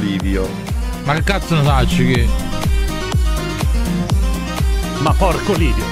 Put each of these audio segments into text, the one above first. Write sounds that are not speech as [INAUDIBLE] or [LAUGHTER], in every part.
Livio? Ma che cazzo ne faccio che? Ma porco Livio!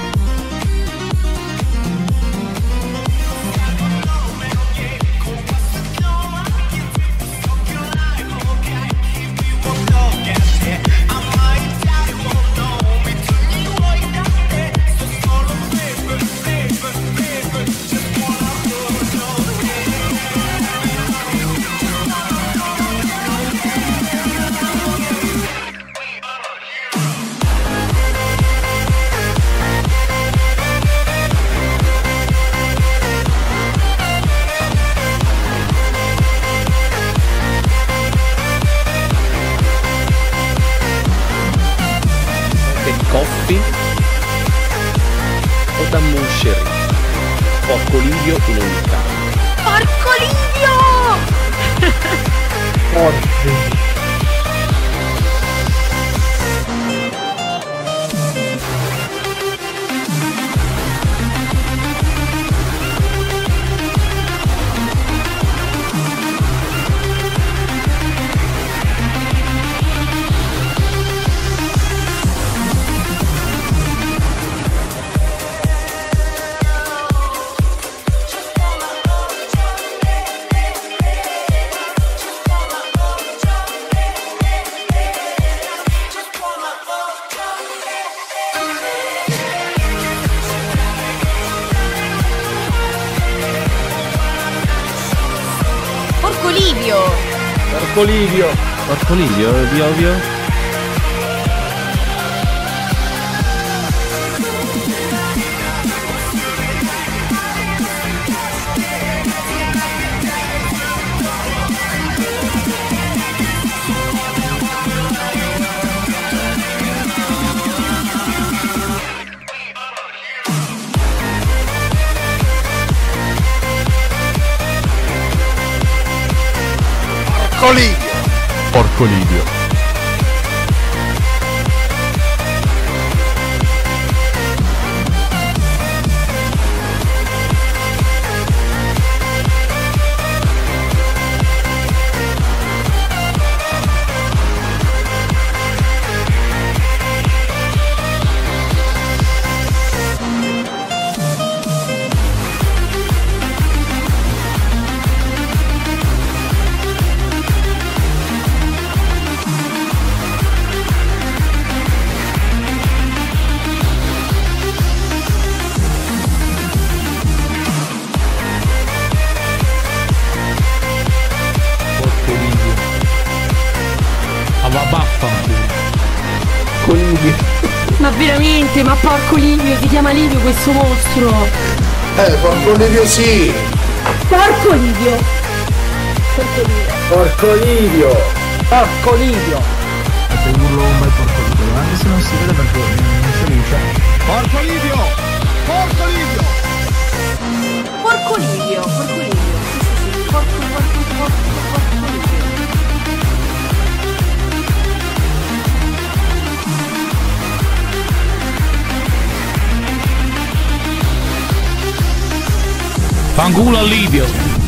Porco Livio, di ovvio? Livio. Ma veramente, ma porco Livio, si chiama Livio questo mostro! Eh, porco Livio sì! Porco Livio! Porco Livio! Porco Livio. Porco Livio. Se urlo un bel porco Livio, anche se non si vede perché non c'è luce. Porco Livio! Porco Livio! Porco Livio! Porco Livio! Fanculo a Livio.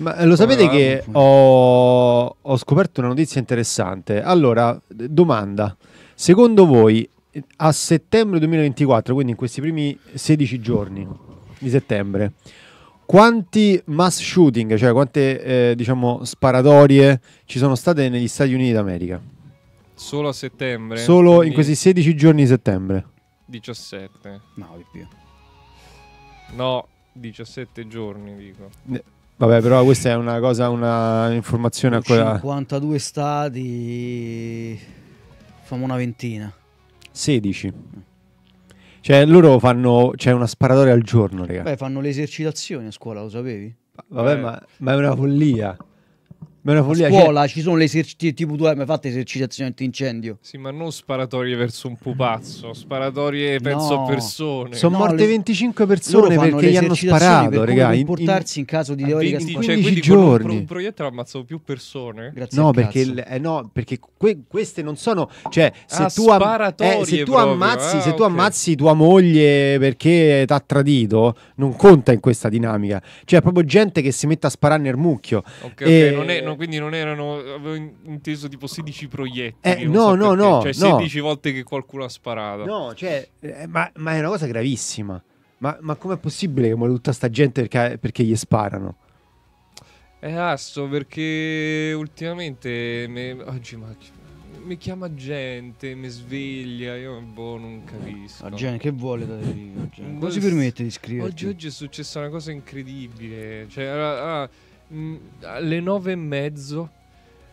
Ma eh, lo sapete che ho, ho scoperto una notizia interessante. Allora, domanda. Secondo voi, a settembre 2024, quindi in questi primi 16 giorni di settembre, quanti mass shooting, cioè quante, eh, diciamo, sparatorie ci sono state negli Stati Uniti d'America? Solo a settembre? Solo in questi 16 giorni di settembre. 17. No, di più. No, 17 giorni dico. Eh, Vabbè, però questa è una cosa, una informazione a quella... 52 stati. Famo una ventina. 16. Cioè, loro fanno. C'è una sparatoria al giorno, raga. Beh, fanno le esercitazioni a scuola, lo sapevi? Vabbè, ma, ma è una follia. A follia. cioè- scuola ci sono le esercitazioni. Tipo, tu hai mai fatto esercitazioni antincendio? Sì, ma non sparatorie verso un pupazzo, sparatorie No. a persone. Sono No, morte le- 25 Loro persone perché gli hanno sparato, raga. in- in- comportarsi in caso di A teorica 20 scuola. cioè, 15 quindi con un, giorni. pro- un proiettile ammazzano più persone? Grazie No, perché, il- eh, no, perché que- queste non sono. Cioè, se Ah, tu, am- eh, se tu proprio, ammazzi, ah, se tu ammazzi tua moglie perché ti ha tradito, non conta in questa dinamica. Cioè, è proprio gente che si mette a sparare nel mucchio. Ok, E- ok, non è- no, quindi non erano. Avevo in- inteso tipo 16 proiettili. Eh, no, so no, perché. no, Cioè no. 16 volte che qualcuno ha sparato. No, cioè, eh, ma, ma è una cosa gravissima. Ma, ma com'è possibile che muore tutta sta gente perché, perché gli sparano? È asso perché ultimamente me- oggi ma- mi chiama gente, mi sveglia, io boh, non capisco. La gente che vuole da te, Come si permette di scriverti? Oggi, oggi è successa una cosa incredibile. Cioè, ah, ah, alle nove e mezzo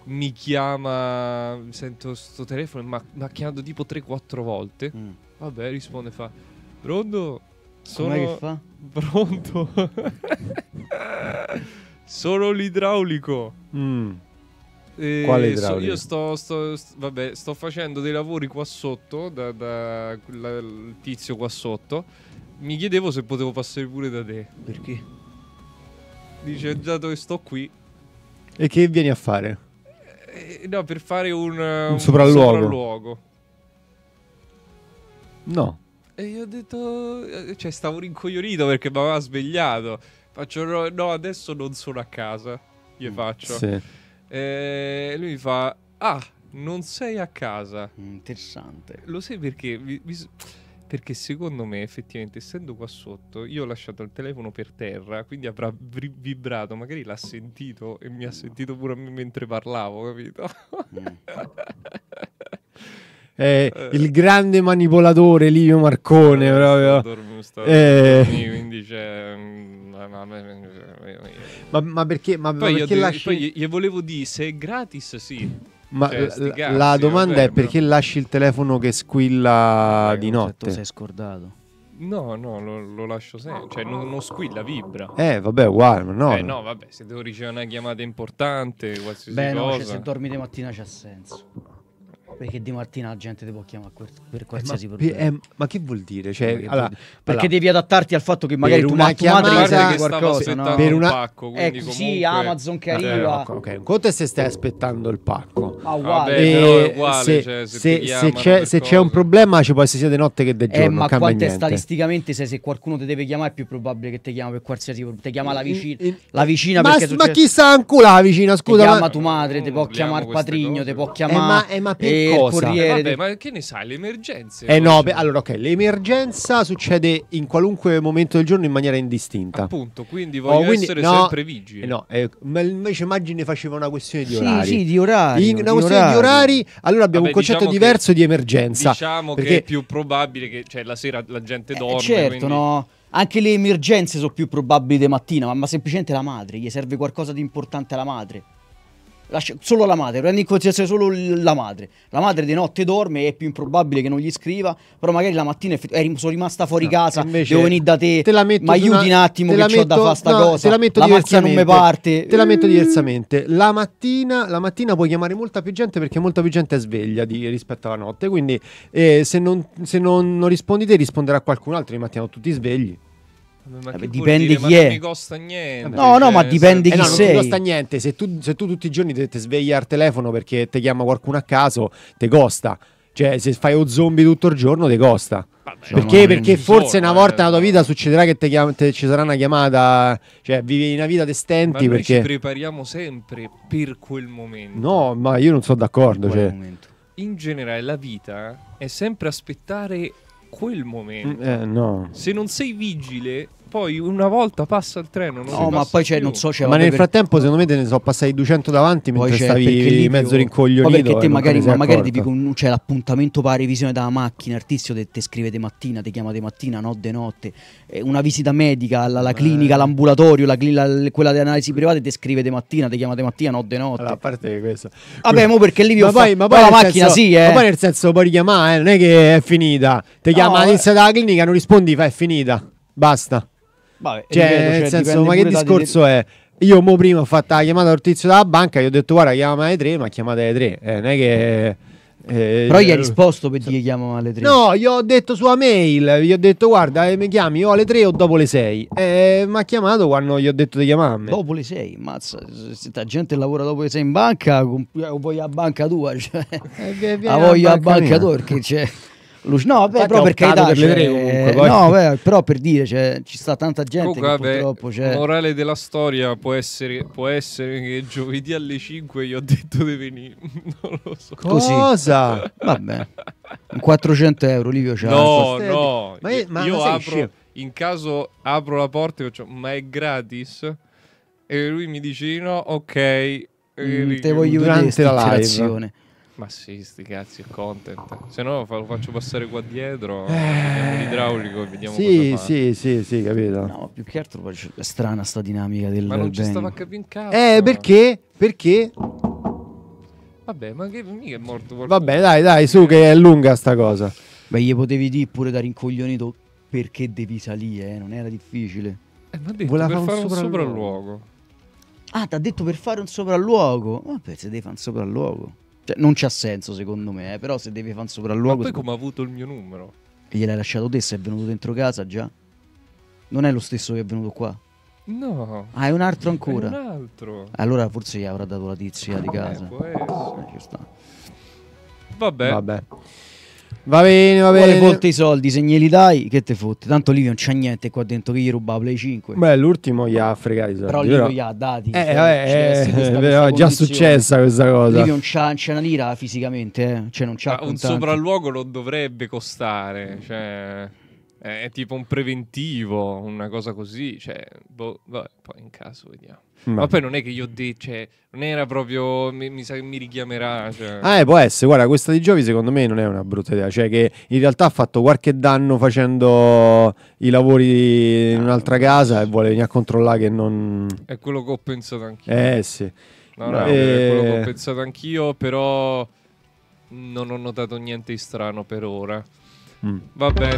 mi chiama, sento sto telefono, ma mi ha chiamato tipo 3-4 volte. Mm. Vabbè, risponde, fa, pronto? Sono... Com'è che fa? [LAUGHS] Pronto? Sono l'idraulico. Mm. Eh, Quale so- idraulico? io sto, sto- st- vabbè, sto facendo dei lavori qua sotto, da, da quella- il tizio qua sotto. Mi chiedevo se potevo passare pure da te. Perché? Dice già dove sto qui. E che vieni a fare? Eh, no, per fare un, un sopralluogo. sopralluogo. No. E io ho detto, eh, cioè stavo rincoglionito perché mi aveva svegliato. Faccio, no, no, adesso non sono a casa. Gli faccio. Sì. E lui mi fa, ah, non sei a casa. Mm, Interessante. Lo sai perché? Mi- mi Perché secondo me, effettivamente, essendo qua sotto, io ho lasciato il telefono per terra, quindi avrà vri- vibrato, magari l'ha sentito e mi ha sentito pure a me mentre parlavo, capito? Eh, il grande manipolatore Livio Marcone proprio. Dormo- sto- Eh, dormi, quindi c'è... mm, ma- perché, ma, Poi, perché lasci... poi gli- gli volevo dire, se è gratis, sì. Ma Cioè, la- cazzi, la domanda vabbè, è perché lasci il telefono che squilla di Tu notte? sei scordato. No, no, lo, lo lascio sempre. Cioè, non, non squilla, vibra. Eh, vabbè, uguale, ma no. Eh, no, vabbè, se devo ricevere una chiamata importante, qualsiasi Beh, no, cioè, cosa. se dormi di mattina c'ha senso. Perché di mattina la gente ti può chiamare per, per Eh, qualsiasi ma, problema. eh, ma che vuol dire? Cioè, Perché, allora, perché allora, devi adattarti al fatto che magari tu, una ma- tua madre qualcosa, no? Per un una- pacco, quindi Ecco, sì, comunque- Amazon che Eh, arriva. ok, ok, un conto è se stai aspettando il pacco. Ah, uguale. Vabbè, E però è uguale, se, cioè, se se- ti c'è, se c'è un problema ci può essere sia di notte che di Eh, giorno, ma non cambia quanto è niente. statisticamente se, se qualcuno ti deve chiamare è più probabile che ti chiama per qualsiasi problema. Ti chiama la vicina, In- in- la vicina ma, perché ma successo- chi sta ancora la vicina? ti Scusa, chiama ma... tua madre, ti può chiamare il patrigno, ti può Eh, chiamare ma, eh, eh, cosa? corriere. Vabbè, ti- ma che ne sai, le emergenze. Eh no, beh, allora ok, l'emergenza succede in qualunque momento del giorno in maniera indistinta. Appunto, quindi Oh, voglio quindi- essere no, sempre vigile. eh no, eh, ma invece immagine faceva una questione di Sì, orari. sì, di orari. In- una questione di orari, allora abbiamo Vabbè, un concetto diciamo che- diverso di emergenza. Diciamo che perché è più probabile che cioè, la sera la gente Eh, dorme. certo, quindi- no. Anche le emergenze sono più probabili di mattina, ma, ma semplicemente la madre, gli serve qualcosa di importante alla madre. Lascia- solo la madre, prendi in considerazione solo la madre. La madre di notte dorme, è più improbabile che non gli scriva, però magari la mattina effe- eri- sono rimasta fuori No, casa, devo venire da te, te la metto ma aiuti una- un attimo che la c'ho da metto- fare sta no, cosa. Te la metto macchina non mi parte. Te la metto diversamente. La mattina, la mattina puoi chiamare molta più gente perché molta più gente è sveglia di- rispetto alla notte. Quindi eh, se, non, se non- non rispondi te risponderà qualcun altro. Di mattina tutti svegli. Ma Vabbè, dipende dire? chi Ma è. Non mi costa niente. No, no, cioè, ma dipende Eh chi no, non sei. ti costa niente. Se tu, se tu tutti i giorni ti, ti svegli al telefono perché ti chiama qualcuno a caso, ti costa. Cioè, se fai o zombie tutto il giorno, ti costa. Vabbè, Perché? ma Perché non forse sono, una volta eh, nella tua no. vita succederà che te chiam- te- ci sarà una chiamata, cioè vivi una vita di Ma stenti noi ci perché... prepariamo sempre per quel momento. No, ma io non sono d'accordo. Cioè. In generale, la vita è sempre aspettare quel momento. Eh, no. Se non sei vigile, poi una volta passa il treno. Non No, ma poi c'è, più. non so, c'è ma nel per- frattempo, secondo me, te ne sono passati 200 davanti Poi mentre stavi lì mezzo più- rincoglionito. Poi perché te e magari, te sei ma magari devi accorto. con- c'è l'appuntamento per la revisione della macchina, il tizio te, te scrive di mattina, ti chiama di mattina, no de notte, Eh, una visita medica, la, la clinica, Eh. l'ambulatorio, la, la- quella di analisi private ti scrive di mattina, ti chiama di mattina, no de notte. Allora, a parte questo. Vabbè, mo perché lì vi ma ho poi, fa- ma poi poi la macchina senso- sì, eh. Ma poi nel senso puoi richiamare, eh, non è che è finita. Ti chiama No, all'inizio della clinica, non rispondi, fai è finita. Basta. Vabbè, Cioè, ripeto, nel cioè, senso, dipende ma che discorso è? Io mo prima ho fatto la chiamata al tizio della banca, gli ho detto guarda chiama alle 3, ma chiamate alle 3. Eh, non è che... eh, Però gli hai eh, risposto per dire che chiamano alle 3. No, gli ho detto sua mail, gli ho detto guarda eh, mi chiami o alle 3 o dopo le 6. Eh, mi ha chiamato quando gli ho detto di chiamarmi. Dopo le 6, mazza, se la gente lavora dopo le 6 in banca, o poi a banca tua, cioè, Eh, la voglio a banca banca tua perché c'è... Lu- No, Infatti però per carità, per le tre cioè, comunque, poi. no, beh, però per dire, cioè, ci sta tanta gente Comunque, che purtroppo cioè, morale della storia può essere, può essere che giovedì alle 5 gli ho detto di venire. [LAUGHS] non lo so. così. Cosa? Vabbè, un 400 euro, Livio c'ha. No, no. ma io ma- io apro, scemo? in caso apro la porta e faccio, ma è gratis? E lui mi dice di no, ok. Mm, te voglio Durante vedere la live. Ma sì, sti cazzi, è content. Se no lo faccio passare qua dietro, Eh. vediamo l'idraulico e vediamo Sì, cosa fa. sì, sì, sì, capito. No, più che altro è strana sta dinamica del Ma non ci stava a capire in cazzo. Eh, perché? Perché? Vabbè, ma che mica è morto qualcuno. Vabbè, dai, dai, su che è lunga sta cosa. Beh, gli potevi dire pure da rincoglionito perché devi salire, eh, non era difficile. Eh, ma ha detto Voleva per fare fare un un sopralluogo. sopralluogo. Ah, ti ha detto per fare un sopralluogo? Vabbè, se devi fare un sopralluogo. Cioè, non c'ha senso secondo me, eh, però se devi fare un Ma sopralluogo... poi si- come ha avuto il mio numero? E gliel'hai lasciato te, se è venuto dentro casa già? Non è lo stesso che è venuto qua? No. Ah, è un altro È ancora? un altro. Allora forse gli avrà dato la tizia di Eh, casa. può essere. Eh, ci sta. Vabbè. Vabbè. Va bene, va Vuole bene. volte i soldi, se glieli dai, che te fotti? Tanto Livio non c'ha niente qua dentro che gli ruba la Play 5. Beh, l'ultimo gli ha fregato i soldi. Però Livio gli ha dati. Eh, cioè, deve essere eh, questa- è questa già successa questa cosa. Livio non c'ha, non c'ha una lira fisicamente, eh. cioè non c'ha un sopralluogo lo dovrebbe costare, cioè è è tipo un preventivo, una cosa così, cioè boh, vabbè, poi in caso vediamo. Ma- Ma poi non è che io ho detto, cioè, non era proprio mi, mi sa che mi richiamerà, cioè. Ah, eh, può essere. Guarda, questa di Giovi secondo me non è una brutta idea. Cioè, che in realtà ha fatto qualche danno facendo i lavori in un'altra casa e vuole venire a controllare che non. È quello che ho pensato anch'io. Eh sì. No, no, Eh, è quello che ho pensato anch'io, però non ho notato niente di strano per ora. Mm. Va bene.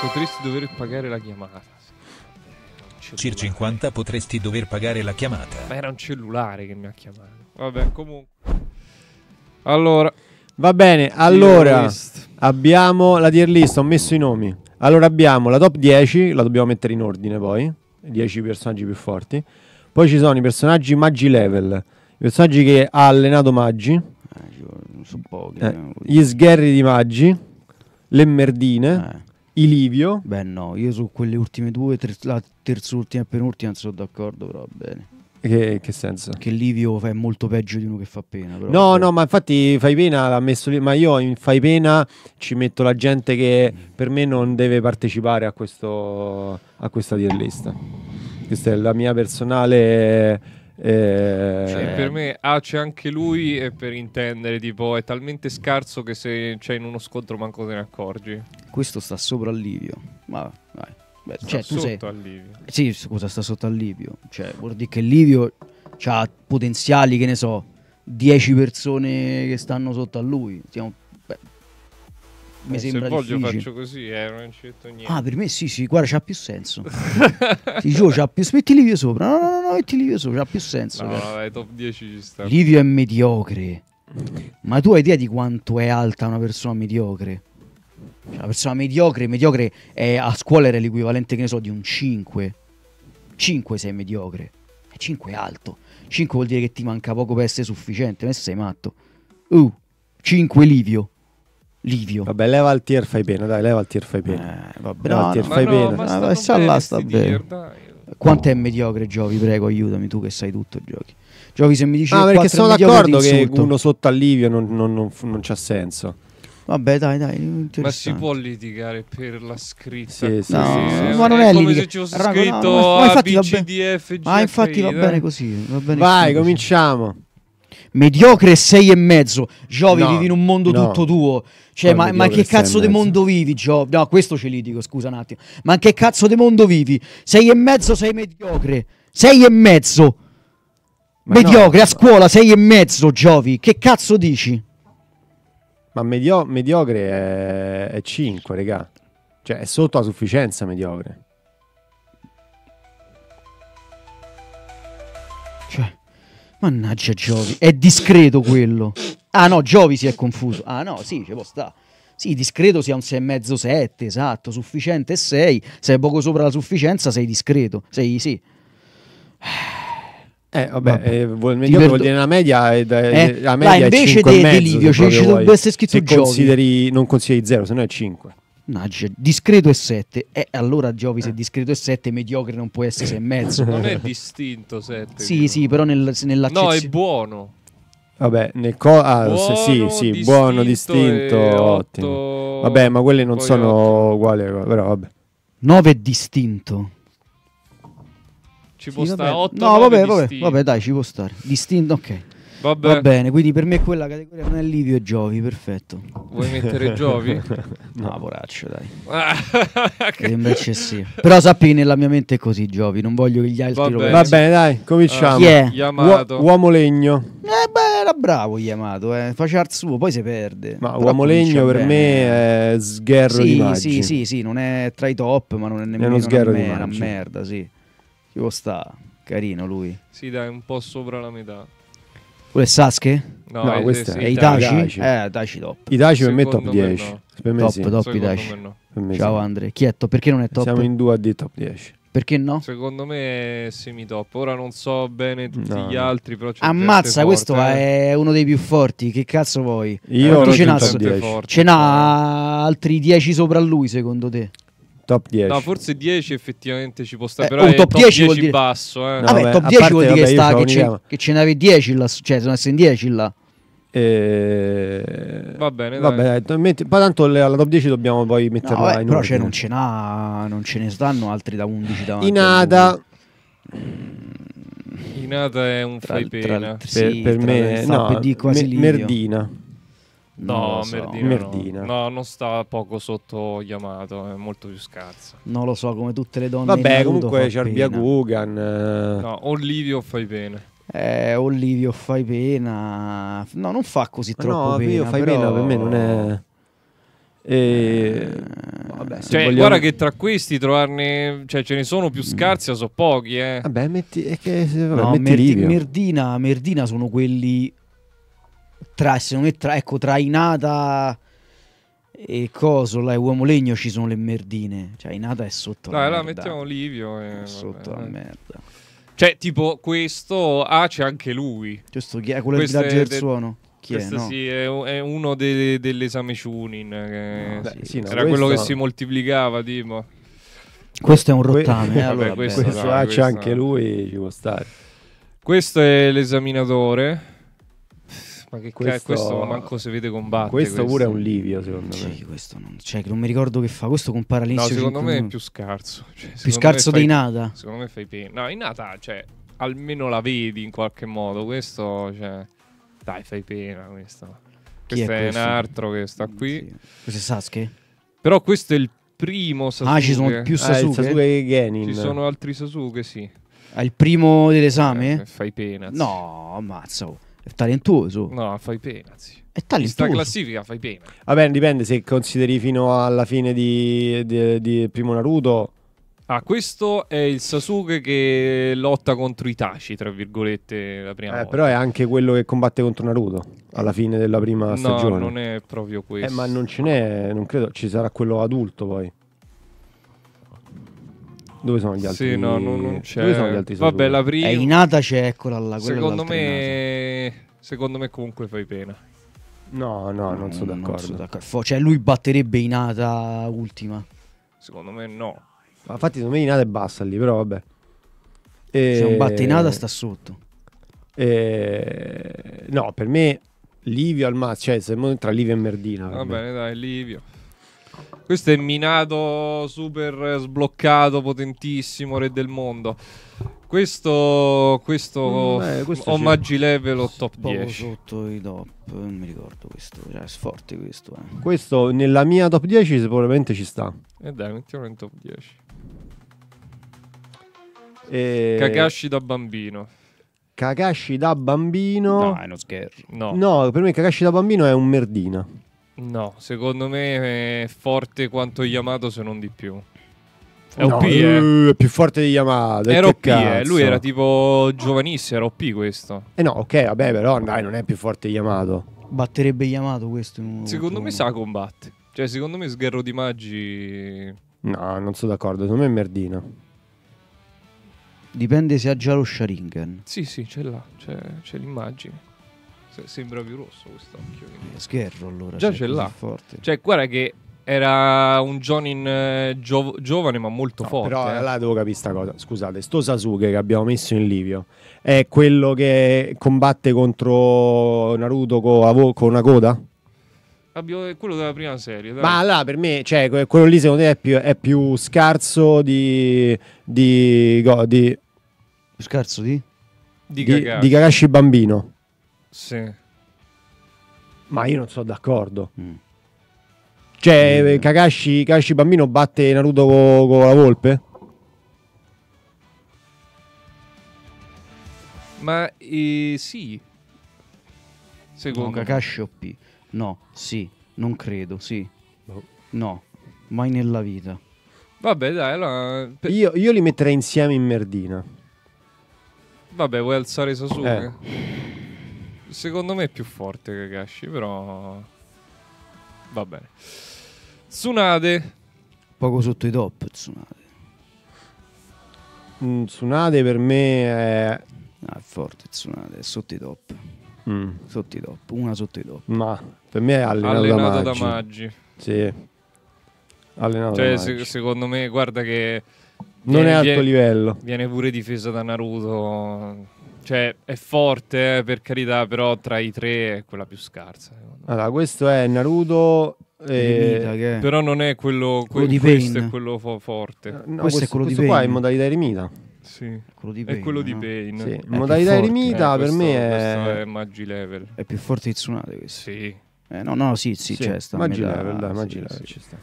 Potresti dover pagare la chiamata. Cir 50 potresti dover pagare la chiamata. Ma era un cellulare che mi ha chiamato. Vabbè, comunque. Allora, Va bene, allora abbiamo la tier list, ho messo i nomi. Allora abbiamo la top 10, la dobbiamo mettere in ordine poi, 10 personaggi più forti. Poi ci sono i personaggi Maggi level, i personaggi che ha allenato Maggi, sono pochi. eh, gli sgherri di Maggi, le merdine, i Livio. Beh no, io su quelle ultime due, ter- la terzultima e penultima non sono d'accordo, però va bene. Che, che senso? Che Livio fa è molto peggio di uno che fa pena. Però No, vabbè. no, ma infatti Fai Pena l'ha messo lì, ma io in Fai Pena ci metto la gente che per me non deve partecipare a, questo, a questa tier list. Questa è la mia personale... eh, cioè, per me A c'è anche lui e per intendere, tipo, è talmente scarso che se c'è in uno scontro manco te ne accorgi. Questo sta sopra Livio. Ma vai. Beh, Sta cioè, tu sei... sotto al Livio. Sì, scusa, sta sotto al Livio. Cioè, vuol dire che Livio ha potenziali, che ne so, 10 persone che stanno sotto a lui. Stiamo... beh, mi Eh, sembra se voglio difficile. faccio così, eh, non c'è detto niente. Ah, per me sì, sì, guarda, c'ha più senso. [LAUGHS] Ti giuro, c'ha più... Metti Livio sopra. No, no, no, no, metti Livio sopra, c'ha più senso. No, cara. vabbè, top 10 ci sta. Livio è mediocre. Ma tu hai idea di quanto è alta una persona mediocre? Una persona mediocre, mediocre è, a scuola era l'equivalente, che ne so, di un 5. 5 sei mediocre. E 5 è alto. 5 vuol dire che ti manca poco per essere sufficiente. Ma sei matto. Uh, 5 Livio. Livio. Vabbè, leva il tier Fai Pena, dai, leva il tier Fai Pena. Eh, vabbè, Leva no, il tier no, Fai no, ma stanno sta là, sta bene. Quanto è mediocre Giovi? Prego, aiutami tu che sai tutto, Giovi. Giovi, se mi dici Ah, perché sono d'accordo che uno sotto al Livio non, non, non, non c'ha senso. Vabbè, dai, dai. Ma si può litigare per la scritta? Sì, sì, No, sì, sì, ma non è come litiga- se ci fosse Raga, scritto no, ma infatti B, va C, bene. D, F, G, Ah, H, infatti va I, bene così. Va bene Vai, così. cominciamo. Mediocre 6 e mezzo. Giovi, No, vivi in un mondo no. tutto tuo. Cioè, ma, ma che cazzo di mondo vivi, Giovi? No, questo ce li dico, scusa un attimo. Ma che cazzo di mondo vivi? 6 e mezzo sei mediocre. 6 e mezzo. Ma mediocre, no. a scuola 6 e mezzo, Giovi. Che cazzo dici? Ma medio- mediocre è, 5, regà. Cioè, è sotto la sufficienza mediocre. Cioè, mannaggia Giovi, è discreto quello. Ah no, Giovi si è confuso. Ah no, sì, ci può sta. Sì, discreto sia un 6,5 7, esatto, sufficiente 6. Sei poco sopra la sufficienza, sei discreto. Sei sì. Eh, vabbè, Vabbè. eh, vuol, mediocre vuol dire una media, e da- Eh, la là, media è invece 5 e de- mezzo, di Livio ci- dovrebbe essere scritto Se consideri, non consideri 0, se no è 5. Mannaggia, discreto è 7. E allora Giovi se discreto è 7, mediocre non può essere 6,5. [LAUGHS] Non è distinto 7. Sì, sì, però nel, No, è buono. Vabbè, nel co- ah, Buono, sì, sì, distinto buono, distinto, ottimo. Vabbè, ma quelli non poi sono otto. uguali, però vabbè. 9 è distinto. Ci può Sì, stare vabbè. 8 No, vabbè, vabbè, vabbè, dai, ci può stare. Distinto, ok. Vabbè. Va bene, quindi per me quella categoria non è Livio e Giovi, perfetto. Vuoi mettere Giovi? [LAUGHS] No, poraccio, dai. Ah, Mi sembra eccessivo. Però sappi che nella mia mente è così, Giovi, non voglio che gli altri Va lo bene. Va bene, dai, cominciamo. Ah, chi è? Yamato. Uo- uomo legno. Eh beh, era bravo Yamato, eh. faceva il suo, poi si perde. Ma Però uomo legno per bene. me è sgherro di Sì, Maggi. sì, sì, sì, non è tra i top, ma non è nemmeno uno sgherro una, di me- una merda, sì. Ci può sta, carino lui. sì, dai, un po' sopra la metà. Quello è Sasuke? No, No, è, questo è, È Itachi. Eh, Itachi top. Itachi per me è top Secondo me 10. no. Per me Top, sì. top Secondo Itachi. no. Me Ciao sì. Andre. Chietto, perché non è top? Siamo in due a di top 10. Perché no? Secondo me è semi-top. Ora non so bene tutti No, gli altri, però c'è Ammazza, questo eh. è uno dei più forti. Che cazzo vuoi? Io Quanti lo ce n'ha? top so- 10. forte. Ce n'ha altri 10 sopra lui, secondo te? Top 10. No, forse 10 effettivamente ci può stare, Eh, però oh, è top top 10 10, vuol dire- basso, eh. No, vabbè, top a 10 parte, vuol dire vabbè, che, io sta, che, ce, che ce n'avevi 10 là, cioè sono in 10 là. Eh, Va bene. Vabbè, dai, to- metti- poi tanto alla top 10 dobbiamo poi No, metterla vabbè, in però cioè, non, ce n'ha, non ce ne stanno altri da 11 davanti. Inada Inata è un Tra- fai pena. tra- per, Sì, per tra- me no, per me-. Merdina. No, so. Merdina, Merdina. No. no, non sta poco sotto Yamato, è molto più scarsa. Non lo so, come tutte le donne. Vabbè, comunque Ciarbia pena. Gugan. eh, No, Olivio fai bene. Eh, Olivio fai pena. No, non fa così troppo no, pena. io fai però... pena per me non è. E... Vabbè, se Cioè, vogliamo- guarda che tra questi trovarne, cioè ce ne sono più scarsi, ma sono pochi, eh. Vabbè, metti, è che, vabbè, No, metti Merdi-. Merdina, Merdina sono quelli tra, secondo me, tra, ecco, tra Inata e Coso, là, e Uomo Legno ci sono le merdine. Cioè, Inata è sotto Dai, la là merda. mettiamo Olivio e È vabbè, sotto la dai. merda. Cioè, tipo questo ah, c'è anche lui. Giusto, chi è quello del Questo villaggio è del de- suono? Chi è? Questo No? sì, è, è uno de- dell'esame Chunin. Che No, beh, sì, no, era quello che si moltiplicava, tipo. Questo è un Que- rottame, eh, Vabbè, allora, questo. Questo ah, c'è anche lui, ci può stare. Questo è l'esaminatore. Ma che Questo- questo, questo manco si vede combattere. Questo pure è un Livio, secondo me. Sì, questo non, cioè, che non mi ricordo che fa. Questo compare No, all'inizio. secondo cinque me è più scarso. Cioè, Più secondo scarso fai- Inata? Secondo me fai pena. No, Inata, cioè, almeno la vedi in qualche modo. Questo, cioè, dai, fai pena. Questo, Chi questo è è, questo? un altro che sta qui. Sì. Questo è Sasuke? Però questo è il primo Sasuke. Ah, ci sono più Ah, Sasuke? Sasuke Genin. Ci sono altri Sasuke, sì. Ah, il primo dell'esame? Eh, fai pena. No, ammazza. È talentuoso. No, fai pena, sì. È talentuoso. classifica fai pena. Vabbè, dipende se consideri fino alla fine di, di, di primo Naruto. Ah, questo è il Sasuke che lotta contro Itachi, tra virgolette, la prima Eh, volta. però è anche quello che combatte contro Naruto alla fine della prima No, stagione. non è proprio questo. Eh, ma non ce n'è, non credo, ci sarà quello adulto poi. Dove sono gli altri? Sì, no, no, non c'è. Dove sono gli altri Vabbè, la prima... È Inata c'è, eccola là. secondo me... Secondo me comunque fai pena. No, no, non sono Non d'accordo. sono d'accordo. Fo- Cioè, lui batterebbe Inata ultima. Secondo me no. Ma infatti, secondo me Inata è bassa lì, però vabbè. E... Se non batte Inata sta sotto. e- No, per me Livio al massimo, cioè siamo tra Livio e Merdina. Va bene, dai, Livio. Questo è minato, super sbloccato, potentissimo, re del mondo. Questo, questo, Mm, eh, questo omaggi level o top Poco 10. sotto i top. Non mi ricordo questo. Cioè, è forte questo. Eh. Questo nella mia top 10 sicuramente ci sta. E dai, mettiamolo in top 10. E... Kakashi da bambino. Kakashi da bambino. No, è uno scherzo. No. No, per me Kakashi da bambino è un Merdina. No, secondo me è forte quanto Yamato se non di più. È No, OP, eh. È più forte di Yamato. Era OP, eh. Lui era tipo giovanissimo, era OP questo. Eh no, ok, vabbè, però dai, non è più forte di Yamato. Batterebbe Yamato questo. Secondo me sa combatte. Cioè, secondo me Sgherro di Maggi... No, non sono d'accordo. Secondo me è Merdina. uno. Dipende se ha già lo Sharingan. Sì, sì, ce l'ha, c'è, c'è l'immagine. Se- sembra più rosso quest'occhio. quindi. Scherzo allora. Già cioè, ce l'ha. Forte. Cioè, guarda che era un Jonin eh, gio- giovane ma molto No, forte. però eh. là devo capire sta cosa. Scusate, sto Sasuke che abbiamo messo in Livio è quello che combatte contro Naruto con, con una coda? Abbiamo- è quello della prima serie. dai. Ma là per me, cioè, que- quello lì secondo te è più, è più scarso di. di. go- di, Scherzo di? di di- Kakashi. di Kakashi bambino. Sì. Ma io non sono d'accordo. Mm. Cioè, Mm. Kakashi, Kakashi bambino batte Naruto con la volpe? Ma eh, sì. Secondo No, me. Kakashi OP. No, sì, non credo, sì. No, mai nella vita. Vabbè, dai, allora... per- Io, io li metterei insieme in Merdina. Vabbè, vuoi alzare Sasuke? Eh. Secondo me è più forte Kakashi, però... Va bene. Tsunade. Poco sotto i top, Tsunade. mm, Tsunade per me è... Ah, è forte Tsunade, è sotto i top. mm, Sotto i top, una sotto i top. ma per me è allenato, Allenato da da Maggi. Maggi. Sì. Allenato Cioè, da se- Maggi. secondo me, guarda che. Non viene- è alto viene- livello. Viene pure difesa da Naruto. Cioè, è forte, eh, per carità, però tra i tre è quella più scarsa. Allora, questo è Naruto... E... che è? Però non è quello. Quello di questo Pain. è quello fo- forte. No, Questo è quello di questo qua è Pain. in modalità eremita. Sì. Quello di È Pain, quello di no? Pain. Sì, in più modalità eremita Eh, per questo- me Questo è... è Maggi level. È più forte di Tsunade questo. Sì. Eh, no, no, sì, sì, c'è sta a Maggi metà, level, dai, sì, Maggi sì, level sì. ci sta.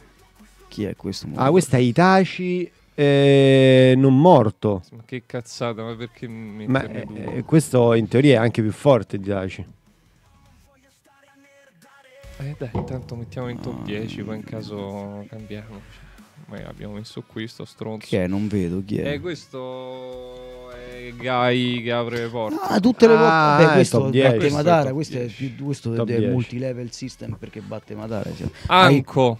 Chi è questo? Ah, questo è Itachi eh, non morto. Ma che cazzata, ma perché metterne Ma due? eh, questo in teoria è anche più forte di Itachi. Eh dai, intanto mettiamo in top 10, poi in caso cambiamo. Ma abbiamo messo qui sto stronzo. Chi è? Non vedo chi è. Eh, questo è Gai che apre le porte. Ah, tutte le volte. Ah, è questo top 10. batte Questo è Madara. Questo è 10. più questo Top è 10. multilevel system perché batte Madara. sì. Anco.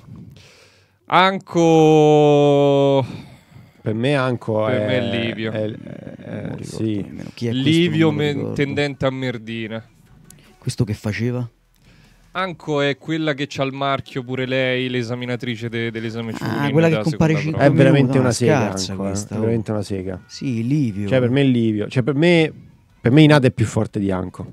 Anco. Per me Anco Per è... me è Livio. è- è- ricordo Eh, sì. Chi è questo? Livio me tendente a merdina. Questo che faceva? Anco è quella che c'ha il marchio pure lei, l'esaminatrice de- dell'esame Ah, quella che compare seconda cinque È prova. veramente una sega Anco, eh. questa, È oh. veramente una sega. Sì, Livio. Cioè per me è Livio. Cioè per me... Per me Inada è più forte di Anco.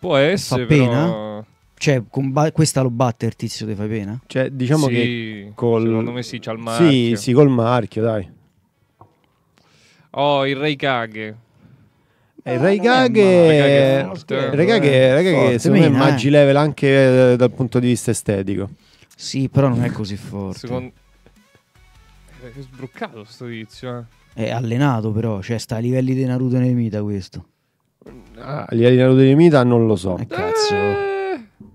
Può essere, Fa pena? però... Cioè, con ba- questa lo batte il tizio di fai pena? Cioè diciamo Sì, che col... secondo me sì, c'ha il marchio. Sì, sì, col marchio, dai. Oh, il Rei Kage. E è è forte, il eh. Kage- Rai Kage secondo me è eh. Maggi level anche eh, dal punto di vista estetico. Sì, però non è così forte. Secondo... Eh, Che sbroccato sto tizio, eh. È allenato però, cioè sta a livelli di Naruto Nemita questo. Ah, a livello di Naruto di Mita non lo so. Eh, cazzo.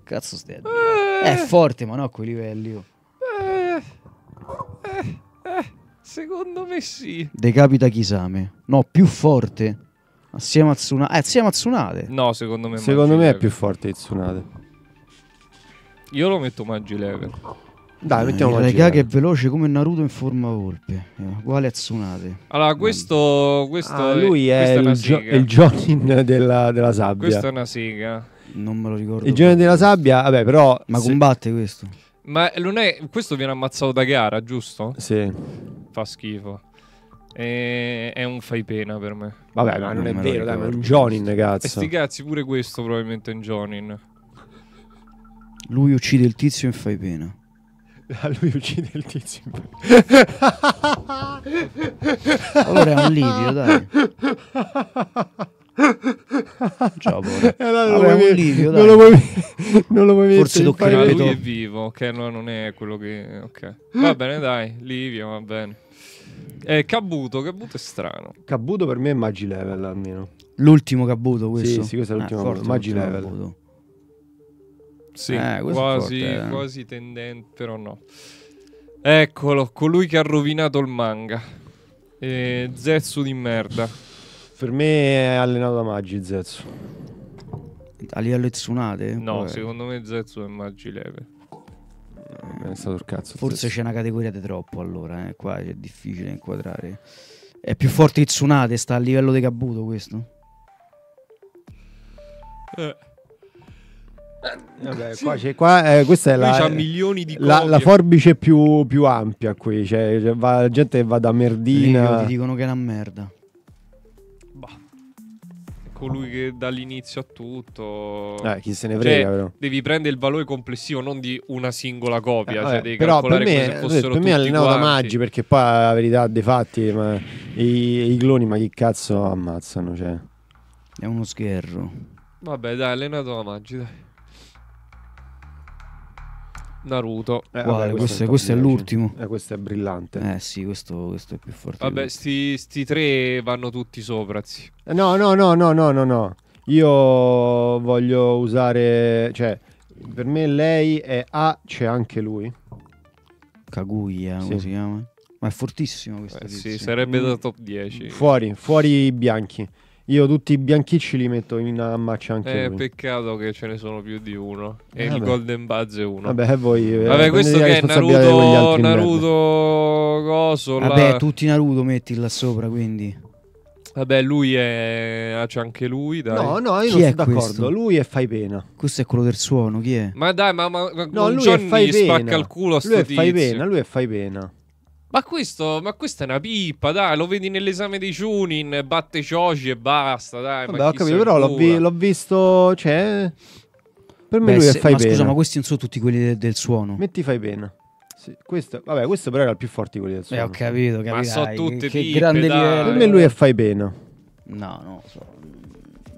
Eh, Cazzo stai a dire? È forte, ma no a quei livelli. oh. eh, eh, eh, secondo me sì. Decapita Kisame. No, più forte. Assieme a Tsunade. Eh, assieme a Tsunade. No, secondo me Secondo me è level. più forte di Tsunade. Io lo metto Maggi level. Dai, mettiamo il Maggi Raikage è level. veloce come Naruto in forma volpe. È uguale a Tsunade. Allora, questo, questo Ah, lui è una il, è il Jonin della, della sabbia. Questa è una sega. Non me lo ricordo. Il Jonin della sabbia, vabbè, però... Ma se- combatte questo? Ma non è... Questo viene ammazzato da gara, giusto? Sì. Fa schifo. E- È un fai pena per me. Vabbè, ma non, Non è vero, dai, ma è un. Jonin, E cazzo. sti cazzi, pure questo probabilmente è un Jonin. Lui uccide il tizio e fai pena. Ah, [LAUGHS] Lui uccide il tizio. Allora è un Livio, dai. [LAUGHS] [LAUGHS] Ciao. Eh, allora non, Livio, non lo puoi, non lo puoi Forse mettere in toccherebbe Ah, lui è vivo, ok, no, non è quello che... Ok. Va bene, dai, Livio, va bene. Eh, Kabuto, Kabuto è strano. Kabuto per me è Maggi level almeno. L'ultimo Cabuto questo? Sì, sì, questo è l'ultimo Eh, Cabuto. forte Maggi l'ultimo level. Cabuto. Sì, Eh, quasi, forte, eh. quasi tendente, però no. Eccolo, colui che ha rovinato il manga. Eh, Zetsu di merda. Per me è allenato da Maggi, Zetsu. A livello di Tsunade? No, Poi- secondo me Zetsu è Maggi level. Me ne è stato il cazzo. Forse Zetsu. c'è una categoria di troppo allora, eh. qua è difficile inquadrare. È più forte di Tsunade, sta a livello di Cabuto questo? Eh, Vabbè, qua c'è- qua, eh, questa è la, c'ha milioni di la, la forbice più, più ampia qui. Cioè, cioè, va- la gente che va da Merdina. ti dicono che è una merda. Colui che dà l'inizio a tutto. Eh, chi se ne Cioè, frega, però. Devi prendere il valore complessivo, non di una singola copia. Eh, cioè, devi però per calcolare me, come se fossero per me allenato da. Maggi perché poi la verità dei fatti ma i, i cloni ma chi cazzo ammazzano cioè. È uno scherro. Vabbè, dai, allenato da Maggi, dai. Naruto. Eh, Guarda, vabbè, questo, il questo è top 10. l'ultimo. Eh, questo è brillante Eh sì, questo, questo è più forte. Vabbè, sti, sti tre vanno tutti sopra, zio. Eh, no no no no no no no io voglio usare cioè per me lei è A c'è anche lui Kaguya, come Sì. si chiama? Ma è fortissimo questo Eh, sì, sarebbe da top 10. fuori fuori i bianchi Io tutti i bianchicci li metto in a match anche Eh, lui. peccato che ce ne sono più di uno. E Eh, il vabbè. Golden Buzz è uno. Vabbè, voi eh, Vabbè, questo prendete la che è responsabilità di quegli Naruto, altri in merda. Naruto coso. là. Vabbè, tutti Naruto metti là sopra, quindi. Vabbè, lui è. ah, C'è anche lui, dai. No, no, io Chi non è sono d'accordo. questo? Lui è fai pena. Questo è quello del suono, chi è? Ma dai, ma, ma, ma No, con lui Johnny è fai gli pena. spacca il culo a sto lui è fai tizio. pena, lui è fai pena. Ma questo, ma questa è una pippa, dai, lo vedi nell'esame dei Chunin, batte Shoji e basta, dai. Vabbè, ma ho capito, però l'ho, vi- l'ho visto, cioè per me Beh, lui è se- fai ma pena. scusa, ma questi non sono tutti quelli de- del suono. Metti fai pena. Sì, questo, vabbè, questo però era il più forte di quelli del suono. Eh, ho capito, capito. Ma so dai, tutte che pippe, grande dai. livello. Per me lui è fai pena. No, no, so.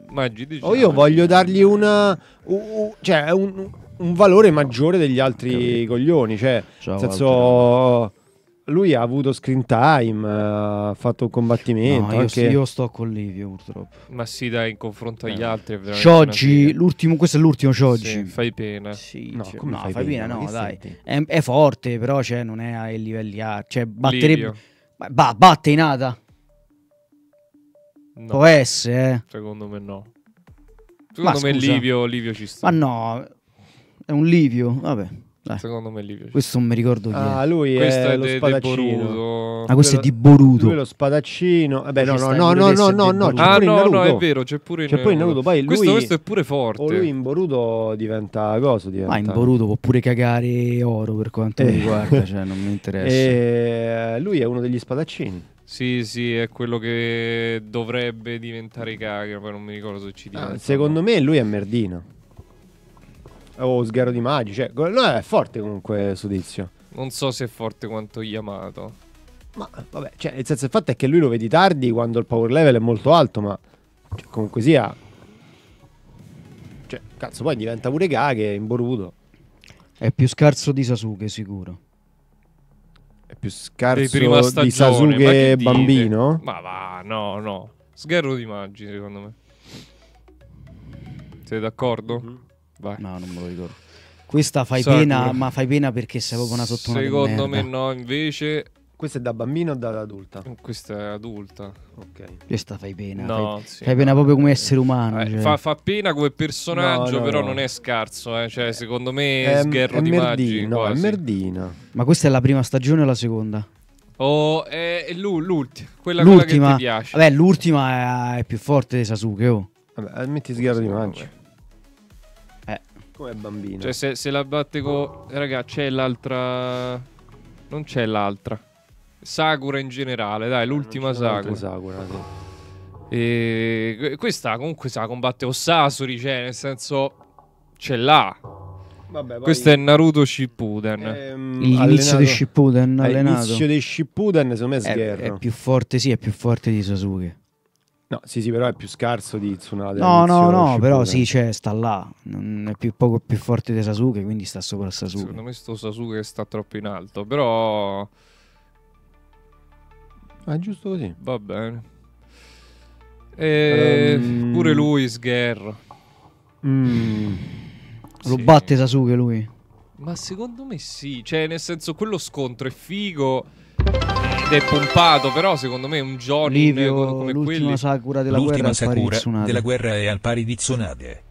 Maggi, dici, O io voglio dargli una u- u- cioè un, un valore maggiore degli altri coglioni, cioè Ciao, nel senso lui ha avuto screen time, ha fatto un combattimento, No, io, anche- io sto con Livio purtroppo. Ma sì, dai, in confronto agli altri Shoji, una figa. l'ultimo, questo è l'ultimo Sì, Shoji. fai pena. Sì, No, cioè, come no, fai fai pena? pena, Ma no, dai. È, è forte, però cioè, non è ai livelli A. Cioè, batterebbe. Livio. Ma- ba- batte in Ada. No, Può essere, eh. secondo me no. Ma Secondo me scusa. Livio, Livio ci sta. Ma no, è un Livio. Vabbè, dai. Secondo me Livio ci Questo non mi ricordo chi Ah, è. lui Questo è, è lo de- de spadaccino. Boruto. Ah, questo è Lui di è Boruto. lo spadaccino. Vabbè, Ci no, no, no, no, no, è no, no. Ah, no, Naruto. no, è vero, c'è pure in C'è pure in Naruto, poi questo, lui- questo è pure forte. O lui in Boruto diventa cosa? Diventa... Ma in Boruto può pure cagare oro per quanto mi Eh. riguarda, cioè non mi [LAUGHS] interessa. E lui è uno degli spadaccini. Sì, sì, è quello che dovrebbe diventare Kage, poi non mi ricordo se ci diventa. Ah, secondo me lui è merdina. O sgaro di magi, cioè, no, è forte comunque su tizio. Non so se è forte quanto Yamato. Ma vabbè, cioè, il senso il fatto è che lui lo vedi tardi quando il power level è molto alto, ma cioè, comunque sia cioè, cazzo, poi diventa pure Kage in Boruto. È più scarso di Sasuke, sicuro. È più scarso di stagione, ma Sasuke che dite? bambino. Ma va, no, no. Sgherro di Maggi, secondo me. Siete d'accordo? Mhm. Vai. No, non me lo ricordo. Questa fai Sakura. pena, ma fai pena perché sei proprio una sottona del Secondo me merda. no, invece Questo è da bambino o da adulta? questa è adulta. Ok. Questa fai pena. No, fai, sì, fai no. pena proprio come essere umano. Eh, cioè. fa, fa pena come personaggio, No, no, però no. non è scarso. Eh. Cioè, secondo me È, sgherro è di Maggi. merdina, no, è quasi. merdina. Ma questa è la prima stagione o la seconda? Oh, è, è l'u- l'ultima. Quella, quella che l'ultima. ti piace. Vabbè, l'ultima è, è più forte di Sasuke, oh. Vabbè, metti sgaro di Secondo Maggi. Me. Come bambino. Cioè, se, se la batte con. Raga, c'è l'altra. Non c'è l'altra. Sakura in generale, dai, l'ultima Sakura. Sakura, sì. E questa comunque sa combatte o Sasori, cioè, nel senso. Ce l'ha. Vabbè, poi- Questo è Naruto Shippuden. Ehm, L'inizio allenato- di Shippuden Eh, allenato. L'inizio di Shippuden secondo me è È, sgherro. è più forte, sì, è più forte di Sasuke. No, sì, sì, però è più scarso di Tsunade. No, no, no, però sì, cioè, sta là. Non è più, poco più forte di Sasuke, quindi sta sopra Sasuke. Secondo me sto Sasuke sta troppo in alto, però Ah, è giusto così. va bene. E Ehm. pure lui sgherro. Mm. Lo Sì. batte Sasuke lui. Ma secondo me sì, cioè nel senso quello scontro è figo ed è pompato, però secondo me un Johnny Livio, come l'ultima quelli Sakura della guerra L'ultima di Sakura della guerra è al pari di Tsunade.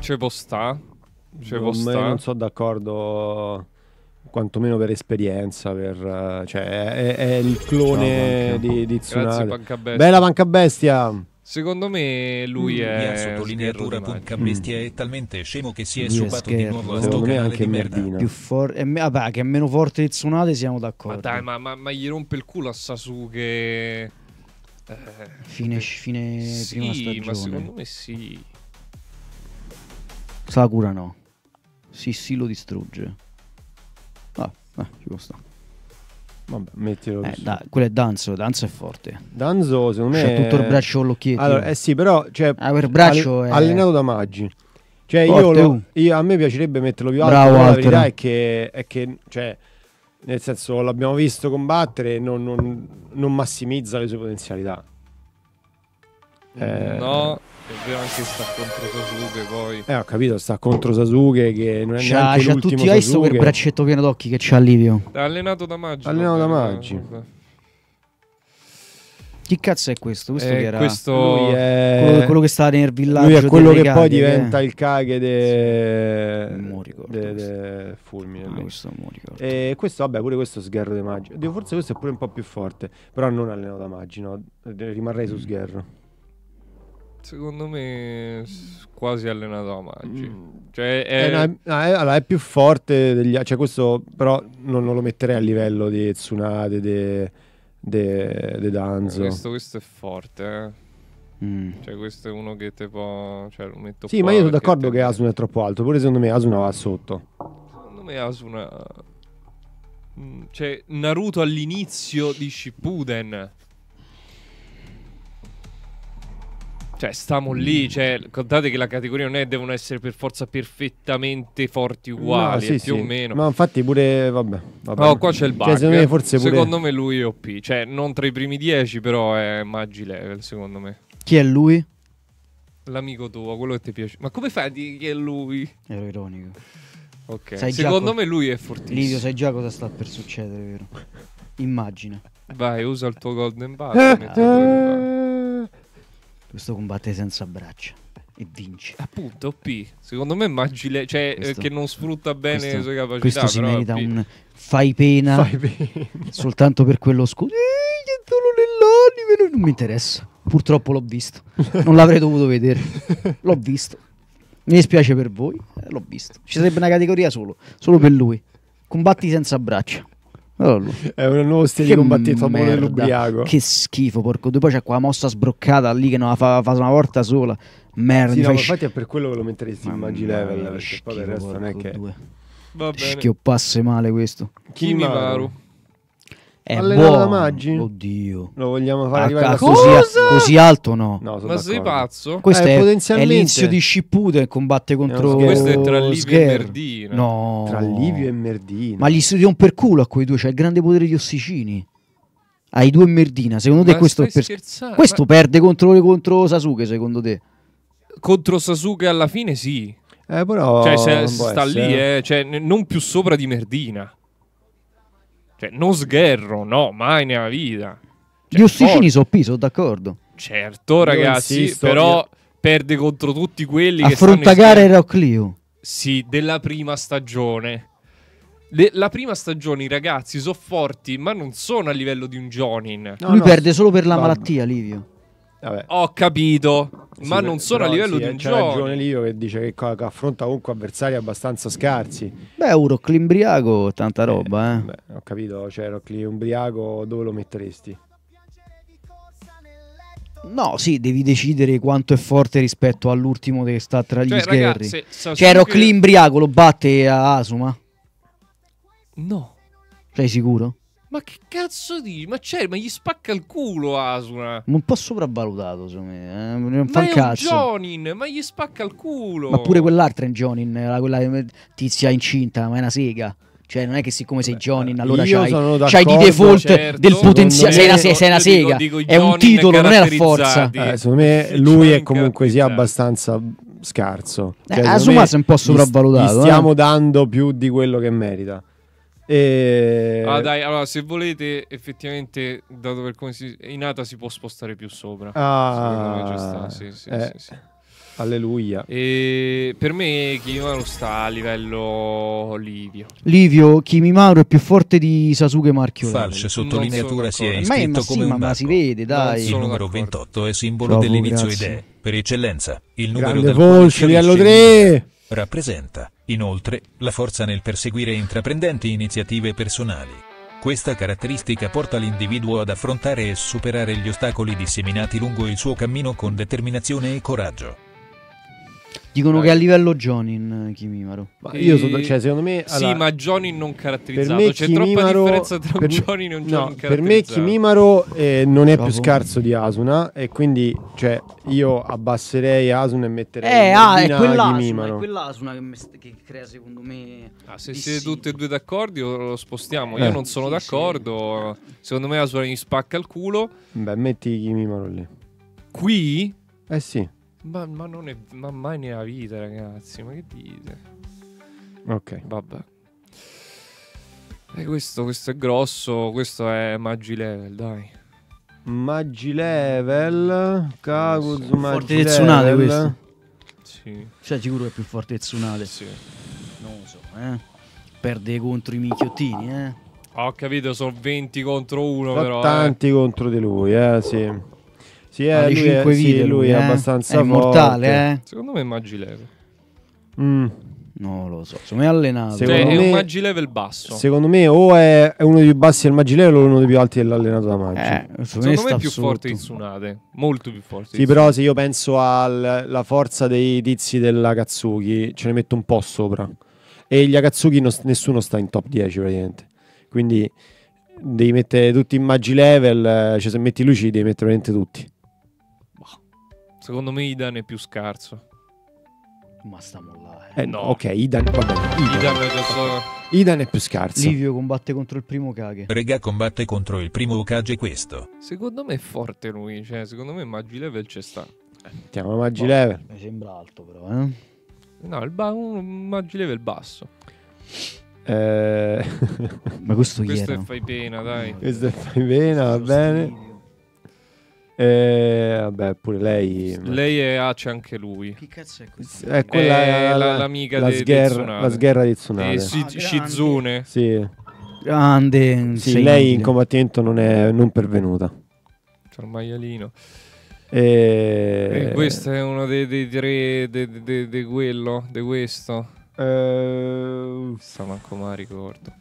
ci può sta. Ci può sta. non sono d'accordo, quantomeno per esperienza. Per, eh, cioè, è, è il clone No, di, di Grazie Tsunade. Panca Bestia. Bella panca bestia. Secondo me lui Mi è ha sottolineatura sgherro di Punca Maggi. Bestia è talmente scemo che si è è subato di nuovo a sto Secondo me canale anche di merda. merdina. Più forte. Vabbè, che è meno forte di Tsunade siamo Ma d'accordo. dai, ma, ma- ma gli rompe il culo a Sasuke. Eh, Fine, fine prima sì, stagione. ma secondo me sì. Sakura no. Sì, sì, lo distrugge. Ah, eh, ci può stare. Vabbè, mettilo Eh, da- quello è Danzo, Danzo è forte. Danzo, secondo me. C'ha tutto il braccio con l'occhietto. Allora, eh sì, però. Cioè, Ah, per braccio è- Allenato da Maggi. Cioè, io, lo- uh. io- a me piacerebbe metterlo più alto. Bravo, la Walter. verità è che, è che, cioè, nel senso, l'abbiamo visto combattere e non, non- non massimizza le sue potenzialità. Eh, No, è vero anche sta contro Sasuke poi. Eh, ho capito, sta contro Sasuke che non è C'ha, neanche c'ha l'ultimo tutti, hai visto quel braccetto pieno d'occhi che c'ha Livio? È allenato da Maggi. Allenato da bene, Maggi. Chi cazzo è questo? Questo Eh, che era questo- Lui è... quello, quello che sta nel villaggio Lui è quello che poi caghe, diventa eh. il caghe de... Non mo ricordo de- de- Fulmine. Ah, questo non ricordo. E questo, vabbè, pure questo sgherro di Maggi. Forse questo è pure un po' più forte. Però non allenato da Maggi, no? Rimarrei Mm. su sgherro. Secondo me quasi allenato a Maggi. Mm. Cioè, Eh, è... è, no, è- allora, è più forte degli altri. Cioè, questo però non, non lo metterei a livello di Tsunade, de, de, de Danzo. questo, questo è forte, eh. Mm. Cioè, questo è uno che te può. Cioè, lo metto Sì, ma io sono d'accordo te- che Asuna è troppo alto. Pure secondo me Asuna va sotto. Secondo me Asuna. Mm, Cioè, Naruto all'inizio di Shippuden. Cioè, stiamo lì. Cioè, contate che la categoria non è devono essere per forza perfettamente forti uguali, No, eh, sì, più sì. o meno. Ma infatti pure, vabbè. vabbè. No, qua c'è il bug. Cioè, secondo me forse pure... Secondo me lui è OP. Cioè, non tra i primi 10, però è Maggi level, secondo me. Chi è lui? L'amico tuo, quello che ti piace. Ma come fai a dire che è lui? Ero ironico. Ok. Sai secondo co- me lui è fortissimo. Livio, sai già cosa sta per succedere, vero? Immagina. Vai, usa il tuo golden bar. Questo combatte senza braccia e vince. Appunto, OP. Secondo me Maggi le- cioè, eh, Questo- che non sfrutta bene questo, le sue capacità. questo si merita un fai pena, Fai bene. soltanto per quello scudo. Eh, solo nell'anime, non mi interessa. Purtroppo l'ho visto. [LAUGHS] Non l'avrei dovuto vedere. L'ho visto. Mi dispiace per voi, eh, l'ho visto. Ci sarebbe una categoria solo, solo per lui. Combatti senza braccia. È un nuovo stile Che di combattimento merda. dell'ubriaco. Che schifo, porco due. Poi c'è quella mossa sbroccata lì che non la fa, fa una volta sola. Merda, Sì, no, infatti è per quello che lo metteresti in Mamma level. Perché poi del schifo, resto non è che. Schioppasse male questo. Kimimaru. È Allenato da buono. Maggi? Oddio. Lo vogliamo fare Ah, arrivare da così, Cosa? così alto no. No, sono Ma sei d'accordo. pazzo? Questo Eh, è, è potenzialmente- l'inizio di Shippuden combatte contro scherzo. Questo è tra Livio e Sgher. Merdina. No. Tra Livio e Merdina. Ma gli studi un per culo a quei due, c'ha il grande potere di Ossicini. Ai due e Merdina, secondo te Ma questo è stai per scherzando? Questo Ma- perde contro, contro Sasuke, secondo te? Contro Sasuke alla fine sì. Eh, però. Cioè, se- non può sta essere, lì, eh. Cioè, n- non più sopra di Merdina. Cioè, non sgherro, no, mai nella vita. Cioè, Gli Ossicini sono P, sono d'accordo. Certo, ragazzi, insisto, però io- perde contro tutti quelli che Affronta stanno in Clio. Sì, della prima stagione. Le- la prima stagione i ragazzi sono forti, ma non sono a livello di un Jonin. No, Lui no, perde solo per la vabbè. malattia, Livio. Vabbè. Ho capito, Sì, ma non sono a livello sì, di eh, un C'ha ragione. Livio che dice che, che affronta comunque avversari abbastanza scarsi. Beh, Urocli imbriaco, tanta roba, eh. Beh, ho capito, cioè Rockly umbriaco dove lo metteresti? No, sì, devi decidere quanto è forte rispetto all'ultimo che sta tra gli Cioè, sgherri. ragazzi, Cioè, Rockly imbriaco lo batte a Asuma? No. Sei sicuro? Ma che cazzo dici? Ma c'è, ma gli spacca il culo Asuna. Un po' sopravvalutato, secondo me. Eh? Non Ma fa un è un cazzo. Jonin, ma gli spacca il culo. Ma pure quell'altra è Jonin, la- quella tizia incinta, ma è una sega. Cioè, non è che siccome sei Jonin, allora io c'hai, c'hai di default certo. del potenziale. Sei, una sei una dico- sega. dico i è un titolo, non è la forza. Eh, secondo me lui è comunque sia abbastanza scarso. Eh, Cioè, Asuma me si è un po' gli- sopravvalutato, Gli eh. stiamo dando più di quello che merita. E... Ah, dai, allora, se volete, effettivamente, dato per come si... Inata si può spostare più sopra. Secondo me Ah, sì, sì, eh, sì, sì. Alleluia. E per me Kimaru sta a livello Livio. Livio Kimimaru è più forte di Sasuke Marchio. Falce sottolineatura si è Ma, è- iscritto ma sì, come ma, un ma si vede, dai. Il numero d'accordo. 28 è simbolo Bravo, dell'inizio grazie. idee. Per eccellenza, il numero Grande quale Volce, livello fiorisce il 3. Rappresenta, inoltre, la forza nel perseguire intraprendenti iniziative personali. Questa caratteristica porta l'individuo ad affrontare e superare gli ostacoli disseminati lungo il suo cammino con determinazione e coraggio. Dicono Dai. che è a livello Jonin Kimimaru. Ma io sono, cioè, secondo me. Sì, allora, ma Jonin non per caratterizzato. me C'è troppa Kimimaro- differenza tra un per- Jonin e un no, Jonin per me. Kimimaro eh, non è Bravo. più scarso di Asuna e quindi cioè, io abbasserei Asuna e metterei Eh, ah, è quell'Asuna, è Kimimaro. quell'Asuna che, mi- che crea secondo me... Ah, se siete tutti e due d'accordo, lo spostiamo. Eh. Io non sono Sì, d'accordo. Secondo me Asuna gli spacca il culo. Beh, metti Kimimaro lì. Qui, Eh sì, ma, ma non è ma mai nella vita, ragazzi. Ma che dite? ok. Vabbè. E questo, questo è grosso. Questo è Maggi Level, dai. Maggi Level. Kagus, Più Maggi forte di Tsunade Level. questo. Sì. Cioè, sicuro che è più forte di Tsunade. Sì. Non lo so, eh. Perde contro i minchiottini, eh. Ho capito, sono 20 contro 1 Fa però. eh. tanti contro di lui, eh, sì. Sì, eh, le lui, è, sì, lui lui, è eh. abbastanza È immortale, forte. eh. Secondo me è Maggi Level. Mm. Non lo so, secondo me è allenato. Secondo Cioè, è me- un Maggi Level basso. Secondo me o è, è uno dei più bassi del Magilero o uno dei più alti dell'allenato da Maggi. Eh, Secondo me è più forte di Tsunade. Molto più forte. Sì, però se io penso alla forza dei tizi della Katsuki, ce ne metto un po' sopra. E gli Akatsuki non- nessuno sta in top 10 praticamente. Quindi devi mettere tutti in Magi level, eh, cioè se metti lui ci devi mettere veramente tutti. Secondo me Idan è più scarso. Ma stiamo là. Eh, no, ok, Idan, va bene, Idan. Idan è Idan è più scarso. Livio combatte contro il primo Kage. Rega combatte contro il primo Okage questo. Secondo me è forte lui. Cioè, secondo me Maggi Level ci sta. Mettiamo Magi Boh, level. Mi sembra alto però, eh. No, il ba- un Maggi Level basso. Eh, Ma questo chi Questo è fai pena, dai. Questo è fai bene, va bene. Eh, vabbè, pure lei. Lei è A, c'è anche lui. Chi cazzo è questo? È quella È la- l'amica la de- di sgherra, la sgherra di Tsunade. E Shi- Ah. Shizune. Sì. Grande. Sì, lei in combattimento non è non pervenuta. C'è il maialino. E... E questo è uno dei, dei tre di de, de quello, di questo. Eh, Sta manco ma ricordo.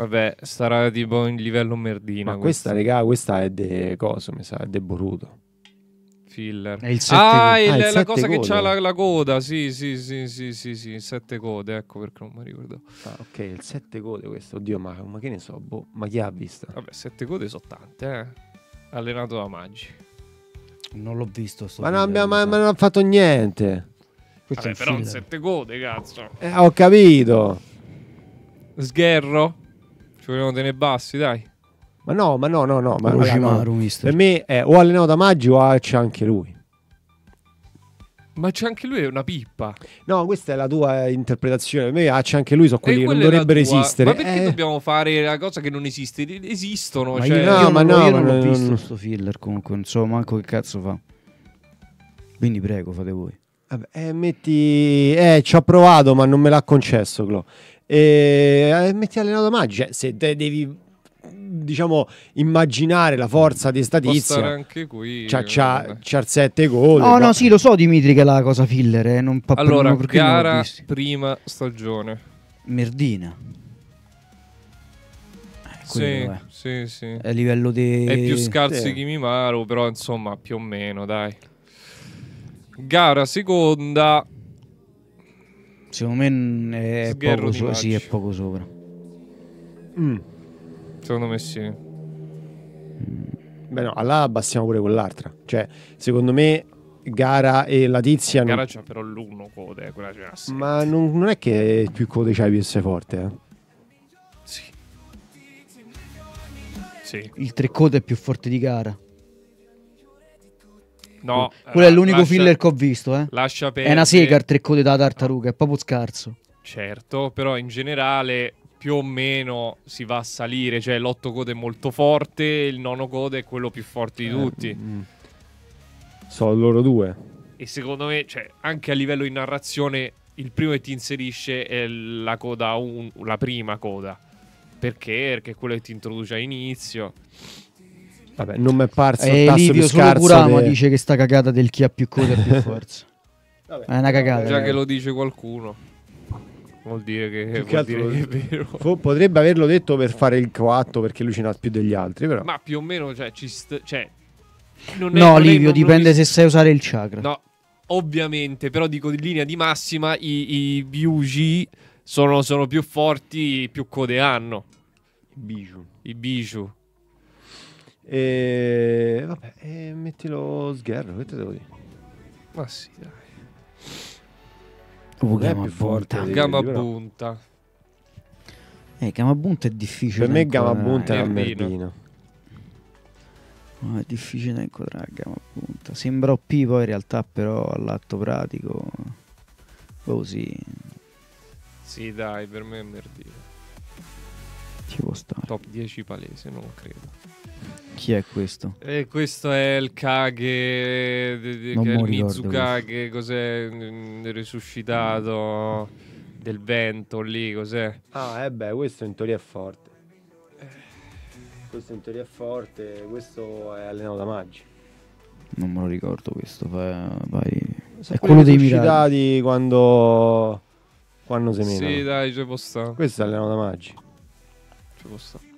Vabbè, starà tipo in livello merdina. ma questa, regà, questa è de coso, mi sa, è de Boruto. Filler. È il sette ah, il- Ah, il la sette cosa che code. c'ha la, la coda. Sì, sì, sì, sì, sì, sì, sette code, ecco perché non mi ricordo. Ah, ok, il 7 code questo. Oddio, ma, ma che ne so, boh, ma chi ha visto? Vabbè, sette code sono tante, eh. Allenato da Maggi. Non l'ho visto. Sto Ma, non abbiamo- ma, mi ma sa. non ha fatto niente. Questo è Vabbè, un però filler. sette code, cazzo. Eh, ho capito. Sgherro. Ci vogliamo tenere bassi, dai. Ma no, ma no, no, no. Ma, allora, no. Per me è o allenato da Maggi o c'è anche lui. Ma c'è anche lui, è una pippa. No, questa è la tua interpretazione. Per me ah, c'è anche lui, sono quelli E che non dovrebbero esistere. Ma perché Eh, dobbiamo fare la cosa che non esiste? Esistono. Ma cioè... io, no, io ma non, no, io ma non l'ho non- visto sto filler comunque, non so manco che cazzo fa. Quindi prego, fate voi. Vabbè, eh, metti... Eh, ci ho provato, ma non me l'ha concesso, Clo. E eh, metti allenato Maggi. Cioè, se te devi, diciamo, immaginare la forza di sta Può stare tizia, anche qui. c'ha, c'ha, vabbè. c'ha il 7 gol. No, no, sì, lo so Dimitri che è la cosa filler, eh, non pa- Allora, non- gara prima stagione. Merdina. Eh, Sì, quello è. sì, sì. È a livello di... È più scarso sì. di Kimimaru, però insomma, più o meno, dai. Gara seconda. Secondo me mm, è poco, so- sì, è poco sopra. Mm. Secondo me sì. Beh, no, allora abbassiamo pure quell'altra. Cioè, secondo me, Gara e la tizia... non- Gara c'ha però l'uno code, eh, quella sì. Ma non, non è che più code c'hai più sei forte, eh. Sì. Sì. Il tre code è più forte di gara. No, Quello è la- l'unico lascia- filler che ho visto, eh. Lascia È perdere. una sega il tre code della tartaruga, è proprio scarso. Certo, però in generale più o meno si va a salire, cioè l'otto code è molto forte, il nono code è quello più forte di tutti. Mm. Sono loro due. E secondo me, cioè, anche a livello di narrazione, il primo che ti inserisce è la coda un- la prima coda. Perché? Perché è quello che ti introduce all'inizio. Vabbè, non mi è parso il E tasso Livio più scarso Kurama de- dice che sta cagata del chi ha più code e più [LAUGHS] forza. È una cagata. Già raga. che lo dice qualcuno, vuol dire che, vuol altro dire che è vero. [LAUGHS] Fo- potrebbe averlo detto per fare il coatto perché lui ce n'ha più degli altri, però. Ma più o meno, cioè, ci st- cioè, non è- No, non è- Livio, non- non dipende is- se sai usare il chakra. No, ovviamente, però dico in linea di massima i, i Byuji sono, sono più forti, più code hanno. Bijou. I Bijou. E vabbè, e mettilo sgherro, che te devo dire? Ma sì, dai. È Gamma più forte Bunta. di- Gamma però. Bunta. Eh, Gamabunta è difficile. Per me Gamma. Bunta è una Merdina. merdina. No, è difficile da inquadrare Gamabunta. Sembra OP poi in realtà però all'atto pratico così Sì, dai, per me è merdina. ci può stare. Top 10 palese, non credo. Chi è questo? E questo è il Kage, de- de- che è il Mizukage, cos'è mm, risuscitato del vento lì, cos'è? Ah, eh beh, questo in teoria è forte. Questo in teoria è forte, questo è allenato da Maggi. Non me lo ricordo questo. Vai, vai. È quello dei resuscitati quando quando si menano. Sì, dai, ci può stare. Questo è allenato da Maggi. Ci può stare.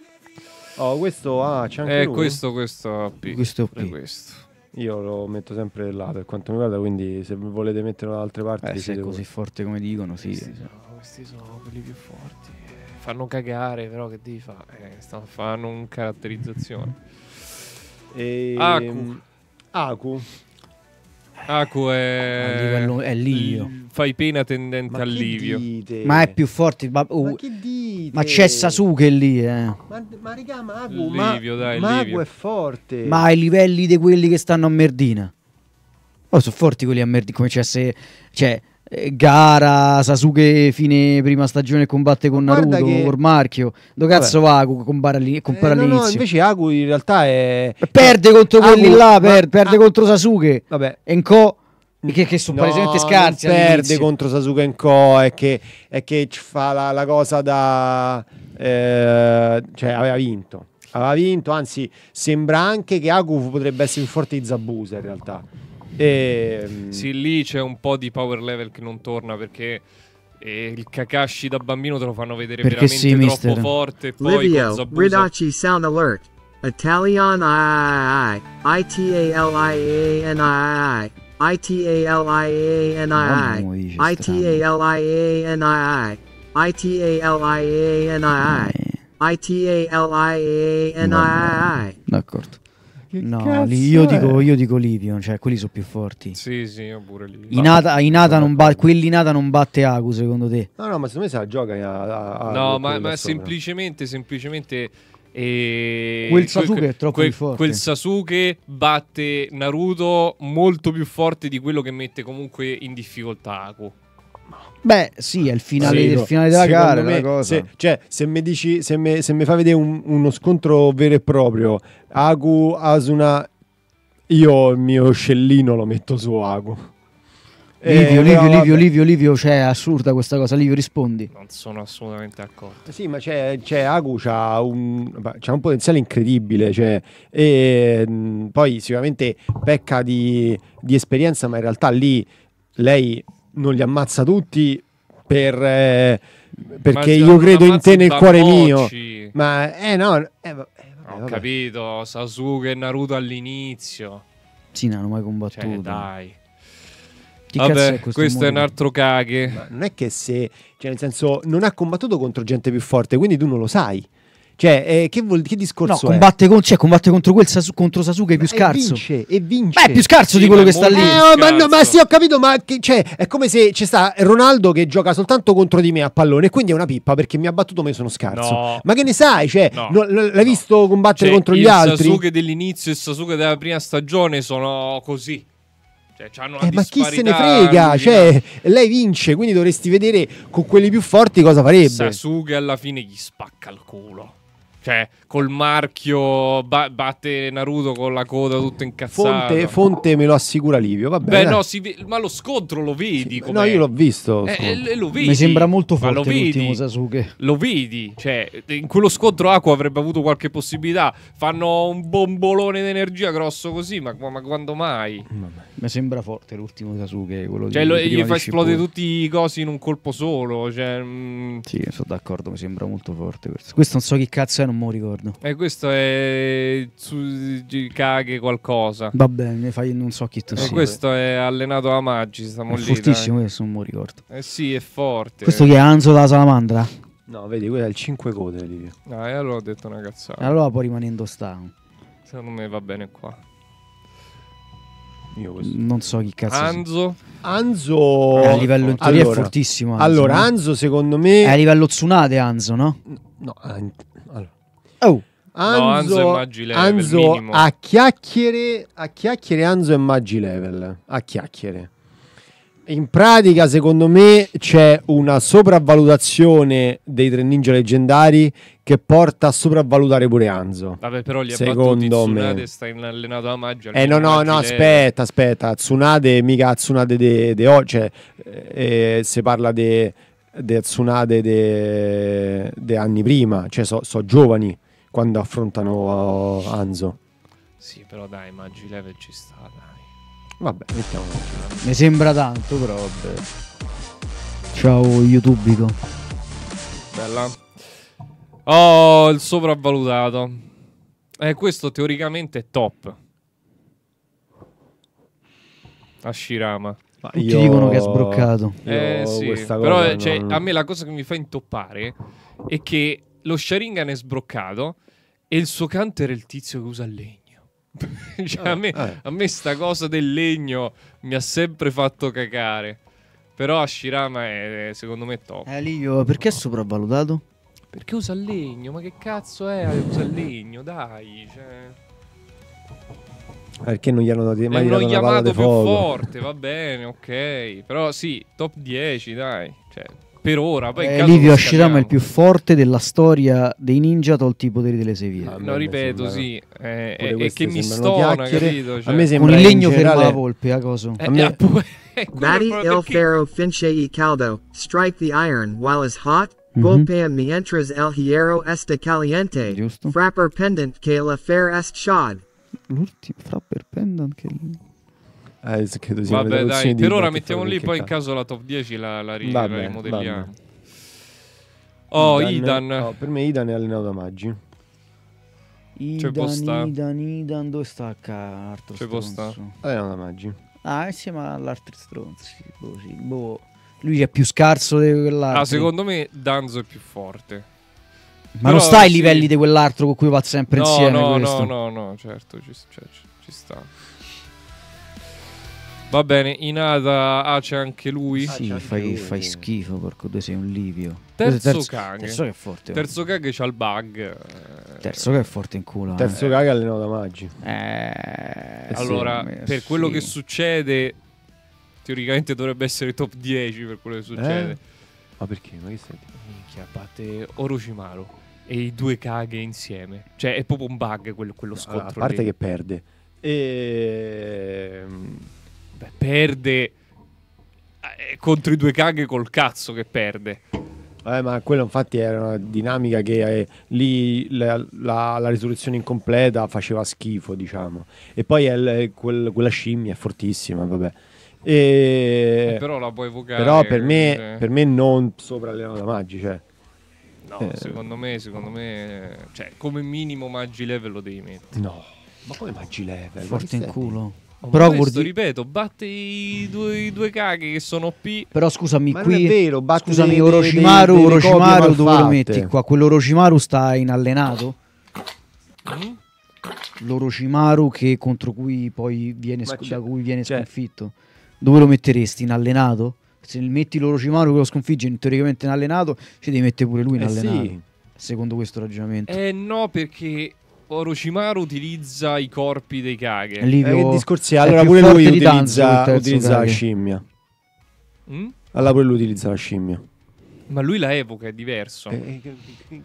Oh, questo ah, c'è anche Eh, lui? questo, questo OP. Questo OP. questo. Io lo metto sempre là per quanto mi riguarda, quindi se volete metterlo da altre parti Eh, se è così voi. forte come dicono, sì. Questi sono, questi sono quelli più forti. Fanno cagare, però che devi fare? Eh, stanno fanno un caratterizzazione. E... Aku. Aku. Aku è... Livello- è Livio. l- Fai pena tendente Ma al che Livio. dite? Ma è più forte. Ma, oh, Ma che dite? ma c'è Sasuke lì, eh. Ma, ma raga, ma, Livio, dai, Magu Livio. è forte. Ma ai livelli di quelli che stanno a Merdina. Oh, sono forti quelli a Merdina. Come c'è se. Cioè, gara, Sasuke fine prima stagione combatte con guarda Naruto, che- col marchio. Dove cazzo va Aku compare, all'ini- compare Eh, no, no, invece Aku in realtà è... Perde contro Aku- quelli là, ma- per- perde ah, contro Sasuke. Vabbè. Enko, che, che sono No, palesemente scarsi. perde contro Sasuke Nko è che, è che fa la, la cosa da eh, cioè aveva vinto aveva vinto anzi sembra anche che Aku potrebbe essere più forte di Zabusa in realtà e, Sì, lì c'è un po' di power level che non torna perché eh, il Kakashi da bambino te lo fanno vedere Perché veramente sì, troppo mister. forte. e Poi Livio, Zabuza- Ridachi sound alert. Italian I I T A L I A N I I T A L I A N I I T A L I A N I I T A L I A N I I T A L I A N I D'accordo. No, cazzo li- io, dico, io dico Livio, cioè quelli sono più forti. Sì, sì, io pure lì. Inata, Inata non ba- quelli Inata non batte Aku secondo te? no no ma secondo me se la gioca a, a- a- No, a ma, ma semplicemente, semplicemente. eh, Quel Sasuke è troppo quel, più forte. quel Sasuke batte Naruto molto più forte di quello che mette comunque in difficoltà Aku. Beh, sì, è il finale, Sì, il finale della gara. me, la cosa. se, cioè, se mi dici, se mi, se mi fai vedere un- uno scontro vero e proprio, Agu Asuna, io il mio scellino lo metto su Agu. Eh, Livio, però Livio. Livio, Livio, Livio, cioè è assurda questa cosa. Livio, rispondi. Non sono assolutamente d'accordo. Sì, ma c'è, c'è Agu c'ha un, c'ha un potenziale incredibile. Cioè, e, mh, poi sicuramente pecca di, di esperienza, ma in realtà lì lei non li ammazza tutti per, eh, perché io credo in te nel cuore mio. Ma eh no, eh, eh, vabbè, Ho vabbè. capito, Sasuke e Naruto all'inizio. Sì, non hanno mai combattuto. Cioè, dai. Chi cazzo Vabbè, è questo questo è un altro Kage. Ma non è che se, cioè nel senso, non ha combattuto contro gente più forte, quindi tu non lo sai. Cioè, eh, che, vuol, che No, discorso è? combatte, con, cioè, combatte contro quel Sasu- contro Sasuke più E scarso. vince, e vince. Beh, è più scarso Sì, di quello che è sta lì. Eh, oh, ma, no, ma sì, ho capito, ma che, cioè, è come se c'è sta Ronaldo che gioca soltanto contro di me a pallone, e quindi è una pippa perché mi ha battuto, ma io sono scarso. No. Ma che ne sai? Cioè, No. l'hai visto combattere Cioè, contro gli il altri? Sasuke dell'inizio e il Sasuke della prima stagione sono così. Cioè, Eh, ma chi se ne frega? Cioè, lei vince, quindi dovresti vedere con quelli più forti cosa farebbe. Sasuke alla fine gli spacca il culo. Cioè, col marchio ba- batte Naruto con la coda tutta incazzata. Fonte, fonte me lo assicura Livio. Vabbè, Beh, dai. no, si ve- ma lo scontro lo vedi? com'è? no, io l'ho visto. Eh, eh, lo vedi. Mi sembra molto Ma lo forte vedi? l'ultimo Sasuke. Lo vedi, cioè, in quello scontro Aqua avrebbe avuto qualche possibilità. Fanno un bombolone di energia grosso così, ma, ma quando mai? Mi sembra forte l'ultimo Sasuke. Quello Cioè, di, lo- gli fa esplodere tutti i cosi in un colpo solo. Cioè, mm, Sì, sono d'accordo, mi sembra molto forte questo. Questo non so chi cazzo è, non me lo ricordo. E questo è Kage qualcosa. Va bene, ne fai, non so chi tu E sia. questo è allenato a Maggi, stiamo È lì. fortissimo dai. questo, non me lo ricordo. Eh sì, è forte. Questo chi è Anzo della salamandra? No, vedi, quello è il 5 code, Livio. Ah, e allora ho detto una cazzata. Allora poi rimanendo sta. Secondo me va bene qua. Io questo. Non so chi cazzo sia. Anzo. Anzo È a livello in teoria allora, è fortissimo. Anzo, allora, no? Anzo secondo È a me livello Tsunade Anzo, no? no. Oh, Anzo, Anzo è Maggi level, Anzo a chiacchiere, a chiacchiere Anzo è Maggi level, a chiacchiere. In pratica, secondo me, c'è una sopravvalutazione dei tre ninja leggendari che porta a sopravvalutare pure Anzo. Vabbè, però li ha secondo battuti me. Tsunade sta in allenato a maggio. Eh no, no, no, aspetta, aspetta. Tsunade, mica Tsunade de, de oggi. Cioè, eh, si parla di Tsunade de, de anni prima. Cioè, so, so giovani quando affrontano uh, Anzo. Sì, però dai, Maggi Level ci sta, dai. Vabbè, mettiamo. Mi sembra tanto, però vabbè. Ciao YouTubico. Bella. Oh, il sopravvalutato. Eh, questo teoricamente è top. Ashirama. Tutti dicono che è sbroccato. Eh Io sì, però cioè, non- a me la cosa che mi fa intoppare è che lo Sharingan è sbroccato e il suo canto era il tizio che usa il legno. [LAUGHS] Cioè, a, me, eh. a me sta cosa del legno mi ha sempre fatto cacare. Però Ashirama è, è, secondo me top. Eh, Livio, perché è sopravvalutato? Perché usa il legno? Ma che cazzo è? Usa il legno, dai. Cioè... Perché non gli hanno dato mai dato una palla chiamato di più fuoco? forte, va bene, ok. Però sì, top 10, dai. Cioè, per ora. Poi Eh, Livio Ashirama è il più forte della storia dei ninja tolti i poteri delle sei vie. No, ripeto, sì. eh, è queste che mi stona, capito? A Cioè, me sembra Con il legno in ferma generale- la volpe, a coso. Eh, a me- [LAUGHS] eh, il perché- ferro finche y caldo, strike the iron while is hot, Mhm. golpean mientras el hierro está caliente, Giusto. frapper pendant que la fer est chaude. L'ultimo frapper pendant che... Eh, credo sia Vabbè, dai, per ora mettiamo lì, poi in caso la top 10 la, la, ri- Vabbè, la rimodelliamo. vabbè. Oh, Idan. no, per me Idan è allenato da Maggi. Idan. Idan, Idan, dove sta l'altro Ci può stronzo? sta. Allenato da Maggi. Ah, insieme all'altro stronzo. boh, sì, boh. Lui è più scarso di quell'altro. Ah, secondo me Danzo è più forte. Ma non Però, sta ai sì. livelli di quell'altro con cui va sempre no, insieme no, questo. no, no, no, certo, ci, cioè, ci- ci sta. Va bene, Inada ah, c'è anche lui. Sì, fai, fai schifo, porco due sei un livio. Terzo, terzo, Kage. terzo che è forte. Terzo Kage c'ha il bug. eh. Terzo che è forte in culo. Terzo eh. Kage allenato da Maggi. Eh, allora, sì, per quello sì. che succede, teoricamente dovrebbe essere top 10 per quello che succede. Eh? Ma perché? Ma che stai? Minchia, batte Orochimaru e i due Kage insieme. Cioè, è proprio un bug quello, quello scontro. Allora, a parte lì. che perde. E... Beh, perde eh, contro i due Kage col cazzo che perde. Eh, ma quello infatti era una dinamica che eh, lì la, la- la risurrezione incompleta faceva schifo, diciamo. E poi è il- quel- quella scimmia è fortissima, vabbè. E... Eh, però la puoi evocare. però per me, cioè- per me non sopra da Maggi, cioè. No, Eh. secondo me, secondo me, cioè, come minimo Maggi Level lo devi mettere. No, ma come Maggi Level? Forte in culo. Però questo, vuol di- ripeto, batte i due, i due Kage che sono OP. Però scusami, Ma non qui è vero, batte scusami, dei- dei- Orochimaru, dei- copie Orochimaru dove lo metti qua? Quello Orochimaru sta in allenato? Mm? L'Orochimaru che contro cui poi viene, da cui viene cioè- sconfitto. Dove lo metteresti? In allenato? Se metti l'Orochimaru che lo sconfigge teoricamente in allenato, ci devi mettere pure lui in Eh allenato. sì. Secondo questo ragionamento. Eh no, perché Orochimaru utilizza i corpi dei Kage. Lì- Eh, che discorsi Allora pure lui utilizza, utilizza la scimmia. Mm? Allora pure lui utilizza la scimmia. Ma lui la evoca, è diverso. Eh,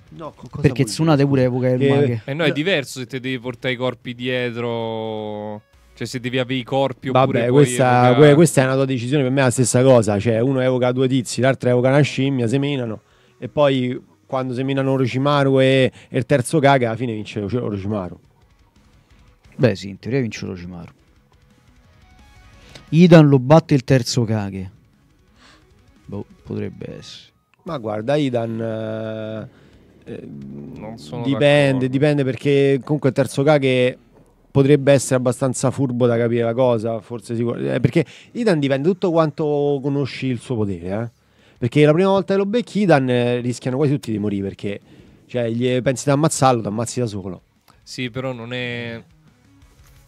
no, co- cosa Perché Tsunade pure evoca il maghe. Eh no, è diverso se te devi portare i corpi dietro. Cioè, se devi avere i corpi oppure Vabbè, questa, que- questa è una tua decisione, per me è la stessa cosa. Cioè, uno evoca due tizi, l'altro evoca una scimmia, seminano. E poi quando seminano Orochimaru e, e il terzo Kage, alla fine vince Oro- Orochimaru. Beh, sì, in teoria vince Orochimaru. Idan lo batte il terzo Kage. Boh, potrebbe essere. Ma guarda, Idan. eh, eh, Non sono dipende, d'accordo. dipende perché comunque il terzo Kage potrebbe essere abbastanza furbo da capire la cosa. Forse sicur- eh, perché Idan dipende tutto quanto conosci il suo potere. eh. Perché la prima volta che lo becchi, Idan eh, rischiano quasi tutti di morire. Perché cioè, gli pensi di ammazzarlo, ti ammazzi da solo. Sì, però non è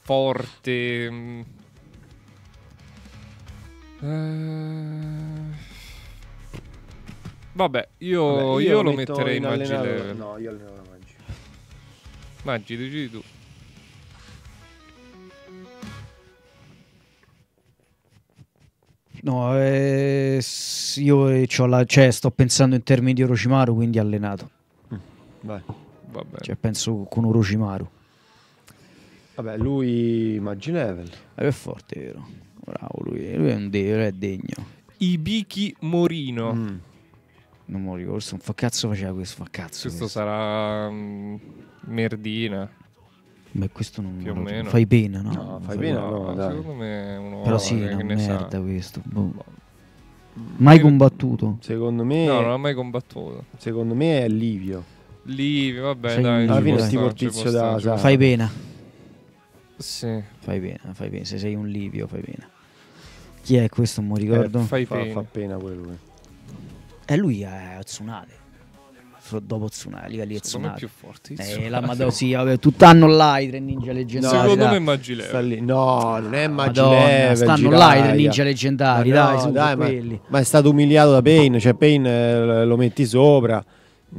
forte. mm. Eh, Vabbè, io, Vabbè, io lo metto metterei in Maggi allenato- Level. No, io alleno la Maggi. Maggi, decidi tu. No, eh, io eh, c'ho la- cioè, sto pensando in termini di Orochimaru, quindi allenato. Vai. Va bene. Cioè, penso con Orochimaru. Vabbè, lui Maggi Level. Eh, è forte, vero? Bravo, lui, lui è un de- è degno. Ibiki Morino. Mm. Non mi ricordo, questo un fa cazzo faceva questo, fa cazzo. Questo questo. sarà mm, Merdina. Beh, questo non Più o meno. Fai pena, no? No, fai pena, no, dai. Secondo me è uno Però sì, è una ne sa. merda questo. boh. Mai combattuto. Secondo me, No, non ha mai combattuto. secondo me è Livio. Livio, vabbè, Sei dai. Alla fine è tipo il tizio da Sara. Fai pena. Sì. Fai pena, fai pena. Se sei un Livio, fai pena. Chi è questo? Non mi Eh, ricordo. fai fa, pena. fa pena pure lui. E lui è Tsunade. Dopo Tsunade, a livelli di Secondo me è Tsunade. più forte. di Eh, la Madonna, sì, vabbè, tutt'anno là i tre ninja leggendari. Secondo dai. me lì. No, non è Level, stanno là i tre ninja leggendari, Ma dai, no, su, dai, per ma, ma è stato umiliato da Payne, cioè Payne eh, lo metti sopra.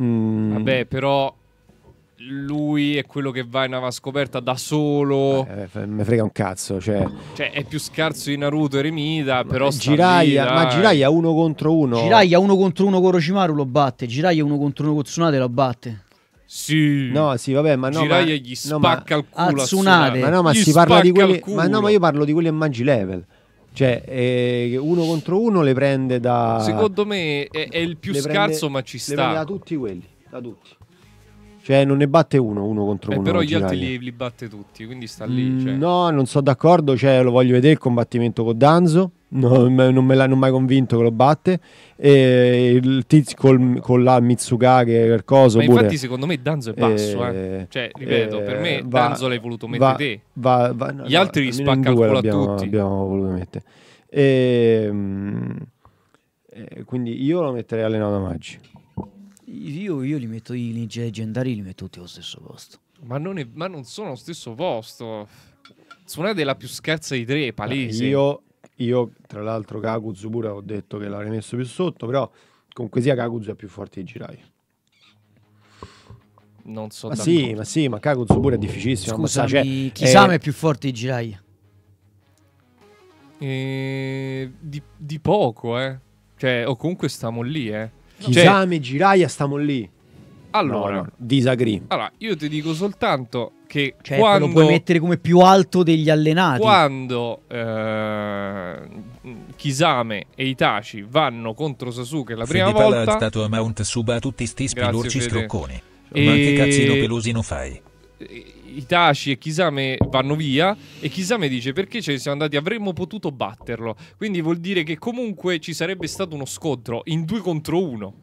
Mm. Vabbè, però lui è quello che va in ava scoperta da solo. Eh, f- me frega un cazzo, cioè Cioè, è più scarso di Naruto e Remida, però sta Jiraiya, lì, ma dai. Jiraiya uno contro uno. Jiraiya uno contro uno con Orochimaru lo batte. Jiraiya uno contro uno con Tsunade lo batte. Sì. No, sì, vabbè, ma no, Jiraiya ma, gli no, ma- spacca il Ah, culo a Tsunade. Tsunade. Ma no, ma Gli si parla di spacca quelli. Ma no, ma io parlo di quelli a Maggi Level. Cioè, eh, uno contro uno le prende da. Secondo me è, è il più le prende- scarso, ma ci Le prende da sta. tutti quelli. Da tutti. Cioè, non ne batte uno, uno contro Eh, uno. però gli altri li, li batte tutti, quindi sta lì. Mm, cioè. No, non sono d'accordo. Cioè, lo voglio vedere il combattimento con Danzo. No, non me l'hanno mai convinto che lo batte. E il tizio col, con la coso. Ma pure. infatti, secondo me, Danzo è basso. eh. Eh, Cioè, ripeto, eh, per me, va- Danzo l'hai voluto mettere va- te. va- va- no, Gli no, altri li spacca il culo a l'abbiamo- tutti. Abbiamo voluto mettere. Ehm, eh, quindi io lo metterei allenato da Maggi. Io, io li metto i ninja leggendari, li metto tutti allo stesso posto. Ma non, è- ma non sono allo stesso posto. Tsunade è la più scarsa di tre, palese. Io, io, tra l'altro, Kakuzu pure ho detto che l'avrei messo più sotto, però comunque sia Kakuzu è più forte di Jiraiya. Non so Ma sì, ma sì, ma Kakuzu pure è difficilissimo. ma sa- Scusami, cioè, Kisame eh, è più forte di Jiraiya. Eh, di, di poco, eh. Cioè, o comunque stiamo lì, eh. Cioè, Kisame e Jiraiya stiamo lì. allora, No, no, disagree. allora, io ti dico soltanto che Cioè, quando, lo puoi mettere come più alto degli allenati. quando eh, Kisame e Itachi vanno contro Sasuke la prima Fede volta, stato a Mount Suba a tutti sti spilurci scrocconi. E- Ma che cazzino pelusino fai? Itachi e Kisame vanno via e Kisame dice perché ce ne siamo andati avremmo potuto batterlo quindi vuol dire che comunque ci sarebbe stato uno scontro in due contro uno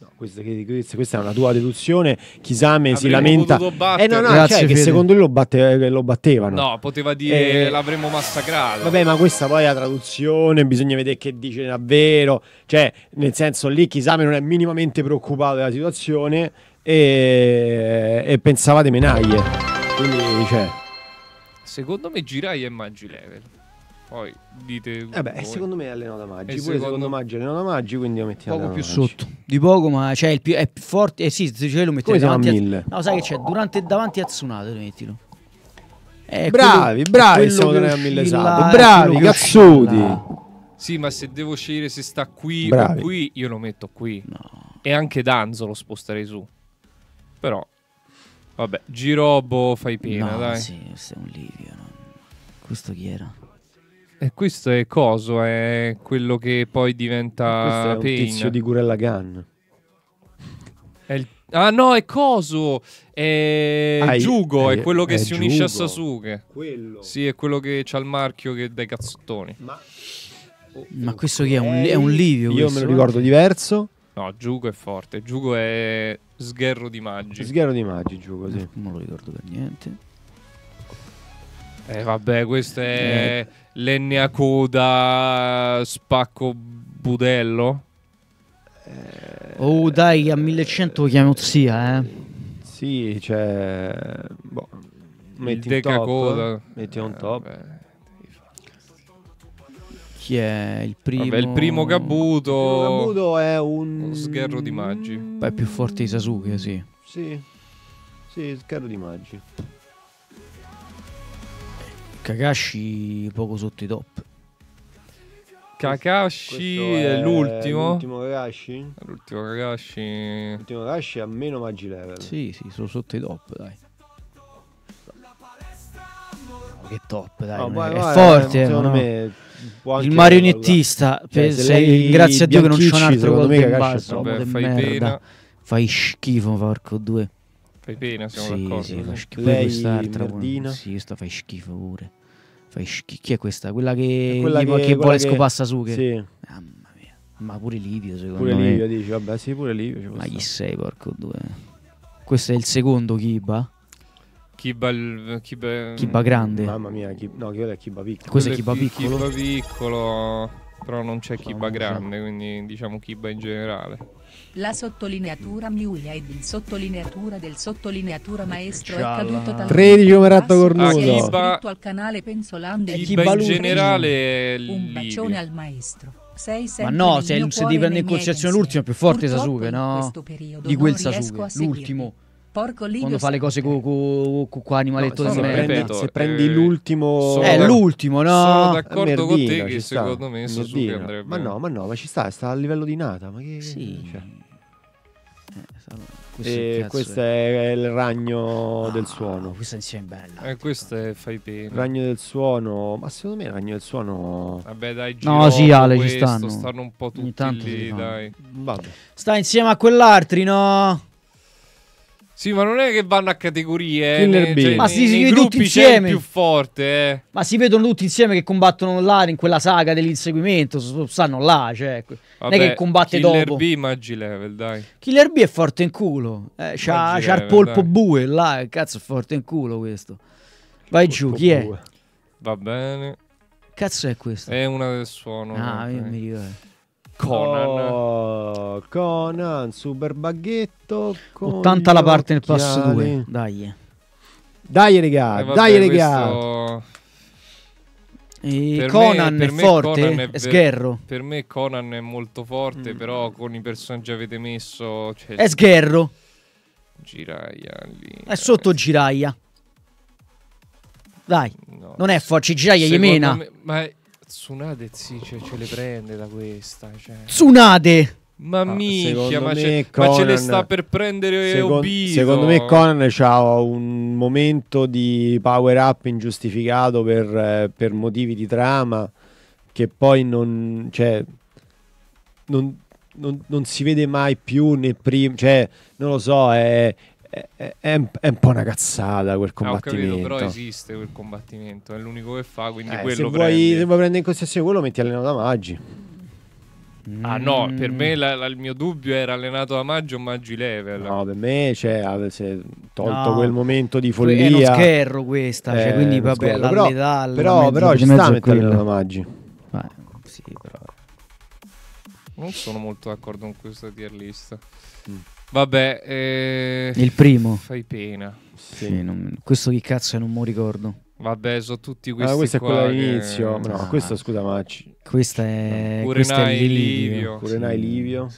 No, questa, questa- è una tua deduzione. Kisame si Avremmo lamenta. potuto Eh batterlo. no, no, Grazie, cioè, che secondo lui lo, batte- che lo battevano. no poteva dire Eh, l'avremmo massacrato Vabbè, ma questa poi è la traduzione, bisogna vedere che dice davvero. Cioè, nel senso, lì Kisame non è minimamente preoccupato della situazione e, e pensava di menaglie. Quindi, cioè, secondo me Jirai è Maggi Level poi dite vabbè, voi. secondo me è allenato da Maggi. E Pure secondo- secondo Maggi è allenato da Maggi, quindi lo mettiamo Poco più sotto. Di poco, ma cioè, il più, è più forte. Eh sì, se ce lo siamo a davanti a, mille? No, sai che c'è? Durante, davanti a Tsunade, mettilo. È Bravi, quello- bravi, che tornando a mille esatto. è Bravi, cazzuti. sì ma se devo scegliere se sta qui Bravi. o qui io lo metto qui No. e anche Danzo lo sposterei su però vabbè Girobo fai pena no, dai sì, questo è un Livio. no. Questo chi era? E questo è coso, è quello che poi diventa Questo è Pain. tizio di Gurella Gun. È il- Ah no, è coso, è Ah, Jugo, è- è quello che è si unisce a. Sasuke. Quello. Sì, è quello che c'ha il marchio che dai cazzottoni. Ma, Ma questo chi è? Un, è un Livio? Io questo, me lo eh? ricordo diverso. No, Jugo è forte, Jugo è sgherro di Maggi. Sghiero di Maggi, giù così. Non lo ricordo per niente. Eh vabbè, questo è l'Enea Coda spacco budello. Oh, dai, a 1100 lo chiamo zia, eh. Sì, cioè... Boh, metti il un Deca top. Coda. Metti un Eh, top. Chi è il primo? Vabbè, il primo Gabuto. Kabuto è un... Uno sgherro di Maggi. Beh, è più forte di Sasuke, sì. Sì. Sì, sgherro di Maggi. Kakashi poco sotto i top. Kakashi Questo è l'ultimo. L'ultimo Kakashi? L'ultimo Kakashi. L'ultimo Kakashi ha meno magi level. Sì, sì, sono sotto i top, dai. No, che top, dai. No, non vai, è, è vai, forte, secondo no? me Il marionettista, Cioè, sei- grazie a Dio che non c'è un altro gol in basso, Vabbè, fai merda. pena. Fai schifo, porco due. Fai pena, siamo sì, d'accordo. sì, fa schifo. Lei, Pure quest'altra, merdina. Sì, questa fai schifo pure. Fai schifo. Chi è questa? Quella che, Quella gli- che- che quella vuole che- scopare Sasuke. Sì. Mamma mia. Ma pure Livio, secondo Pure me. Livio dici, vabbè, sì, pure Livio. Ma chi stare. sei, porco due? Questo è il secondo Kiba. Kiba, il, Kiba, Kiba grande. Mamma mia, chi, no, quello è Kiba piccolo. Questo è Kiba Ki- piccolo? Kiba piccolo, però non c'è Kiba grande, quindi diciamo Kiba in generale. La sottolineatura Miulia ed il sottolineatura del sottolineatura maestro è Scialla. caduto talmente 13 come ratto basso cornuto. è Kiba- iscritto al canale Penzolando e Kiba, Kiba in generale è un bacione al maestro. Sei Ma no, se, se devi prendere in considerazione l'ultimo è più forte Purtroppo Sasuke, in no? questo periodo Di quel Sasuke, l'ultimo. Porco Livio Quando fa le cose con No, animaletto se, di merda. prendi, ripeto, se prendi eh, l'ultimo... È d'ac- l'ultimo, no? Sono d'accordo con te che ci sta. secondo me Merdino. andrebbe. Ma no, ma no, ma ci sta, sta a livello di nata. Ma che... Sì. cioè. Eh, questo E questo è- è il ragno del Ah, suono. Questo insieme è bello. Eh, questo è fai Il pena. ragno del suono, ma secondo me il ragno del suono... Vabbè, dai, No, Girotto, sì, Ale, ci questo, stanno. stanno un po' Ogni tutti tanto lì, dai. Vabbè. Sta insieme a quell'altri, no? Sì, ma non è che vanno a categorie. eh, Killer Bee. cioè, Ma si nei vede tutti insieme. più forte, eh. Ma si vedono tutti insieme che combattono là in quella saga dell'inseguimento. Stanno là, cioè. Non è Vabbè, che combatte Killer dopo. B, Maggi Level, dai. Killer B è forte in culo. Eh, c'ha, c'ha il polpo dai. bue là. Cazzo, è forte in culo questo. Vai giù, chi è? Va bene. Cazzo è questo? È una del suono. ah, io mi ricordo. Conan. Oh, Conan, super baghetto. con 80 la parte nel passo occhiali. 2. Dai. Dai, regà, Eh, vabbè, dai, regà. questo- E Per Conan me- è forte? Conan è, ver- sgherro. Per me Conan è molto Mm. forte, però con i personaggi che avete messo... Cioè, È sgherro. Giraia lì. È sotto Giraia. Dai. No. Non è forte. Giraia gli mena. me- ma è- Tsunade sì, cioè, ce le prende da questa. Cioè. Tsunade. Ma Ah, minchia, ma, me ce, ma ce le Conan- sta per prendere Secon- Obito. secondo me Conan ha un momento di power up ingiustificato per, eh, per motivi di trama che poi non, cioè, non, non- non si vede mai più né prima, cioè non lo so, è, è- è- è un, è po' una cazzata quel Ah, ho capito, combattimento. però esiste quel combattimento, è l'unico che fa, quindi Eh, se, quello vuoi, prendi. se vuoi prendere in considerazione quello metti allenato da Maggi. Ah no, Mm. per me la- la- il mio dubbio era allenato a maggio o maggi level. No, per me cioè, avesse tolto No. quel momento di È follia. uno scherro questa. Cioè, Eh, quindi uno vabbè, però, la però, mezzo- però di ci sta è mettere quella. la Maggi. Eh, sì, però. Non sono molto d'accordo con questa tier list. Mm. Vabbè, eh, Il primo. Fai pena. Sì, non- questo chi cazzo è non mi ricordo. Vabbè, sono tutti questi Ah, questo è quello che- all'inizio. No, Ah. questo scusa Macci. Questa è Pure questo è Nai Livio. Livio. Pure Nai Livio.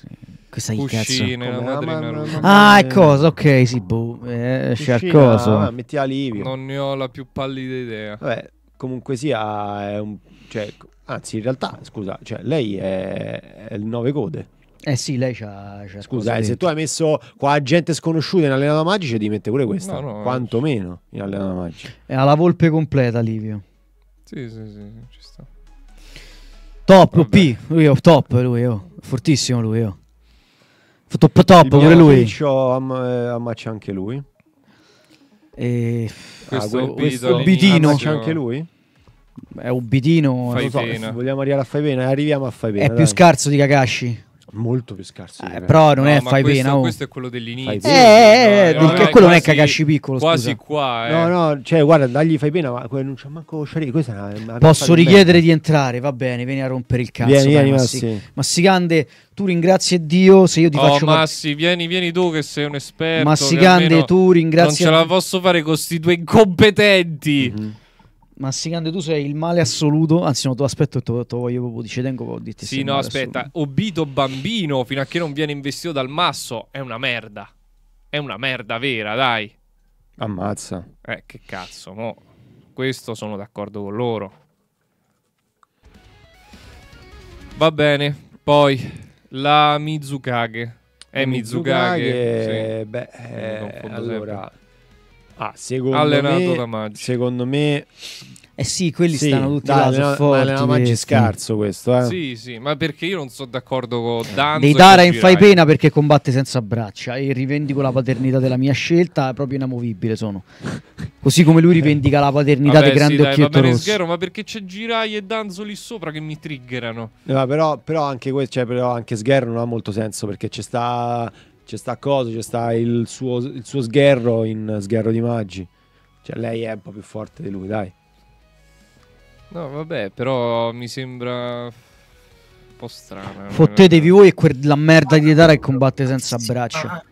Questa chi cazzo? Cuscine, la Come- madre ma- ma-. Ah, è cosa? Ok, sì, boh. Eh, esce al Cuscina, coso. vabbè, metti a Livio. Non ne ho la più pallida idea. Vabbè, comunque sia è un cioè, anzi in realtà, scusa, cioè, lei è, è il 9 code. Eh sì, lei c'ha, c'ha Scusa, eh, se tu hai messo qua gente sconosciuta in allenato magici, devi mettere pure questa. No, no, quantomeno in allenato magici. È alla volpe completa, Livio. Sì, sì, sì, ci sta. Top, Vabbè. OP. Lui è top, lui, oh. Fortissimo lui, oh. Top top Il pure lui. Am- eh, ammaccia anche lui. E... Questo Ah, questo Obitino. ammaccia anche lui? È Non lo so, vogliamo arrivare a fai pena, arriviamo a fai pena. È più dai. scarso di Kakashi. Molto più scarso. di Eh, però non No, è fai questo, pena. oh. questo è quello dell'inizio. Eh, eh, eh, No, perché no, quello non è quasi- Kakashi piccolo, Quasi scusa. qua, eh. No, no, cioè, guarda, dagli fai pena, ma non c'è manco Shari. Questa è una, una Posso di richiedere merda. di entrare, va bene, vieni a rompere il cazzo. Vieni, dai, vieni, Massi. Massi. Massicande, tu ringrazia Dio se io ti oh, faccio Massi, vieni, vieni tu che sei un esperto. Massicande, tu ringrazia Non ce la posso fare con sti due incompetenti. Mhm. Massicande, tu sei il male assoluto. Anzi, no, tu aspetta, te lo te voglio proprio dice tengo a dirti sei Sì, no, aspetta. assoluto. Obito bambino, fino a che non viene investito dal masso, è una merda. È una merda vera, dai. Ammazza. Eh, che cazzo, mo. Questo sono d'accordo con loro. Va bene, poi la Mizukage. È Mizukage. Mizukage, sì. beh, eh, allora, ah, secondo Allenato me, da Maggi. secondo me Eh sì, quelli sì, stanno tutti dai, là, forti. allena Maggi questi. scarso questo, eh. Sì, sì, ma perché io non sono d'accordo con Danzo. Dei Dara in fai pena perché combatte senza braccia e rivendico la paternità della mia scelta, è proprio inamovibile sono. Così come lui rivendica la paternità Vabbè, di grande sì, dai, occhietto rosso. Sghero, ma perché c'è Girai e Danzo lì sopra che mi triggerano? Eh, ma però, però anche questo, cioè, però anche Sgherro non ha molto senso perché c'è sta, c'è sta cosa, c'è sta il suo, il suo sgherro in sgherro di Maggi. Cioè lei è un po' più forte di lui, dai. No, vabbè, però mi sembra un po' strana. Fottetevi voi e quella merda di Dara che combatte senza braccia.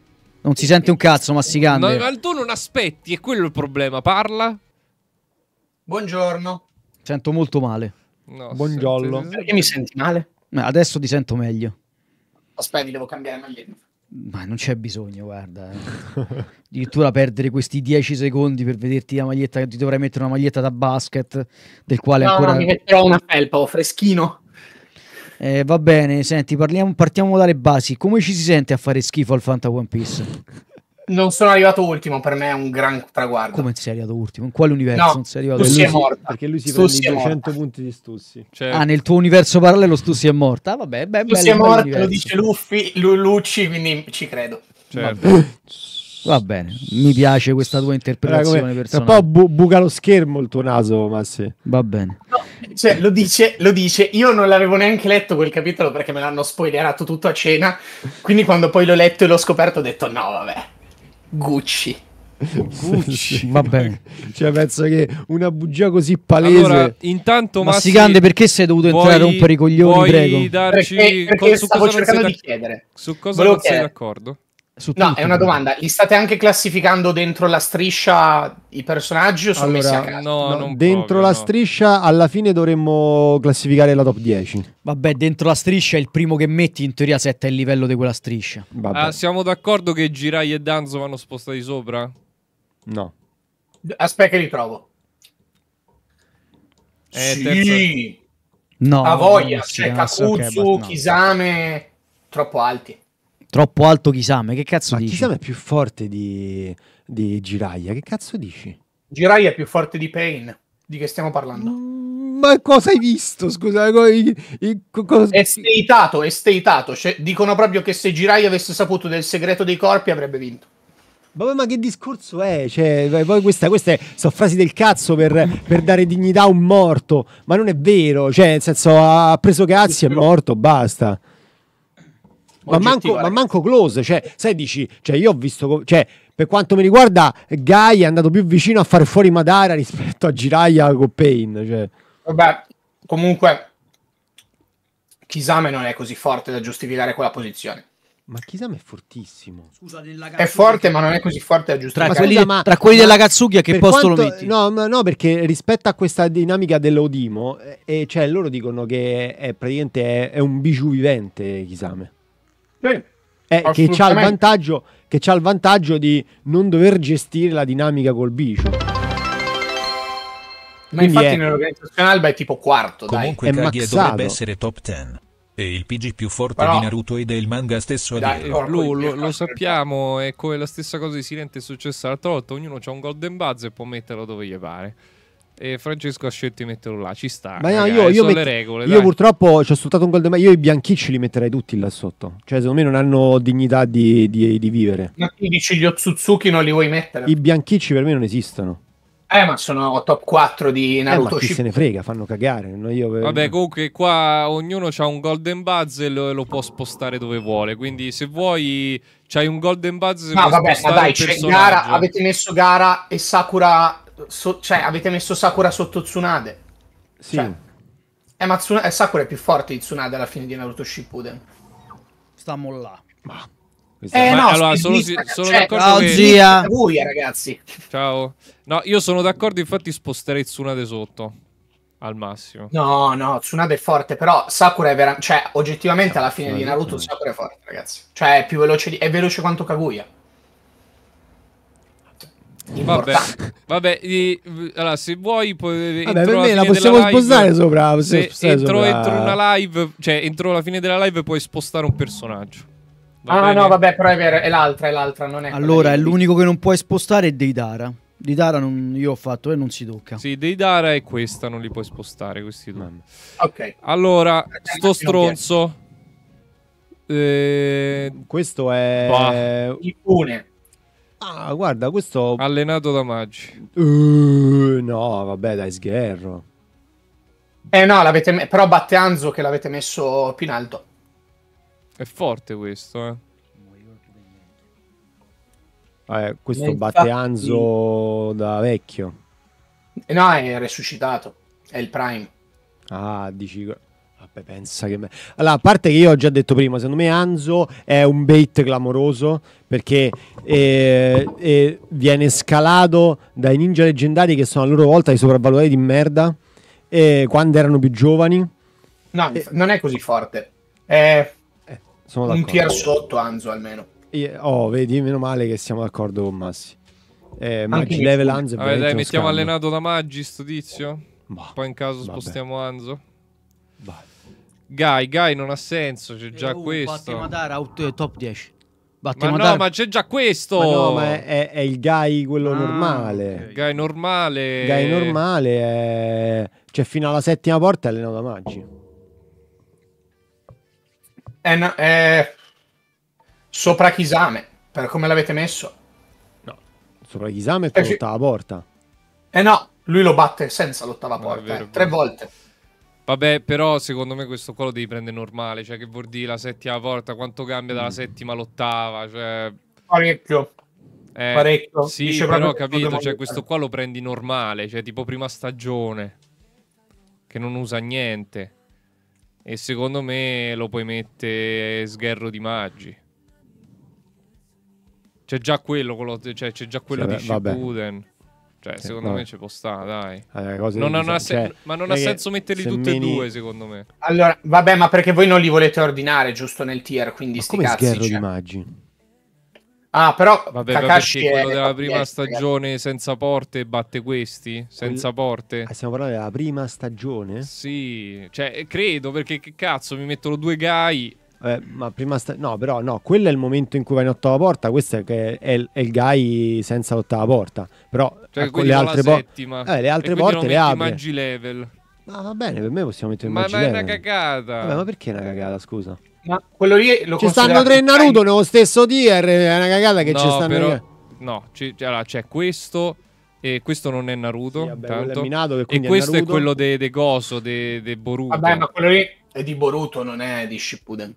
Non si sente un cazzo, ma si Ma, tu non aspetti, è quello il problema. Parla? Buongiorno. Sento molto male. No, Buongiorno. Perché mi senti male? Eh, Adesso ti sento meglio. Aspetta, devo cambiare maglietta. Ma non c'è bisogno, guarda. Addirittura perdere questi 10 secondi per vederti la maglietta. Ti dovrei mettere una maglietta da basket, del quale No, ancora. no, mi metterò una felpa, ho freschino. Eh, va bene, senti, parliamo, partiamo dalle basi. Come ci si sente a fare schifo al Fanta One Piece? Non sono arrivato ultimo, per me è un gran traguardo. Come sei arrivato ultimo? In quale universo No, non sei arrivato Stussi è morta. Perché lui si Stussi prende i è 200 morta. punti di Stussi. Ah, nel tuo universo parallelo Stussi è morta? Ah, vabbè, beh, Stussi bello, è morta, lo dice Luffy, Lu- Lucci, quindi ci credo. [LAUGHS] Va bene, mi piace questa tua interpretazione come- Tra personale. un po' bu- buca lo schermo il tuo naso, Massi. Va bene. Cioè, lo dice, lo dice, io non l'avevo neanche letto quel capitolo perché me l'hanno spoilerato tutto a cena, quindi quando poi l'ho letto e l'ho scoperto ho detto no, vabbè, Gucci. Gucci. Va bene. [LAUGHS] Cioè, penso che una bugia così palese. Allora, intanto Ma Massi, si cande perché sei dovuto entrare a vuoi- rompere i coglioni, vuoi prego? darci Perché- perché co- su stavo cosa non sei cercando di d'ac- chiedere. Su cosa Volevo non sei d'accordo? Su No, è una domanda. Li state anche classificando dentro la striscia i personaggi o sono messi a Allora, caso? No, no, non dentro proprio, la no. striscia alla fine dovremmo classificare la top 10. Vabbè, dentro la striscia il primo che metti in teoria setta il livello di quella striscia. Vabbè, Ah, siamo d'accordo che Girai e Danzo vanno spostati sopra? no. Aspetta che li trovo. Eh, sì, terza- No, a voglia. no, C'è sì, no, so che è Kakutsu, abbastanza- Kisame, troppo alti. Troppo alto Kisame, che cazzo Ma dici? Kisame è più forte di, di Jiraiya. Che cazzo dici? Jirai è più forte di Pain. Di che stiamo parlando? Ma cosa hai visto? Scusa, co- i- i- co- cosa- È steitato, è steitato. Cioè, dicono proprio che se Jirai avesse saputo del segreto dei corpi avrebbe vinto. Vabbè, ma che discorso è? Cioè, poi questa, queste sono frasi del cazzo per, per dare dignità a un morto. Ma non è vero. Cioè, nel senso, ha preso cazzi, è morto, basta. Ma manco, ma manco close, cioè, sai, dici, cioè, io ho visto, cioè, per quanto mi riguarda, Guy è andato più vicino a fare fuori Madara rispetto a Jiraiya con Pain, cioè. Vabbè, comunque Kisame non è così forte da giustificare quella posizione. Ma Kisame è fortissimo. È forte, ma non è così forte da Tra giustificare. quelli, scusa, ma- tra quelli ma- della Katsuki a che posto quanto- lo metti? No, ma- no, perché rispetto a questa dinamica dell'Odimo, eh, eh, cioè, loro dicono che è praticamente è, è un bijou vivente Kisame. Sì, Eh, che ha il assolutamente. vantaggio che c'ha il vantaggio di non dover gestire la dinamica col bicio. Ma Quindi infatti è- nell'organizzazione Alba è tipo quarto, Comunque È Kage maxato. dovrebbe essere top 10. E il PG più forte Però- di Naruto e del manga stesso a Dai, dirlo. Eh, porco Blu, di Dio, lo, lo cazzo. sappiamo, è come la stessa cosa di Silent è successa l'altra volta, ognuno ha un golden buzz e può metterlo dove gli pare. E Francesco ha scelto di metterlo là, ci sta. Ma no, ragazzi, io, io met- le regole. io purtroppo ci ho soltanto un golden io i bianchicci li metterei tutti là sotto. Cioè, secondo me non hanno dignità di, di- di vivere. Ma tu dici gli Otsutsuki non li vuoi mettere? I bianchicci per me non esistono. Eh, ma sono top 4 di Eh, Naruto ma chi se ne frega, fanno cagare. no? Io, Vabbè, comunque qua ognuno ha un golden buzz e lo, lo può spostare dove vuole. Quindi se vuoi c'hai un golden buzz No, puoi vabbè, ma dai, c'è gara, avete messo Gara e Sakura, so- cioè avete messo Sakura sotto Tsunade. sì. cioè, Eh, ma Tsuna- eh, Sakura è più forte di Tsunade alla fine di Naruto Shippuden. Stiamo là. Questo- Eh Ma no, allora, sono, sono cioè, d'accordo Ciao, che... zia. Buia, ragazzi. Ciao. No, io sono d'accordo, infatti sposterei Tsunade sotto. Al massimo. No, no, Tsunade è forte, però Sakura è veramente... Cioè, oggettivamente alla fine di Naruto Sakura è forte, ragazzi. Cioè, è più veloce di... è veloce quanto Kaguya. Vabbè, vabbè i- allora, se vuoi poi Vabbè, per me la possiamo spostare sopra, possiamo Se spostare entro, sopra- entro una live, cioè entro la fine della live puoi spostare un personaggio. Va ah, bene? no, vabbè, però è vero, è l'altra, è l'altra, non è Allora, è l'unico che non puoi spostare è Deidara. Deidara non, io ho fatto e non si tocca. Sì, Deidara e questa non li puoi spostare, questi due. Ok. Allora, sto stronzo. Eh, Questo è... Bah. Ipune. Ah, guarda, questo... allenato da Maggi. Uh, no, vabbè, dai, sgherro. Eh no, l'avete me- però batte Anzo che l'avete messo più in alto. È forte questo, eh. Eh, questo Ma batte infatti- Anzo da vecchio. Eh no, è resuscitato. È il Prime. Ah, dici... Vabbè, pensa che... me- Allora, a parte che io ho già detto prima, secondo me Anzo è un bait clamoroso perché eh, eh, viene scalato dai ninja leggendari che sono a loro volta i sopravvalutati di merda eh, quando erano più giovani. No, inf- non è così forte. È Sono un tier sotto Anzo almeno. Oh, vedi, meno male che siamo d'accordo con Massi. Eh, Maggi io level Anzo Vabbè, dai, mettiamo scandalo. allenato da Maggi sto tizio. Bah, Poi in caso vabbè. spostiamo Anzo. Guy, Guy non ha senso, c'è già Uh, questo. Batte Madara out eh, top 10. Batte Ma no, ma c'è già questo. Ma no, ma è, è- è il guy quello Ah, normale. Guy normale. Guy normale è... Cioè, fino alla settima porta è allenato da Maggi. È, no- è sopra Kisame, per come l'avete messo. Sopra Kisame è Eh, sì. l'ottava porta. Eh no, lui lo batte senza l'ottava No, porta, vero, eh, tre volte. Vabbè, però secondo me questo qua lo devi prendere normale. Cioè, che vuol dire la settima porta? Quanto cambia Mm. dalla settima all'ottava? Cioè, Parecchio. eh, Parecchio. Sì, Dice però capito. Cioè, questo qua lo prendi normale. Cioè, tipo prima stagione. Che non usa niente. E secondo me lo puoi mettere sgherro di Maggi. C'è già quello, quello- cioè, c'è già quello Sì, di vabbè. Shippuden. Cioè, Sì, secondo vabbè. me ci può stare, dai. Cose Non, di- ha- non ha se- cioè, ma non ha senso metterli se tutti e due, secondo me. Allora, vabbè, ma perché voi non li volete ordinare giusto nel tier, quindi sti Come cazzi, sgherro cioè. di Maggi? Ah, però Vabbè, Kakashi perché quello della top prima 10, ragazzi. stagione senza porte batte questi? Senza porte? Ah, stiamo parlando della prima stagione? Sì, cioè, credo, perché che cazzo, mi mettono due gai. Eh, ma prima sta- no, però no, quello è il momento in cui vai in ottava porta. Questo è, che è, il- è il guy senza l'ottava porta. Però Cioè, ecco, le altre, po- settima. eh, le altre E porte le apre. Maggi level. Ma va bene, per me possiamo mettere il Ma, Maggi ma è una level. cagata. Vabbè, ma perché è una cagata, scusa? Ma quello lì lo Ci stanno tre Naruto nello stesso tier, è una cagata che no, ci stanno... però, no, ci- cioè, allora, c'è questo e questo non è Naruto, Sì, vabbè, è. Minato, e è questo è, Naruto. quello de, de Goso, de, de Boruto. Vabbè, ma quello lì è di Boruto, non è di Shippuden.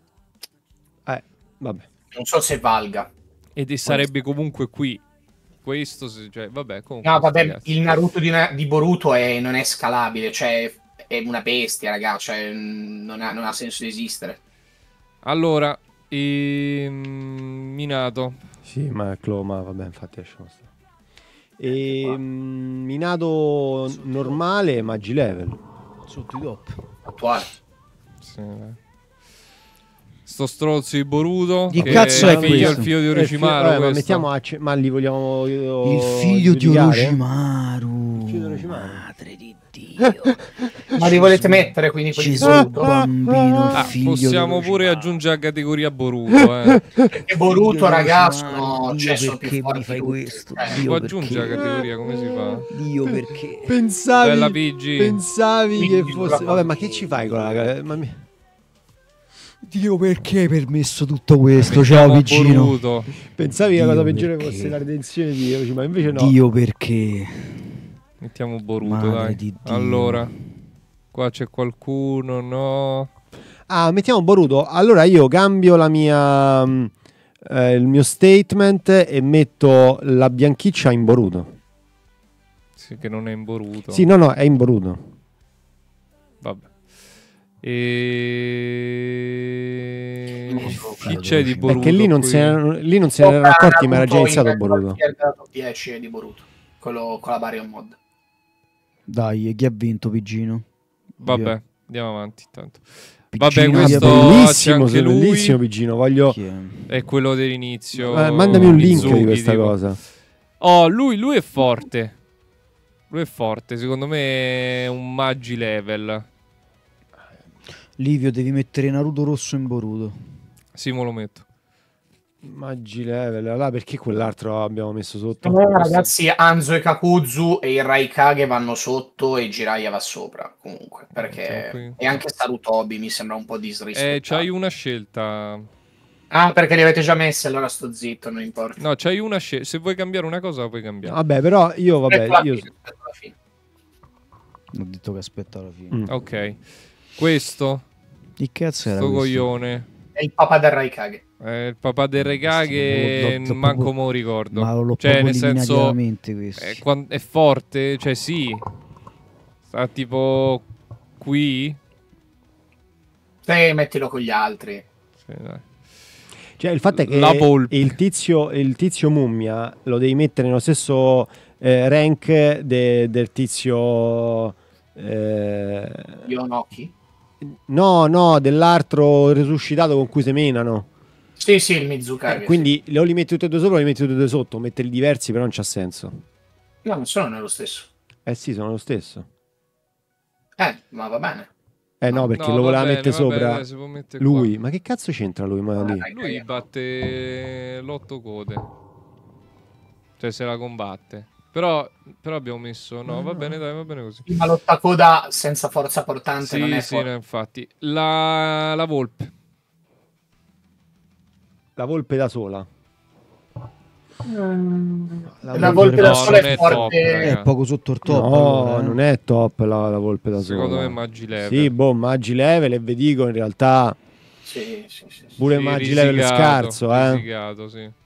Vabbè. Non so se valga. Ed e sarebbe comunque qui. Questo, cioè, vabbè, comunque. No, vabbè, il Naruto di, di Boruto è- non è scalabile, cioè è una bestia, raga, cioè non ha, non ha senso di esistere. Allora, ehm, Minato. Sì, ma Clo, ma vabbè, infatti lasciamo stare. E, mm, Minato normale, Maggi level. Sotto i top. Attuale. Sì, dai. Sto stronzo di Boruto. Che che cazzo è il figlio, questo? il figlio di Eh, Orochimaru. vabbè, ma questo. mettiamo a ce- ma li vogliamo Il figlio di? Orochimaru. Il figlio di Orochimaru. Madre di Dio. [LAUGHS] Ma li volete mettere quindi quelli di Gesù Boruto? bambino, Ah, figlio di possiamo pure aggiungere la categoria Boruto. Eh. [LAUGHS] Perché Boruto, Figlio di raga, Orochimaru, sono, Dio, cioè, perché mi fai questo? Eh, Si Dio può aggiungere la perché? categoria, come si fa? Dio perché? Pensavi, Bella PG. pensavi che fosse... Vabbè, ma che ci fai con la... Ma mi- Dio perché hai permesso tutto questo? Ciao Mettiamo Piccino. Boruto. Pensavi che la Dio cosa peggiore perché? fosse la redenzione di Orochimaru, invece no. Dio perché? Mettiamo Boruto, Madre dai. di Dio. Allora, qua c'è qualcuno, no? Ah, mettiamo Boruto. Allora io cambio la mia... mm, eh, il mio statement e metto la bianchiccia in Boruto. Sì, che non è in Boruto. Sì, no, no, è in Boruto. E... Chi c'è di Boruto? Perché lì non, qui? se ne, lì non se ne erano accorti, ma era già iniziato Boruto. Top 10 di Boruto, quello con la Baryon Mod. Dai, e chi ha vinto Piggino? Vabbè, andiamo avanti intanto. Piccino, Vabbè, questo bellissimo, c'è bellissimo Pigino, voglio... È? È quello dell'inizio. Eh, mandami un link di Mizuki, questa tipo. cosa. Oh, lui, lui è forte. Lui è forte, secondo me è un Magi level. Livio, devi mettere Naruto rosso in Boruto. Sì, me lo metto. Maggi level, allora perché quell'altro abbiamo messo sotto? No, ragazzi, Anzo e Kakuzu e il Raikage vanno sotto e Jiraiya va sopra. Comunque, perché. Qui. E anche Sarutobi mi sembra un po' disrispetto. Eh, c'hai una scelta. Ah, perché li avete già messi, allora sto zitto, non importa. No, c'hai una scelta. Se vuoi cambiare una cosa, la puoi cambiare. Vabbè, però io, vabbè, alla io... fine, alla fine. Ho detto che aspetta alla fine. Mm. Ok. Questo. Che cazzo era Sto questo? coglione. È il papà del Raikage. È il papà del Sì, l'ho manco proprio- mo ricordo. Ma l'ho cioè, nel senso, è, quan- è forte, cioè sì. Sta tipo qui. Te mettilo con gli altri. Sì, dai. Cioè, il fatto è che il tizio, il tizio mummia lo devi mettere nello stesso eh, rank de- del tizio... eh, Yonoki. No, no, dell'altro resuscitato con cui semenano. Sì, sì, il Mizukage. Eh, quindi o li metti tutti e due sopra o li metti tutti e due sotto. Metterli diversi però non c'ha senso. sì. No, non sono nello stesso. Eh sì, sono lo stesso. Eh, ma va bene. Eh no, perché No, lo va voleva bene, mettere bene, sopra può mettere lui. Ma che cazzo c'entra lui? Ma lì? Lui batte l'otto code. Cioè se la combatte. Però, però abbiamo messo... No, va bene, dai, va bene così. Ma lotta coda senza forza portante non Sì, è sì, forte. no, infatti. La, la volpe. La volpe da sola. La volpe da no, sola non è è forte. top. È poco sotto il top. No, allora, eh. non è top la, la volpe da sola. Secondo me Maggi level. Sì, boh, Maggi level e vi dico in realtà Sì, sì, sì. sì. pure Sì, Maggi level risicato, scarso, eh. risicato, sì.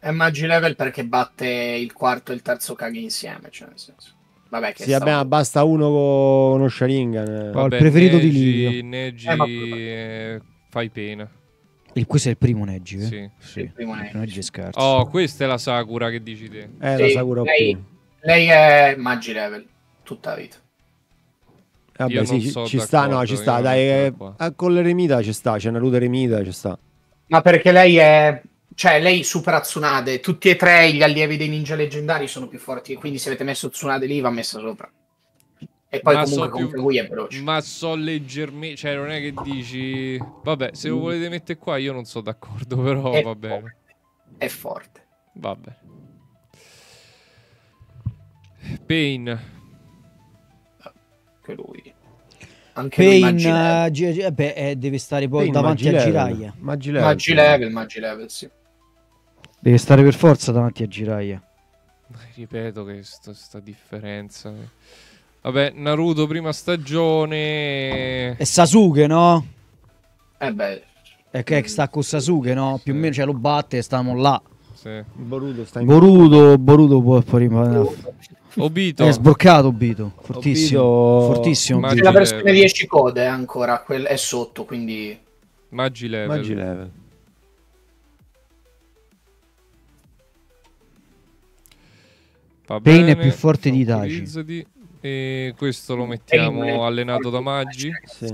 È Magi level perché batte il quarto e il terzo Kage insieme. Cioè, nel senso. Vabbè, che Sì, vabbè, sta- ma basta uno con uno Sharingan. eh. Oh, il Vabbè, preferito di Neji- Livio. Neji, Eh, ma- eh, fai pena. Il- questo è il primo Neji, eh? Sì. sì. il primo Neji. Neji è scarso. Oh, questa è la Sakura che dici te. Eh, Sì, la Sakura lei, lei è Magi level. Tutta la vita. Vabbè, Io sì, so ci sta, no, ci sta, dai, eh, ah, con l'eremita ci sta, c'è Naruto eremita, ci sta. Ma perché lei è. Cioè, lei supera Tsunade. Tutti e tre gli allievi dei ninja leggendari sono più forti. Quindi, se avete messo Tsunade lì, va messa sopra. E poi, Ma comunque, so comunque più- lui è veloce. Ma so leggermente, cioè non è che dici... Vabbè, se lo Mm. volete mettere qua io non sono d'accordo, [LAUGHS] però È va bene. forte. È forte. Vabbè. Pain. Che lui. Anche Pain, eh, beh, eh, deve stare poi Pain, davanti a level. Jiraiya. Maggi level. Magi level, Magi level, sì. Deve stare per forza davanti a Jiraiya. [LAUGHS] Ripeto che sto, sta differenza. Vabbè, Naruto prima stagione. È Sasuke, no? Eh beh, È che sta con Sasuke, no? Più o meno, cioè lo batte e stiamo là. Sì. Boruto sta in Boruto, Boruto può poi rimanere. Obito. È sbroccato Obito, fortissimo. Obito- Fortissimo. Obito. la Magi versione level. 10 code ancora, quel- è sotto, quindi... Maggi level. Maggi level. Va Pain è bene, più forte di Itachi. E questo lo mettiamo allenato da Maggi. Sì.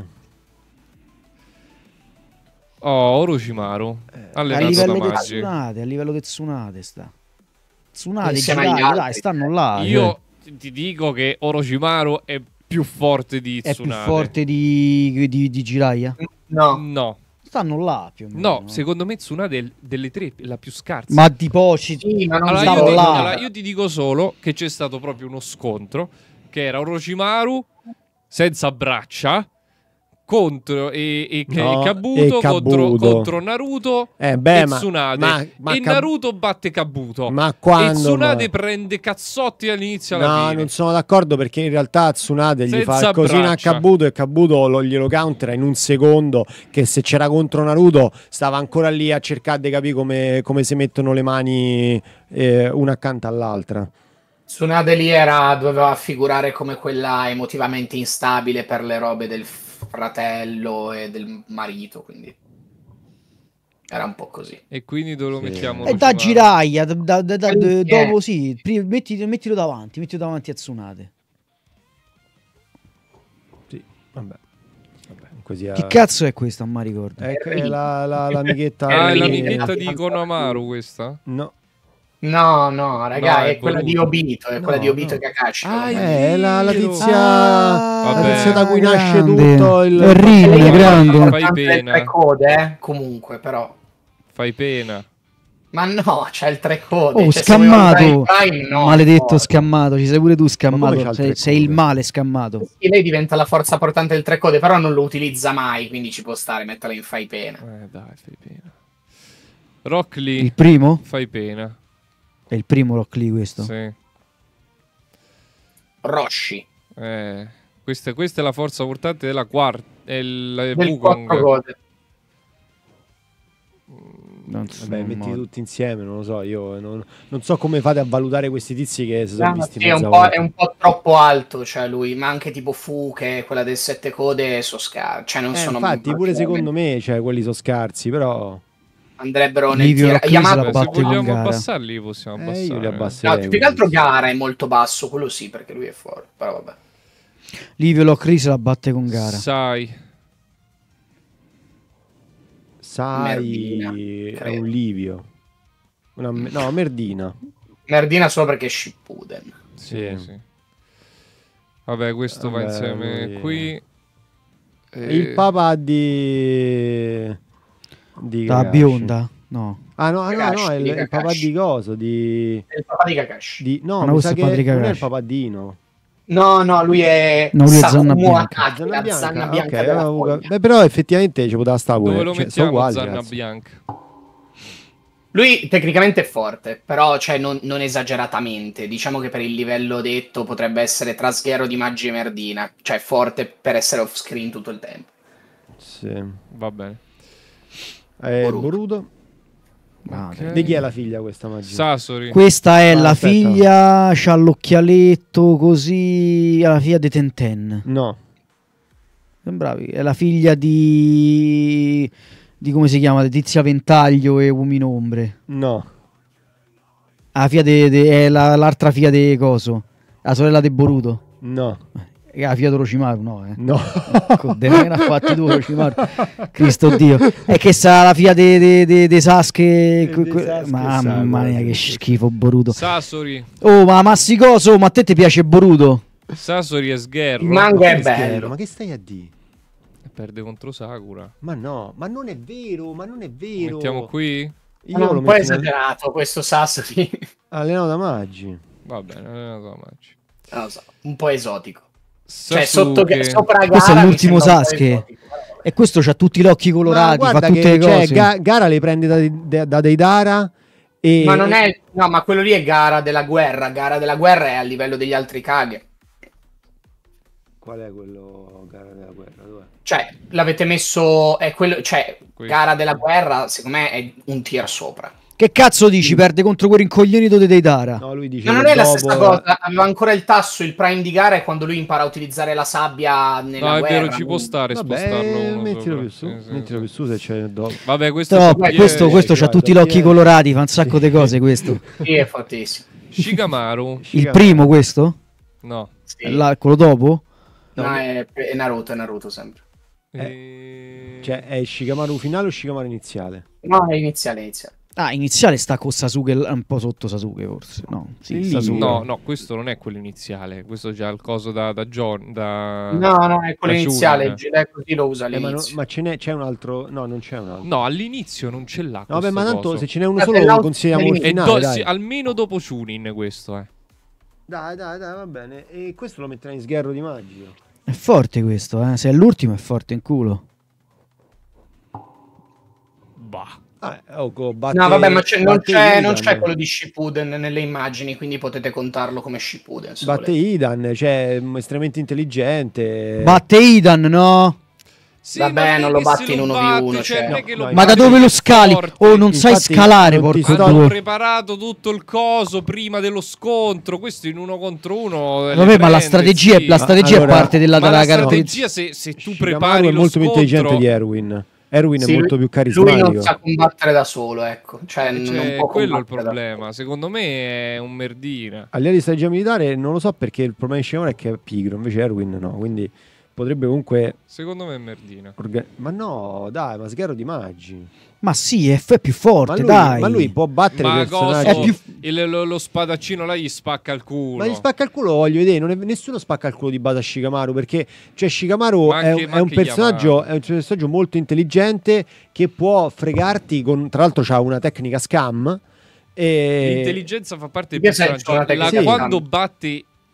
Oh, Orochimaru. A Allenato da livello Maggi. Tsunade, a livello del Tsunade sta. Tsunade, altri. dai, stanno là. Io cioè. ti- dico che Orochimaru è più forte di È più Tsunade. forte di, di, di Jiraiya? No, No. Stanno là più o meno. No, secondo me Tsunade è l- delle tre la più scarsa. Ma tipo ci... sì, ma non allora, io ti, là. allora, io ti dico solo che c'è stato proprio uno scontro che era Orochimaru senza braccia contro e, e, No, Kabuto, e Contro, Kabuto. contro Naruto Eh, beh, e ma- Tsunade. ma- ma e Kab- Naruto batte Kabuto. Ma e quando? Tsunade ma- prende cazzotti dall'inizio alla No, fine. non sono d'accordo perché in realtà Tsunade gli Senza fa così a. Kabuto e Kabuto lo, glielo countera in un secondo che se c'era contro Naruto stava ancora lì a cercare di capire come, come si mettono le mani eh, una accanto all'altra. Tsunade lì era, doveva figurare come quella emotivamente instabile per le robe del fratello e del marito, quindi era un po' così. E quindi dove lo mettiamo? E da? Jiraiya, da, da- da- da- Eh. dopo sì, pri- mettilo, mettilo davanti, mettilo davanti a Tsunade. Sì, vabbè. Vabbè, così Che cazzo è questa? Non mi ricordo. Ecco, è la, la, l'amichetta Ah, è di- l'amichetta di Konohamaru questa? No, No, no, raga, No, è, è quella di. Obito, è quella No, di Obito no. Kakashi. Ah, è la, la tizia, Ah, la tizia da cui grande. nasce tutto il... È grande. importante Fai pena. tre code, eh, comunque, però. Fai pena. Ma no, c'è il tre code. Oh, cioè, scammato. Prime, no, Maledetto no. scammato, ci sei pure tu scammato. Sei, sei il male scammato. Sì, lei diventa la forza portante del tre code, però non lo utilizza mai, quindi ci può stare, metterla in fai pena. Eh, dai, fai pena. Rock Lee, Il primo? fai pena. È il primo Rock Lee questo. Sì. Roshi, Eh, questa, questa è la forza portante della quarta. È il del Wukong. 4 code. Non so, Vabbè, metti modo. tutti insieme, non lo so, io non, non so come fate a valutare questi tizi che si sono Ah, visti sì, è, un è un po' troppo alto, cioè lui, ma anche tipo Fu, che è quella del sette code, so scar- cioè non Eh, sono infatti, pure particolarmente- secondo me, cioè, quelli sono scarsi, però... andrebbero nel Livio tira- Rock Lee Yamato- se vogliamo abbassarli, possiamo Eh, abbassare. io li No, più che altro gara è molto basso, quello sì, perché lui è fuori, però vabbè. Livio se la batte con gara. Sai. Sai, Merdina, è un livio. Una no, merdina. Merdina solo perché è Shippuden. Sì, Sì. sì. Vabbè, questo va Vabbè, insieme lui- qui. Eh, Il papà di... di La Kakashi. bionda? No. Ah no, ah, no, no, Kakashi, è il, di il papà di coso, di... È il papà di Kakashi. di- no, Ah, no, mi sa è il padre che di non è il Kakashi. papadino. No, no, lui è No, lui è Sakumo Zanna Bianca. Zanna bianca, zanna bianca ok, della avevo- foglia. Beh, però effettivamente ci poteva stare pure. Dove lo cioè, sono mettiamo uguali, Zanna ragazzi. Bianca? Lui tecnicamente è forte, però cioè, non, non esageratamente. Diciamo che per il livello detto potrebbe essere tra sghiero di Maggi e Merdina, cioè forte per essere off screen tutto il tempo. Sì. Va bene. Eh, Boruto. Boruto. Ok. Di chi è la figlia questa magia? Sasori. Questa è Ah, la aspetta. figlia, c'ha l'occhialetto così, è la figlia di Tenten. No. Sembravi, è la figlia di di come si chiama, di Tizia Ventaglio e Uminombre. No. La figlia de, de- è la- l'altra figlia di Coso, la sorella di Boruto. No. È la figlia di Orochimaru, no, eh. No. Codè, che ne ha fatti tu Orochimaru? [LAUGHS] Cristo Dio. È che sarà la figlia Sasuke. que- di que- Sasuke Mamma mia, che schifo Boruto. Sasori. Oh, ma Massi Coso, ma a te ti piace Boruto? Sasori è sgherro. Il manga è bello. Ma che stai a dire? Perde contro Sakura. Ma no, ma non è vero, ma non è vero. Mettiamo qui? Io lo un po' in- esagerato questo Sassari. allenato da Maggi. Va bene, allenato da Maggi. non lo so, un po' esotico. Cioè, Sasuke. sotto, sopra gara Questo è l'ultimo Sasuke. E questo c'ha tutti gli occhi colorati, fa tutte che le cioè, cose. Ga- Gara le prende da, da, da Deidara e... Ma non è. No, ma quello lì è gara della guerra. Gara della guerra è a livello degli altri Kage. Qual è quello gara della guerra? Dov'è? Cioè, l'avete messo. È quello. Cioè, Qui. gara della guerra, secondo me, è un tier sopra. Che cazzo dici? Perde contro quel rincoglionito di Deidara. No, lui dice Ma non è la dopo- stessa cosa. Aveva ancora il tasso, il prime di gara è quando lui impara a utilizzare la sabbia nella No, è vero, ci può stare Vabbè, spostarlo uno mettilo più su, Sì, sì, mettilo sì. più su se c'è dopo. Vabbè, questo No, questo, questo c'ha guarda, tutti gli occhi sì, colorati, fa un sacco di cose questo. Sì, è fortissimo. Shikamaru. Il primo questo? No. Sì. La- quello dopo? No, è, è Naruto, è Naruto sempre. Eh, Cioè, è Shikamaru finale o Shikamaru iniziale? No, è iniziale, iniziale. Ah, iniziale sta con Sasuke, un po' sotto Sasuke forse. No, sì, Sasuke. No, no, questo non è quello iniziale. Questo già il coso da, da John. Da... No, no, è quello iniziale. Jedi così lo usa Eh, ma, no- ma ce n'è, c'è un altro? No, non c'è un altro. No, all'inizio non ce l'ha. No, vabbè, questo ma tanto coso. se ce n'è uno Eh, solo lo consideriamo il finale, do- dai. sì, almeno dopo Chunin questo è. Dai, dai, dai, va bene. E questo lo metterai in sgherro di magico. È forte questo, eh. Se è l'ultimo è forte in culo. Bah. Ah, oh, co- batte- No, vabbè, ma c'è- non, c'è, non c'è quello di Shippuden nelle immagini, quindi potete contarlo come Shippuden. Batte volete. Idan, cioè, m- estremamente intelligente. Batte Idan, no? Sì, Vabbè, ma non lo batti in lo 1v1, batte, cioè. No, lo no, Ma da dove lo scali? Oh, non sai Infatti, scalare, non porco Hanno due. preparato tutto il coso prima dello scontro. Questo in uno contro uno. le Vabbè, ma la strategia, sì. la strategia allora- è parte della, Ma della la caratteristica. strategia, se, se tu Shikamaru prepari è molto più intelligente di Erwin. Erwin Sì, è molto più Lui carismatico. non sa combattere da solo, ecco. Cioè, non cioè, può quello è il problema. Secondo me è un merdina. A livello di strategia militare non lo so perché il problema di Shikamaru è che è pigro, invece Erwin no, quindi potrebbe comunque... Secondo me è Merdina. orga- Ma no, dai, ma sgherro di Maggi. Ma sì, è, f- è più forte, Ma lui, dai. ma lui può battere Ma personaggi... coso, il- lo, lo spadaccino là gli spacca il culo. Ma gli spacca il culo, lo voglio vedere. Non è- nessuno spacca il culo di base a Shikamaru. Perché cioè, Shikamaru Ma è, anche- un- ma è un personaggio, è un personaggio molto intelligente che può fregarti con. Tra l'altro, ha una tecnica scam. E... L'intelligenza fa parte del personaggio. La- quando scam?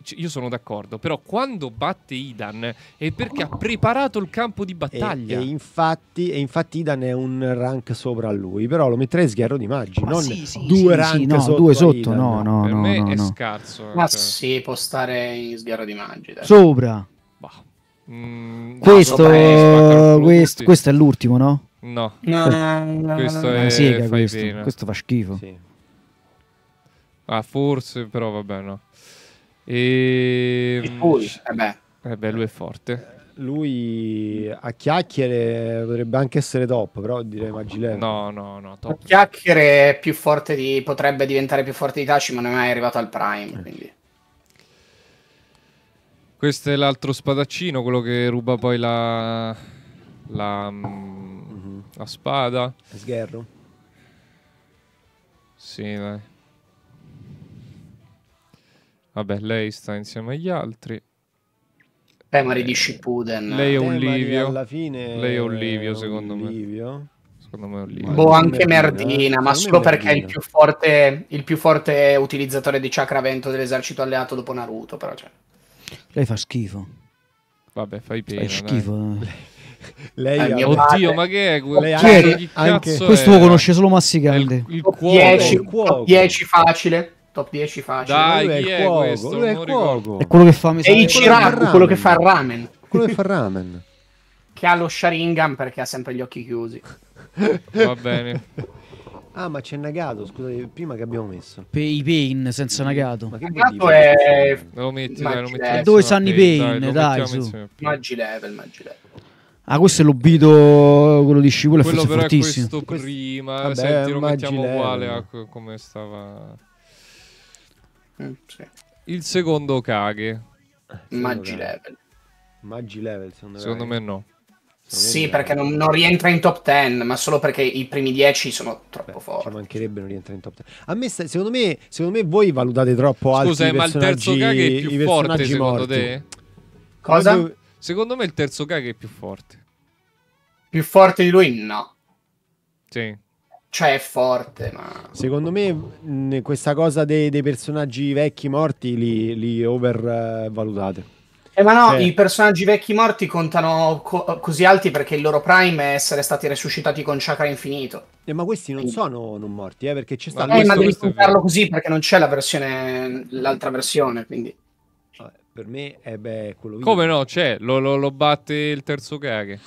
Batte. c- Io sono d'accordo, però quando batte Idan è perché ha preparato il campo di E, battaglia. e infatti, e infatti Idan è un rank sopra a lui. Però lo metterei sgherro di Maggi. non sì, sì, due sì, rank sì, no, sotto. due a sotto, Idan. no, no, per no, me no, è no. scarso. Ma cioè. sì, può stare in sgherro di Maggi. dai. Sopra. Mm, Questo, questo, questo è l'ultimo, no? No. No, no, no, questo no, è Una sega questo. Questo fa schifo. Ah, forse, però vabbè, no. E... Lui, eh beh. Eh beh, lui è forte. Lui a chiacchiere potrebbe anche essere top. Però direi Maggi Level. No, no, no, top. Chiacchiere è più forte di. potrebbe diventare più forte di Tachi, ma non è mai arrivato al prime. Quindi. Questo è l'altro spadaccino, quello che ruba poi la... La, mm, la spada. Sgherro. Sì, dai. Vabbè, lei sta insieme agli altri. Temari di Shippuden. Lei è un Temari Livio. alla fine Lei è un Livio, un secondo me. Livio. Secondo me è un Livio. Boh, anche Merdina, Merdina, eh. ma solo me perché è il Merdina. più forte, il più forte utilizzatore di chakra vento dell'esercito alleato dopo Naruto. Però, cioè. Lei fa schifo. Vabbè, fai pena. Fa dai. schifo. [LAUGHS] Lei Eh, ha- mio Oddio, padre- ma che è? Lei anche- anche- Questo lo conosce solo Massicante. Il, il. 10, il cuoco. top 10 facile. Top 10 facile. Dai, lui è il è cuoco, questo? lui è il cuoco. È quello che fa E sa- quello Ichiraku, quello che fa il ramen. Quello che fa ramen. [LAUGHS] Che ha lo Sharingan perché ha sempre gli occhi chiusi. Va bene. [LAUGHS] Ah, ma c'è Nagato, scusate, prima che abbiamo messo. Pay Pain senza Nagato. Ma che Nagato è Lo metti, dai, lo è? insieme Dove a stanno i Pain, dai, mettiamo su. Maggi level, Maggi level. Ah, questo è l'obito, quello di Scivolo, è Quello forse però è fortissimo. questo Questo- prima. Vabbè, Senti, lo mettiamo uguale a co- come stava. Mm, sì. Il secondo Kage. Maggi Secondo me. level. Maggi level, secondo, Secondo me no. Sì, perché non, non rientra in top 10, ma solo perché i primi 10 sono troppo Ci forti. mancherebbe non rientra in top 10. A me, secondo me, secondo me voi valutate troppo alti Scusa, i ma il terzo Kage è più forte secondo morti. te? Cosa? Voi- Secondo me il terzo Kage è più forte. Più forte di lui? No. Sì. Cioè è forte, ma... Secondo me mh, questa cosa dei, dei personaggi vecchi morti li, li overvalutate. Eh, ma no, Cioè- i personaggi vecchi morti contano co- così alti perché il loro prime è essere stati resuscitati con chakra infinito. Eh, ma questi non sono non morti, eh, perché c'è sta Ma Eh, ma questo- devi questo è contarlo così perché non c'è la versione, l'altra versione, quindi... Vabbè, per me è beh, quello Come no? C'è, lo, lo- lo batte il terzo Kage.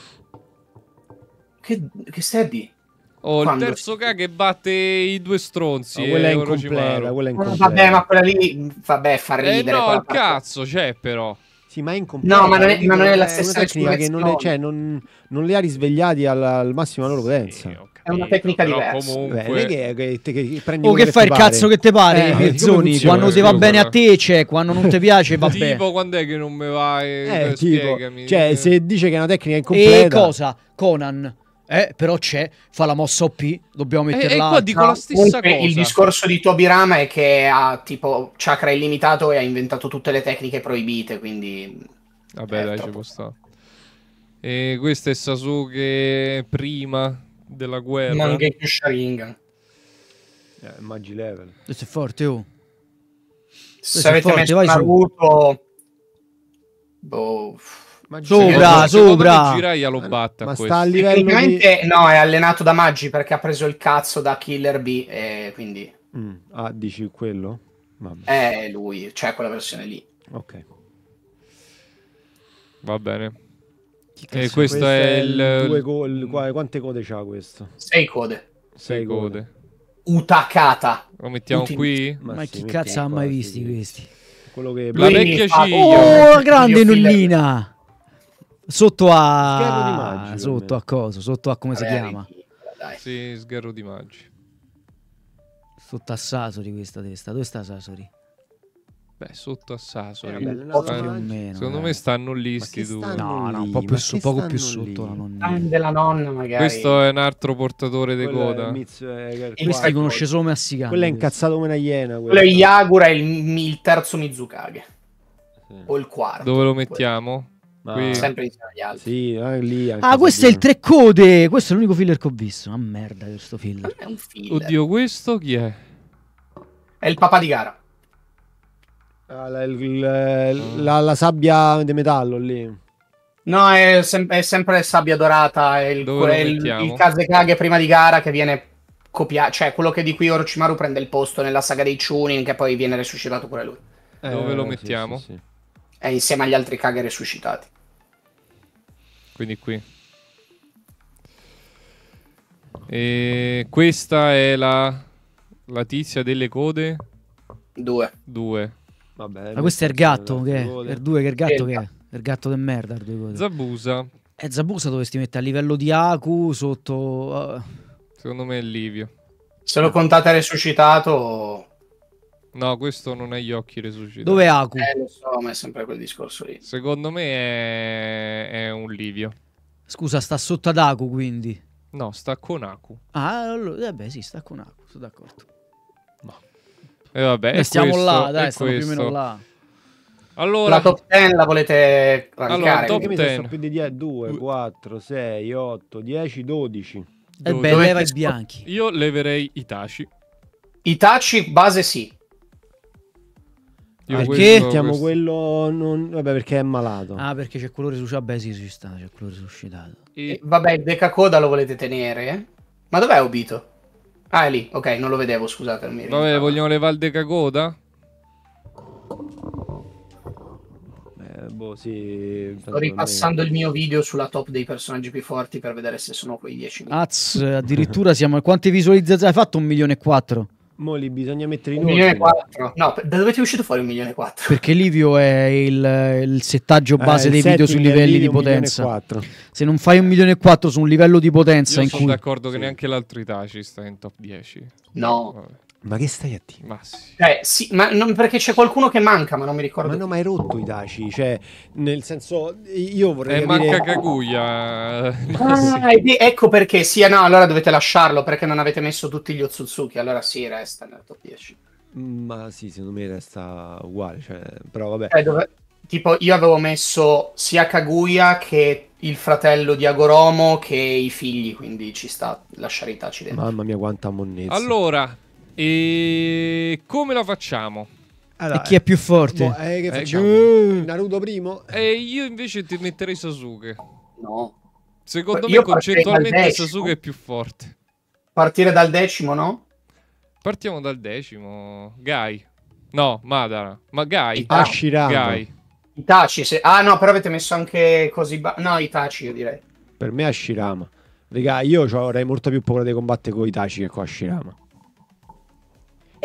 Che, che stai Oh, il terzo Kage batte i due stronzi. No, quella è e incompleta, quella è Eh, incompleta. vabbè, ma quella lì, vabbè, fa Eh ridere. no, quella il parte. cazzo, c'è però. Sì, ma è incompleta. No, ma non è- ma non è la stessa tecnica che non, è- resurrezione. cioè, non, non li ha risvegliati alla- al massimo della loro potenza. Sì, È una tecnica però diversa. Comunque... Beh, che, che, che- che prendi O che fai il cazzo che te pare, Eh, funziona? [LAUGHS] quando ti va Scusa, bene a te c'è, quando non ti piace vabbè. Tipo, quando è che non mi va? Eh, Eh, cioè, Eh. se dice che è una tecnica E incompleta... cosa? Conan. Eh, però c'è, fa la mossa OP, dobbiamo E- e metterla. qua dico No, la stessa comunque, cosa. Il discorso di Tobirama è che ha tipo chakra illimitato e ha inventato tutte le tecniche proibite, quindi... Vabbè, Eh, dai, ci troppo. può stare. E questo è Sasuke prima della guerra. Mangekyo Sharingan. Eh, Maggi level. Questo è forte, oh. Se Questo avete forte, messo. Naruto... Boh... Sopra, sopra. me Jiraiya lo batte a Ma questo. sta a livello di... No, è allenato da Maggi perché ha preso il cazzo da Killer B e quindi Mm, ah, dici quello? Vabbè, è lui, cioè quella versione lì. ok. Va bene. E questo è il... due co- il- qua- quante code c'ha questo? Sei code. sei code. Utakata. Lo mettiamo Uti- qui? Ma, sì, chi cazzo ha mai visti questi? Quello che... La vecchia fa- ciglia. Oh, la grande nonnina! Sotto a... Maggi, per Sotto a cosa? Sotto a come si Vabbè, chiama? Dai. Sì, sgherro di Maggi. Sotto a Sasori questa testa. Dove sta Sasori? Beh, sotto a Sasori. Eh, vabbè, non Sta- più o meno, secondo eh. me stanno lì sti due. stanno No, no, un po' più su, poco più stanno sotto la nonna. Della nonna magari. Questo è un altro portatore di coda. Eh, Il Questi conosce solo Massicano. Quello è incazzato come una iena. Quello è Yagura, il, il terzo Mizukage. O il quarto. Dove lo mettiamo? Ma- Qui. Sempre insieme agli altri. Sì, eh, lì anche Ah, questo è il tre code. Questo è l'unico filler che ho visto. Ah, merda, questo filler. È un filler. Oddio, questo chi è? È il papà di gara. Ah, la, il- la- la sabbia di metallo lì. No, è, sem- è sempre sabbia dorata. È il, Dove il, il Kazekage prima di gara che viene copiato. Cioè, quello che di cui Orochimaru prende il posto nella saga dei Chunin, che poi viene resuscitato pure lui. Dove Eh, lo sì, mettiamo? sì, sì. È insieme agli altri Kage resuscitati. Quindi qui. E questa è la, la tizia delle code? Due. Due. Vabbè, Ma questo è il gatto, che è? Code. Er 2 che è il gatto Sì, che è? Il gatto del merda, er due code. Zabusa, E Zabusa dovresti mettere a livello di Aku sotto... eh, secondo me è Livio. Se lo contate resuscitato. No, questo non ha gli occhi resuscitati. Dove è Aku? Eh, lo so, ma è sempre quel discorso lì. Secondo me è, è un Livio. Scusa, sta sotto ad Aku quindi. No, sta con Aku. Ah, allora, eh beh, sì, sta con Aku, sono d'accordo. E vabbè, Beh, è stiamo questo, là, è dai, stiamo più o meno questo. là. Allora, La top 10 la volete Allora, rankare? top Che mi 10. sono più di 10, 2, 4, 6, 8, 10, 12. E beh, leva i bianchi. io leverei Itachi. Itachi base sì. Io Perché questo- mettiamo questo- quello non... Vabbè, perché è malato. Ah, perché c'è quello resuscitato. Beh, sì, ci sta, c'è quello resuscitato. E- Vabbè, il Decacoda lo volete tenere? Ma dov'è Obito? Ah, è lì. Ok, non lo vedevo, scusate. Non mi Vabbè, ricordavo. vogliamo levare il Decagoda? Eh, boh, sì. Sto ripassando il mio video sulla top dei personaggi più forti per vedere se sono quei 10 Az, addirittura siamo... Quante visualizzazioni hai fatto? Un milione e quattro? Mo li bisogna mettere in milione ordine. quattro. No, da dove ti è uscito fuori un milione e quattro? Perché Livio è il, il settaggio base Eh, dei video sui livelli di milione potenza. Se non fai un milione e quattro su un livello di potenza Io in sono cui... d'accordo che neanche l'altro Itachi sta in top 10. No. Vabbè. Ma che stai a dire? Ma sì. Eh, sì, ma non- perché c'è qualcuno che manca, ma non mi ricordo. Ma non mai rotto i Daci, cioè, nel senso, io vorrei Eh, capire... manca Kaguya. Ah, [LAUGHS] di- ecco perché. Sì, eh, no, allora dovete lasciarlo perché non avete messo tutti gli Otsutsuki. Allora sì, resta nel top 10. Ma sì, secondo me resta uguale, cioè, però vabbè. Cioè, dove- Tipo, io avevo messo sia Kaguya che il fratello di Agoromo che i figli, quindi ci sta lasciare Itachi dentro. Mamma mia, quanta monnezza. Allora, e come la facciamo? Allora, E chi è più forte? boh, eh, che Eh, facciamo? Naruto primo? E io invece ti metterei Sasuke. No. Secondo Io me concettualmente. Sasuke è più forte. Partire dal decimo, no? Partiamo dal decimo. Gai. No, Madara. Ma Gai. Hashirama. Gai. Itachi, se... Ah no, però avete messo anche così... Ba... No, Itachi io direi. Per me è Ashirama. Raga, io avrei molto più paura di combattere con Itachi che con Ashirama.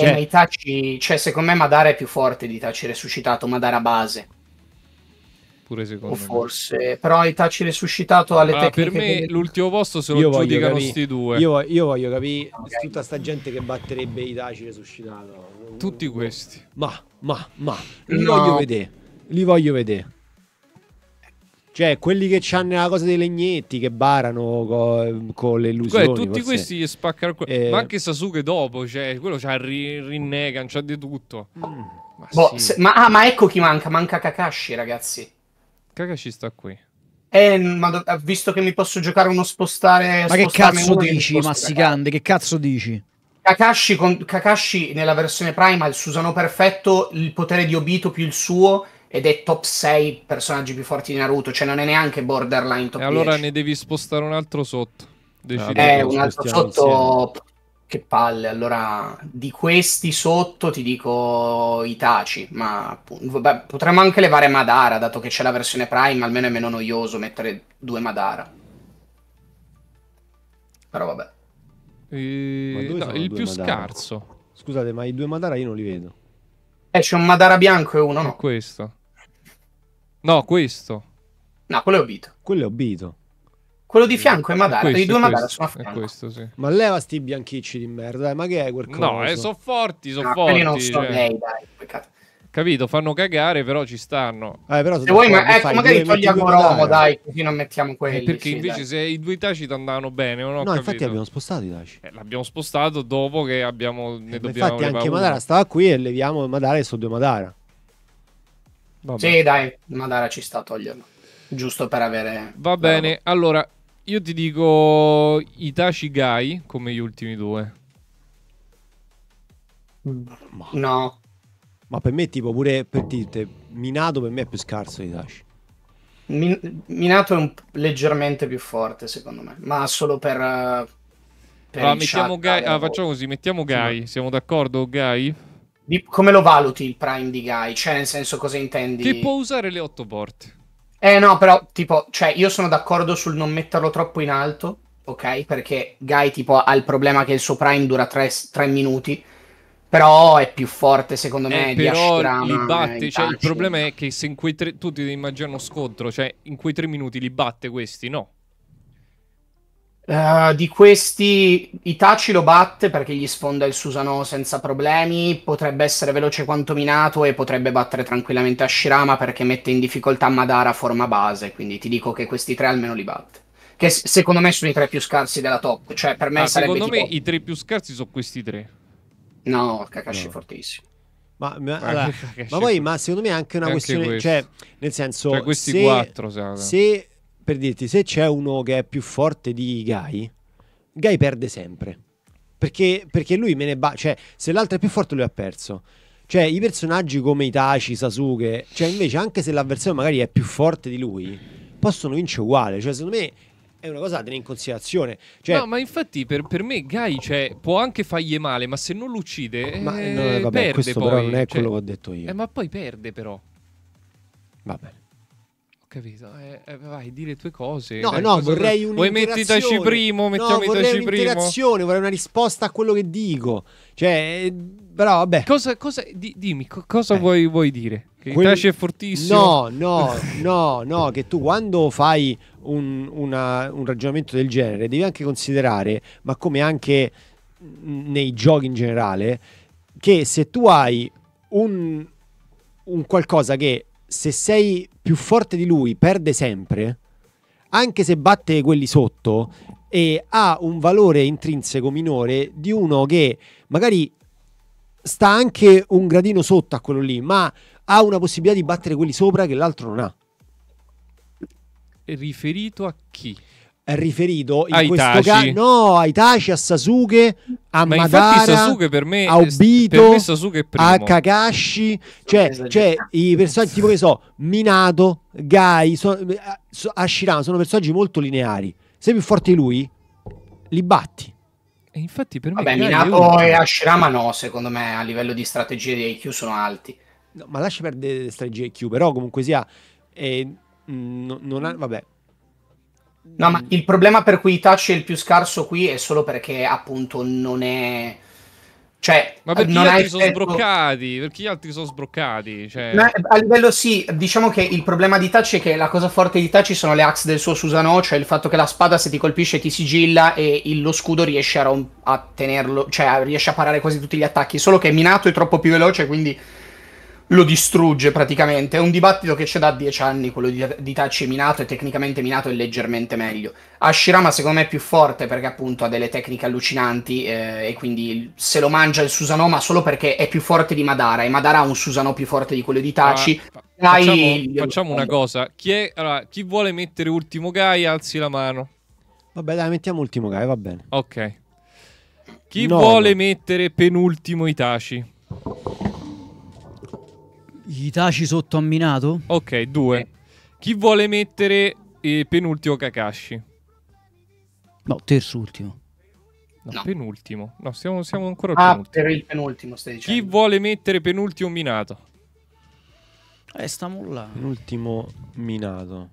Cioè- ma Itachi... Cioè, secondo me Madara è più forte di Itachi resuscitato, Madara base. Pure O secondo me. forse... Però Itachi resuscitato ha le Ah, per tecniche... me che- l'ultimo posto se lo giudicano capire- sti due. Io, io voglio capire tutta sta gente che batterebbe Itachi resuscitato. Tutti questi. Ma, ma, ma, li No. voglio vedere. Li voglio vedere. Cioè, quelli che hanno la cosa dei legnetti che barano co- con le illusioni. Guarda, tutti forse. questi gli spaccano. que- Eh. Ma anche Sasuke dopo, cioè, quello c'ha il ri- Rinnegan, c'ha di tutto. Ma, Boh, sì. se- ma, ah, ma ecco chi manca. Manca Kakashi, ragazzi. Kakashi sta qui. Eh, ma do- visto che mi posso giocare uno spostare... Ma che cazzo dici, Massicande? Che cazzo dici? Kakashi, con- Kakashi nella versione Prima ha il Susano perfetto, il potere di Obito più il suo ed è top 6 personaggi più forti di Naruto, cioè non è neanche borderline top E allora 10. ne devi spostare un altro sotto. Decidi Eh, un altro sotto che palle, allora di questi sotto ti dico Itachi, ma vabbè, potremmo anche levare Madara, dato che c'è la versione Prime, almeno è meno noioso mettere due Madara. Però vabbè. Ma dove no, sono il più Madara? scarso. Scusate, ma i due Madara io non li vedo. Eh, c'è un Madara bianco e uno no. questo. No, questo. No, quello è Obito. Quello è Obito. Quello di fianco è Madara, Questo, i due Madara questo, sono a fianco. questo, sì. Ma leva sti bianchicci di merda, dai, ma che è quel coso? No, eh, sono forti, sono No, forti. quelli non sono cioè. lei, dai. peccato. capito? Fanno cagare, però ci stanno. Eh, però Se vuoi, ma- ecco, magari togli a Goromo, dai, così non mettiamo quelli. Eh, perché sì, invece dai. se i due Itachi andavano bene, non ho No, capito. infatti abbiamo spostato i Daci. Eh, l'abbiamo spostato dopo che abbiamo, ne dobbiamo Infatti anche levare Madara uno. stava qui e leviamo Madara e sono due Madara. Vabbè. Sì, dai, Madara ci sta a toglierlo. Giusto per avere... Va bene, allora io ti dico Itachi Gai come gli ultimi due. No. Ma per me tipo pure per dirte, Minato per me è più scarso di Daci. Min- Minato è un leggermente più forte, secondo me, ma solo per... eh, per chat, Gai, ah, facciamo così, mettiamo Gai, siamo d'accordo Gai? Di- come lo valuti il prime di Gai? Cioè, nel senso, cosa intendi? Che può usare le otto porte. Eh no, però, tipo, cioè, io sono d'accordo sul non metterlo troppo in alto, ok? Perché Gai, tipo, ha il problema che il suo prime dura 3, minuti, però è più forte, secondo me, Eh, di però Ashirama. li batte, e cioè il problema è che se in quei tre tu ti devi immaginare uno scontro, cioè in quei tre minuti li batte questi, no? Eh, di questi, Itachi lo batte perché gli sfonda il Susanoo senza problemi. Potrebbe essere veloce quanto Minato e potrebbe battere tranquillamente Ashirama perché mette in difficoltà Madara forma base. Quindi ti dico che questi tre almeno li batte. Che s- secondo me sono i tre più scarsi della top. Cioè, per me Ah, sarebbe secondo tipo... me i tre più scarsi sono questi tre. No, Kakashi è fortissimo. Ma, ma- Eh, allora, [LAUGHS] ma poi, ma secondo me è anche una Anche questione, questo. cioè, nel senso, Cioè, questi se, quattro, se, per dirti, se c'è uno che è più forte di Gai, Gai perde sempre. Perché, perché lui me ne ba- cioè, se l'altro è più forte lui ha perso. Cioè, i personaggi come Itachi, Sasuke, cioè, invece, anche se l'avversario magari è più forte di lui, possono vincere uguale. Cioè, secondo me è una cosa da tenere in considerazione. Cioè, no, ma infatti per, per me Gai cioè, può anche fargli male, ma se non lo uccide, Ma, eh, no, vabbè, perde questo poi. però non è Cioè, quello che ho detto io. Eh, ma poi perde però. Va bene. Ho capito. Eh, eh, vai, di le tue cose. No, Dai, no, vorrei Vuoi metti primo, mettiamo no, vorrei un'interazione, vorrei una risposta a quello che dico. Cioè, eh, però vabbè. Cosa, cosa- di- dimmi, co- cosa vuoi, vuoi dire? Che Quel- è fortissimo? No, no, no, no, che tu quando fai un, una- un ragionamento del genere devi anche considerare, ma come anche nei giochi in generale, che se tu hai un, un qualcosa che se sei più forte di lui perde sempre, anche se batte quelli sotto, e ha un valore intrinseco minore di uno che magari sta anche un gradino sotto a quello lì, ma ha una possibilità di battere quelli sopra che l'altro non ha. Riferito a chi? È riferito in A questo caso no, a Itachi, a Sasuke, a Ma Madara, infatti Sasuke per me a Obito, per me Sasuke è primo. a Kakashi, cioè, cioè i personaggi tipo che so, Minato, Gai, so, so- Ashirama sono personaggi molto lineari. Sei più forte di lui, li batti. E infatti per me Vabbè, Minato e Ashirama no, secondo me, a livello di strategie di IQ sono alti. No, ma lascia perdere le strategie IQ, però comunque sia eh, mh, no- non ha, vabbè. No, ma il problema per cui Itachi è il più scarso qui è solo perché appunto non è... Cioè, Ma perché gli altri sono effetto- sbroccati? Perché gli altri sono sbroccati? Cioè... Ma a livello sì, diciamo che il problema di Itachi è che la cosa forte di Itachi sono le axe del suo Susanoo, cioè il fatto che la spada se ti colpisce ti sigilla e il- lo scudo riesce a, rom- a tenerlo, cioè riesce a parare quasi tutti gli attacchi, solo che Minato è troppo più veloce, quindi lo distrugge praticamente. È un dibattito che c'è da dieci anni, quello di, di Itachi e Minato, e tecnicamente Minato è leggermente meglio. Ashirama secondo me è più forte perché appunto ha delle tecniche allucinanti eh, e quindi se lo mangia il Susanoo, ma solo perché è più forte di Madara e Madara ha un Susanoo più forte di quello di Itachi. Ah, Dai, Facciamo, facciamo una cosa. Chi, è, allora, chi vuole mettere ultimo Gai, alzi la mano. Vabbè, dai, mettiamo ultimo Gai, va bene. Ok. Chi No, vuole no. mettere penultimo Itachi? Itachi sotto a Minato? Ok, due. Chi vuole mettere eh, penultimo Kakashi? No, terzultimo. No, penultimo. No, siamo, siamo ancora Ah, penultimo. per il penultimo stai dicendo. Chi vuole mettere penultimo Minato? Eh, stiamo là. Penultimo Minato.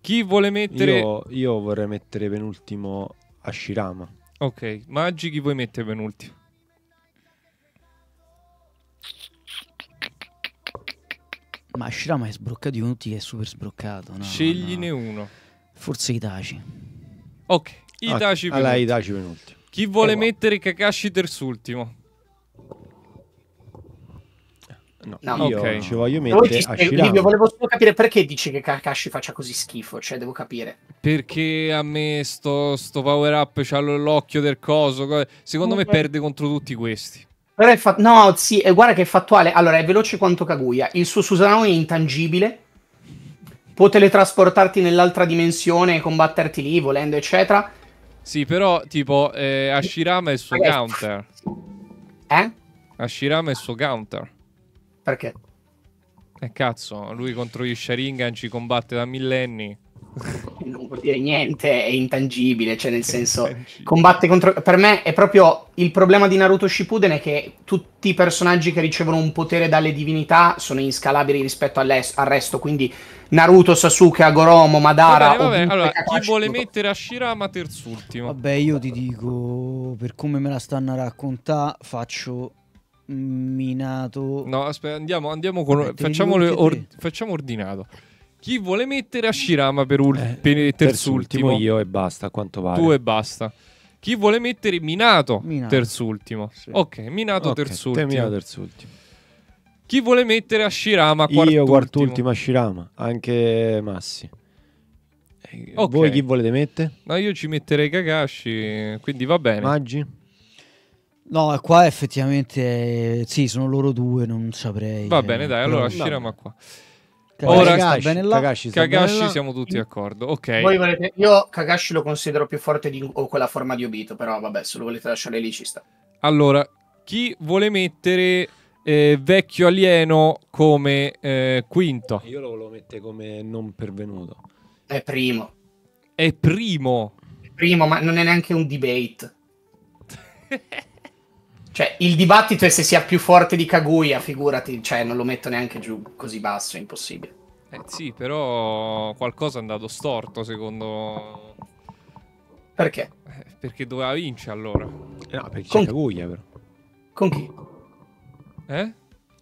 Chi vuole mettere... Io, io vorrei mettere penultimo Ashirama. Ok, Maggi chi vuoi mettere penultimo? Ma Shirama è sbroccato di tutti che è super sbroccato. No, Scegliene no. uno. Forse Itachi. Ok, Itachi Ok, allora. Itachi penultimo. Chi vuole E qua. mettere Kakashi terzultimo? No, No, io ok. ci voglio mettere Hashirama. Livio, volevo solo capire perché dici che Kakashi faccia così schifo, cioè devo capire. Perché a me sto, sto power up c'ha l'occhio del coso. co- Secondo me Ok. perde contro tutti questi. Però è fa- no, sì, e guarda che è fattuale. Allora, è veloce quanto Kaguya. Il suo Susanoo è intangibile. Può teletrasportarti nell'altra dimensione e combatterti lì, volendo, eccetera. Sì, però tipo eh, Ashirama è il suo Magari- counter. Eh? Ashirama è il suo counter. Perché? E cazzo, lui contro gli Sharingan ci combatte da millenni. Non vuol dire niente, è intangibile, cioè nel senso combatte contro per me è proprio il problema di Naruto Shippuden è che tutti i personaggi che ricevono un potere dalle divinità sono inscalabili rispetto al resto, quindi Naruto, Sasuke, Agoromo, Madara, Vabbè, vabbè, allora, Kakashi, chi vuole tutto. mettere Ashirama terzultimo? Vabbè, io ti dico, per come me la stanno a raccontare, faccio Minato. No, aspetta, andiamo, andiamo con... Facciamo, or- facciamo ordinato. Chi vuole mettere Ashirama per, ul- Eh, per Terzultimo terzultimo? io e basta, a quanto pare. Tu e basta. Chi vuole mettere Minato, Minato. terzultimo? Ok, Minato Ok, terzultimo. te Minato terzultimo. Chi vuole mettere Ashirama quartultimo? Io quartultimo Ashirama, anche Massi. Eh, Ok. Voi chi volete mettere? No, io ci metterei Kakashi, quindi va bene. Maggi? No, qua effettivamente eh, sì, sono loro due, non saprei. Va cioè, bene, dai, allora Ashirama qua. Ora Kakashi là. siamo tutti d'accordo. Ok. Voi volete- io Kakashi lo considero più forte di o quella forma di Obito, però vabbè, se lo volete lasciare lì ci sta. Allora, chi vuole mettere eh, vecchio alieno come eh, quinto? Io lo volevo mettere come non pervenuto. È primo. È primo. Primo, ma non è neanche un debate. [LAUGHS] cioè, il dibattito è se sia più forte di Kaguya, figurati, cioè non lo metto neanche giù così basso, è impossibile. Eh, sì, però qualcosa è andato storto secondo... Perché? Eh, perché doveva vincere allora. Eh no, perché Con- c'è Kaguya però. Con chi? Eh?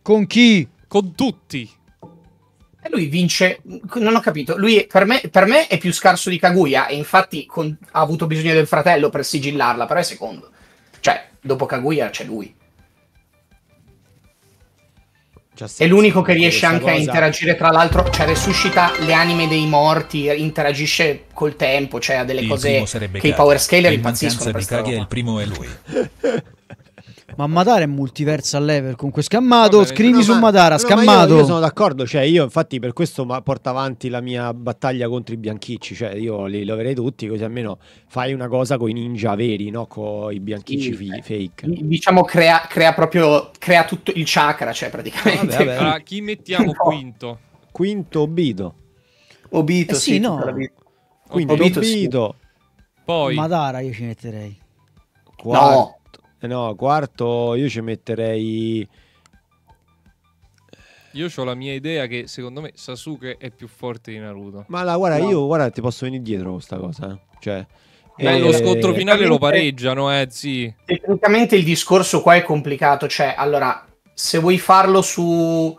Con chi? Con tutti. E lui vince, non ho capito, lui per, me, per me è più scarso di Kaguya e infatti con- ha avuto bisogno del fratello per sigillarla, però è secondo. Dopo Kaguya c'è lui. È l'unico che riesce anche a cosa- interagire tra l'altro, cioè resuscita le anime dei morti, interagisce col tempo, cioè ha delle Il cose che i Kage. power scaler impazziscono il primo è lui. [LAUGHS] Ma Madara è multiversal level comunque scammato, Va bene, scrivi No, su ma- Madara, no, ma io- scammato. Io, sono d'accordo, cioè io infatti per questo ma- porto avanti la mia battaglia contro i bianchicci, cioè io li loverei tutti così almeno fai una cosa con i ninja veri, no con i bianchicci Sì, fake. Diciamo crea, crea proprio, crea tutto il chakra, cioè praticamente. Vabbè, vabbè. Allora, chi mettiamo [LAUGHS] quinto? Quinto Obito, Obito, Eh sì, sì, no. quinto Obito, Obito, sì. Poi Madara io ci metterei. quarto, eh no, quarto io ci metterei io ho la mia idea che secondo me Sasuke è più forte di Naruto. Ma la, guarda, No. io guarda, ti posso venire dietro con sta cosa, eh. Cioè Beh, eh, lo scontro finale lo pareggiano, eh, sì. Tecnicamente il discorso qua è complicato, cioè, allora, se vuoi farlo su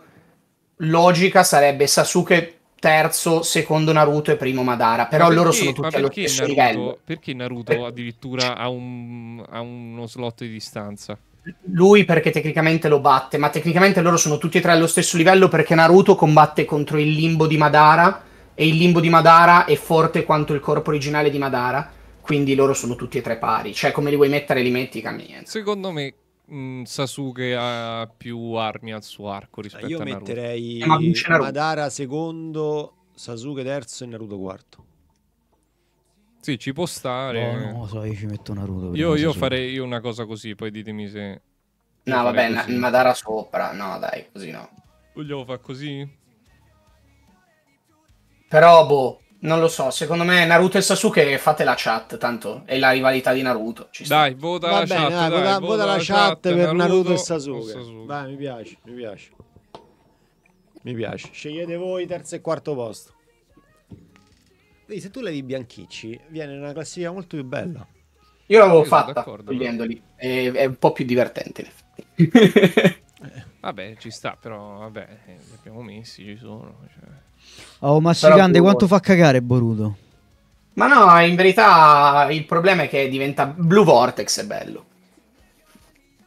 logica sarebbe Sasuke terzo, secondo Naruto e primo Madara, però Ma loro perché- sono tutti allo perché stesso Naruto, livello. Perché Naruto addirittura ha, un, ha uno slot di distanza? Lui perché tecnicamente lo batte, ma tecnicamente loro sono tutti e tre allo stesso livello perché Naruto combatte contro il limbo di Madara e il limbo di Madara è forte quanto il corpo originale di Madara, quindi loro sono tutti e tre pari, cioè come li vuoi mettere li metti cambia niente. Secondo me mh, Sasuke ha più armi al suo arco rispetto io a Naruto. metterei Eh. Madara secondo, Sasuke terzo e Naruto quarto. Sì, ci può stare. No, non lo so, io ci metto Naruto. io, io farei io una cosa così, poi ditemi se... io No, vabbè. Na- Madara sopra, no dai, così no. Vogliamo fare così? Però, boh, non lo so, secondo me Naruto e Sasuke fate la chat, tanto è la rivalità di Naruto. Dai, vota Va la bene, chat, dai, dai, vota, vota la chat per Naruto, e Sasuke. Sasuke. Vai, mi piace, mi piace. Mi piace. Scegliete voi terzo e quarto posto. Vedi, se tu levi bianchicci, viene una classifica molto più bella. Io l'avevo Io fatta togliendoli, è, è un po' più divertente. in effetti. Vabbè, ci sta, però vabbè, eh, li abbiamo messi, ci sono. Cioè. Oh, Massicante, Però- quanto fa cagare Boruto? Ma no, in verità il problema è che diventa Blue Vortex è bello.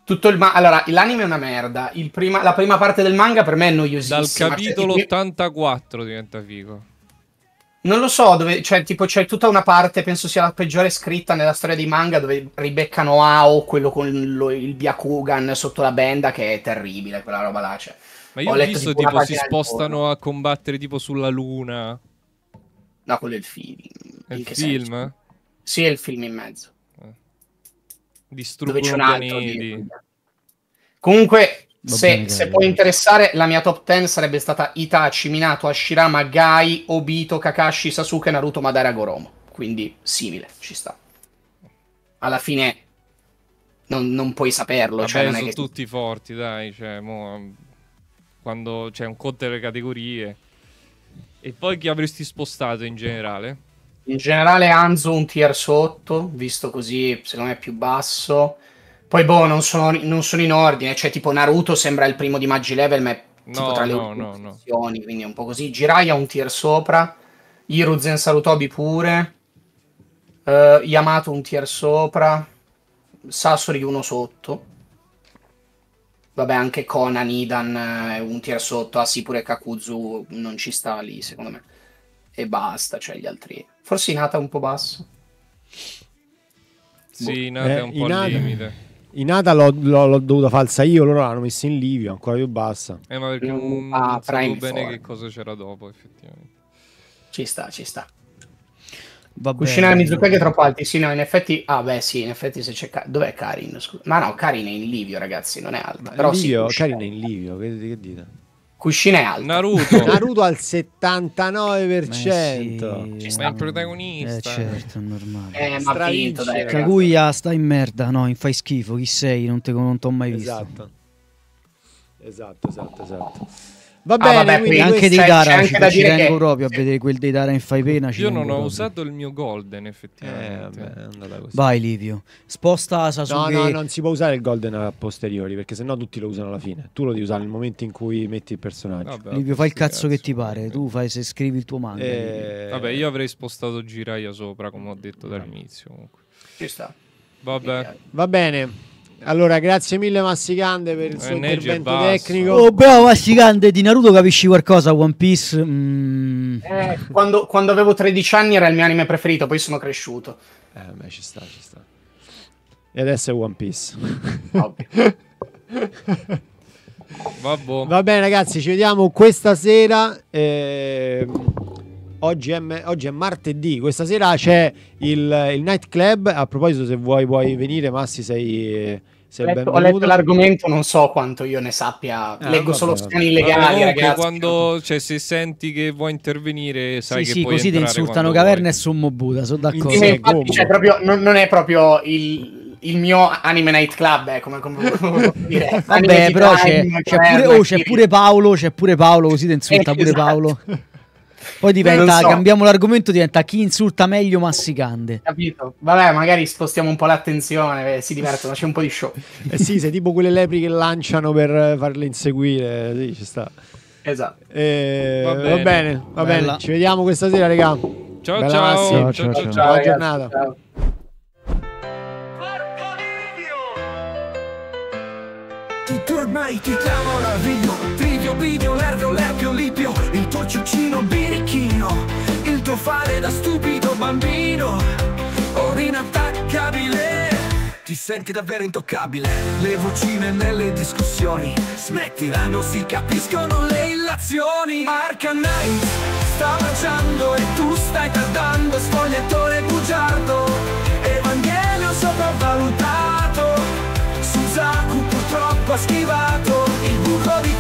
Tutto il ma- allora, l'anime è una merda. Il prima- la prima parte del manga per me è noiosissima. Dal Cioè, capitolo tipo- 84 diventa figo. Non lo so, dove, cioè, tipo, c'è tutta una parte, penso sia la peggiore scritta nella storia dei manga, dove ribeccano Ao, quello con lo- il Byakugan sotto la benda, che è terribile, quella roba là. Cioè. Ma io Ho ho, letto visto tipo si spostano a combattere tipo sulla luna. No, quello è il film. È il film? senso? Sì, è il film in mezzo. Distruggono Dove c'è un i altro pianeti. di- Comunque, Va se, bene, se può interessare, la mia top 10 sarebbe stata Itachi, Minato, Ashirama, Gai, Obito, Kakashi, Sasuke, Naruto, Madara, Goromo. Quindi simile, ci sta. Alla fine non, non puoi saperlo. Vabbè, cioè, non è sono che... tutti forti, dai. Cioè, mo, quando c'è un conto delle categorie. E poi chi avresti spostato in generale? In generale Hanzo un tier sotto, visto così secondo me è più basso. Poi boh, non sono, non sono in ordine, cioè tipo Naruto sembra il primo di Maggi Level, ma è tipo No, tra le no, no, no. quindi è un po' così. Jiraiya un tier sopra, Hiruzen Sarutobi pure, eh, Yamato un tier sopra, Sasori uno sotto. Vabbè, anche Conan, Idan eh, un tier sotto, ah sì, pure Kakuzu non ci sta lì, secondo me. E basta, cioè gli altri. Forse Inata un po' basso. Sì, Nata è Eh, un po' Inata- al limite. In Nata l'ho, l'ho- l'ho dovuta falsa io, loro l'hanno messa in livio, ancora più bassa. Eh, ma perché non Ah, non sapevo bene Four. che cosa c'era dopo, effettivamente. Ci sta, ci sta. Va Kushina e bene. Mizukage troppo alti. Sì, no, in effetti. Ah, beh, sì, in effetti se c'è. Dov'è Karin? Scusa. Ma no, Karin è in livio, ragazzi, non è alta. Però livio, sì, Karin è in livio, che, che dite? Kushina è alta. Naruto. [LAUGHS] Naruto al 79%. Eh sì, Ma è il protagonista. Eh certo, è normale. Eh, ma ha vinto, dai, ragazzi. Kaguya sta in merda, no, in fai schifo, chi sei? Non te non t'ho mai visto. Esatto. Esatto, esatto, esatto. Va Ah, bene, vabbè, quindi E anche dei Dara anche ci, da ci tengo che- proprio a vedere quel dei Dara in fai pena. Io non ho proprio. usato il mio golden, Eh, effettivamente. vabbè, è andata così. Vai Livio, sposta No, Sasuke. no, non si può usare il golden a posteriori perché sennò tutti lo usano alla fine. Tu lo devi usare nel momento in cui metti il personaggio. Vabbè, Livio, fai il sti cazzo che ti pare. Tu fai se scrivi il tuo manga. Eh, Vabbè, io avrei spostato Jiraiya sopra, come ho detto dall'inizio. Comunque. Ci sta. Vabbè. Va bene. Allora, grazie mille Massicande per il suo Eh, Neji è intervento tecnico. Oh, bravo masticante di Naruto capisci qualcosa One Piece? Mm. Eh, quando, quando avevo 13 anni era il mio anime preferito, poi sono cresciuto. Eh, beh, ci sta, ci sta. E adesso è One Piece. [LAUGHS] Va bene, ragazzi, ci vediamo questa sera. ehm, oggi, è, oggi è martedì. Questa sera c'è il, il night club. A proposito, se vuoi, puoi venire, Massi, sei, sei Ho letto, ho benvenuto. letto l'argomento, non so quanto io ne sappia. Ah, Leggo vabbè, solo scani illegali, comunque, ragazzi. quando, cioè, se senti che vuoi intervenire, sai Sì, che sì, puoi così ti insultano Caverna vuoi. e Sommo Buddha, sono d'accordo. Sì, infatti, cioè, proprio, non, non è proprio il, il mio anime night club, eh, come, come come dire. Vabbè, però c'è, c'è pure, oh, c'è pure Paolo, c'è pure Paolo, così ti insulta Eh, pure esatto. Paolo. [LAUGHS] Poi diventa, so. cambiamo l'argomento, diventa chi insulta meglio massicante. Capito? Vabbè, magari spostiamo un po' l'attenzione, eh, si divertono, c'è un po' di show. Eh sì, sei tipo quelle lepri che lanciano per farle inseguire. Sì, ci sta. Esatto. Eh, Va va bene. bene, va Bella. bene. Ci vediamo questa sera, raga. Ciao, Bella ciao. Massi. Ciao, ciao, ciao. Buona giornata. ciao. Tutto ormai ti chiamo la video Livio, Bivio, Nervio, Lerpio, Lipio Il tuo ciuccino birichino Il tuo fare da stupido bambino. Ora inattaccabile ti senti davvero intoccabile. Le vocine nelle discussioni Smettila, non si capiscono le illazioni. Arcanine sta marciando e tu stai tardando Sfogliatore bugiardo. Evangelio sopravvalutato Suzaku purtroppo ha schivato Il buco di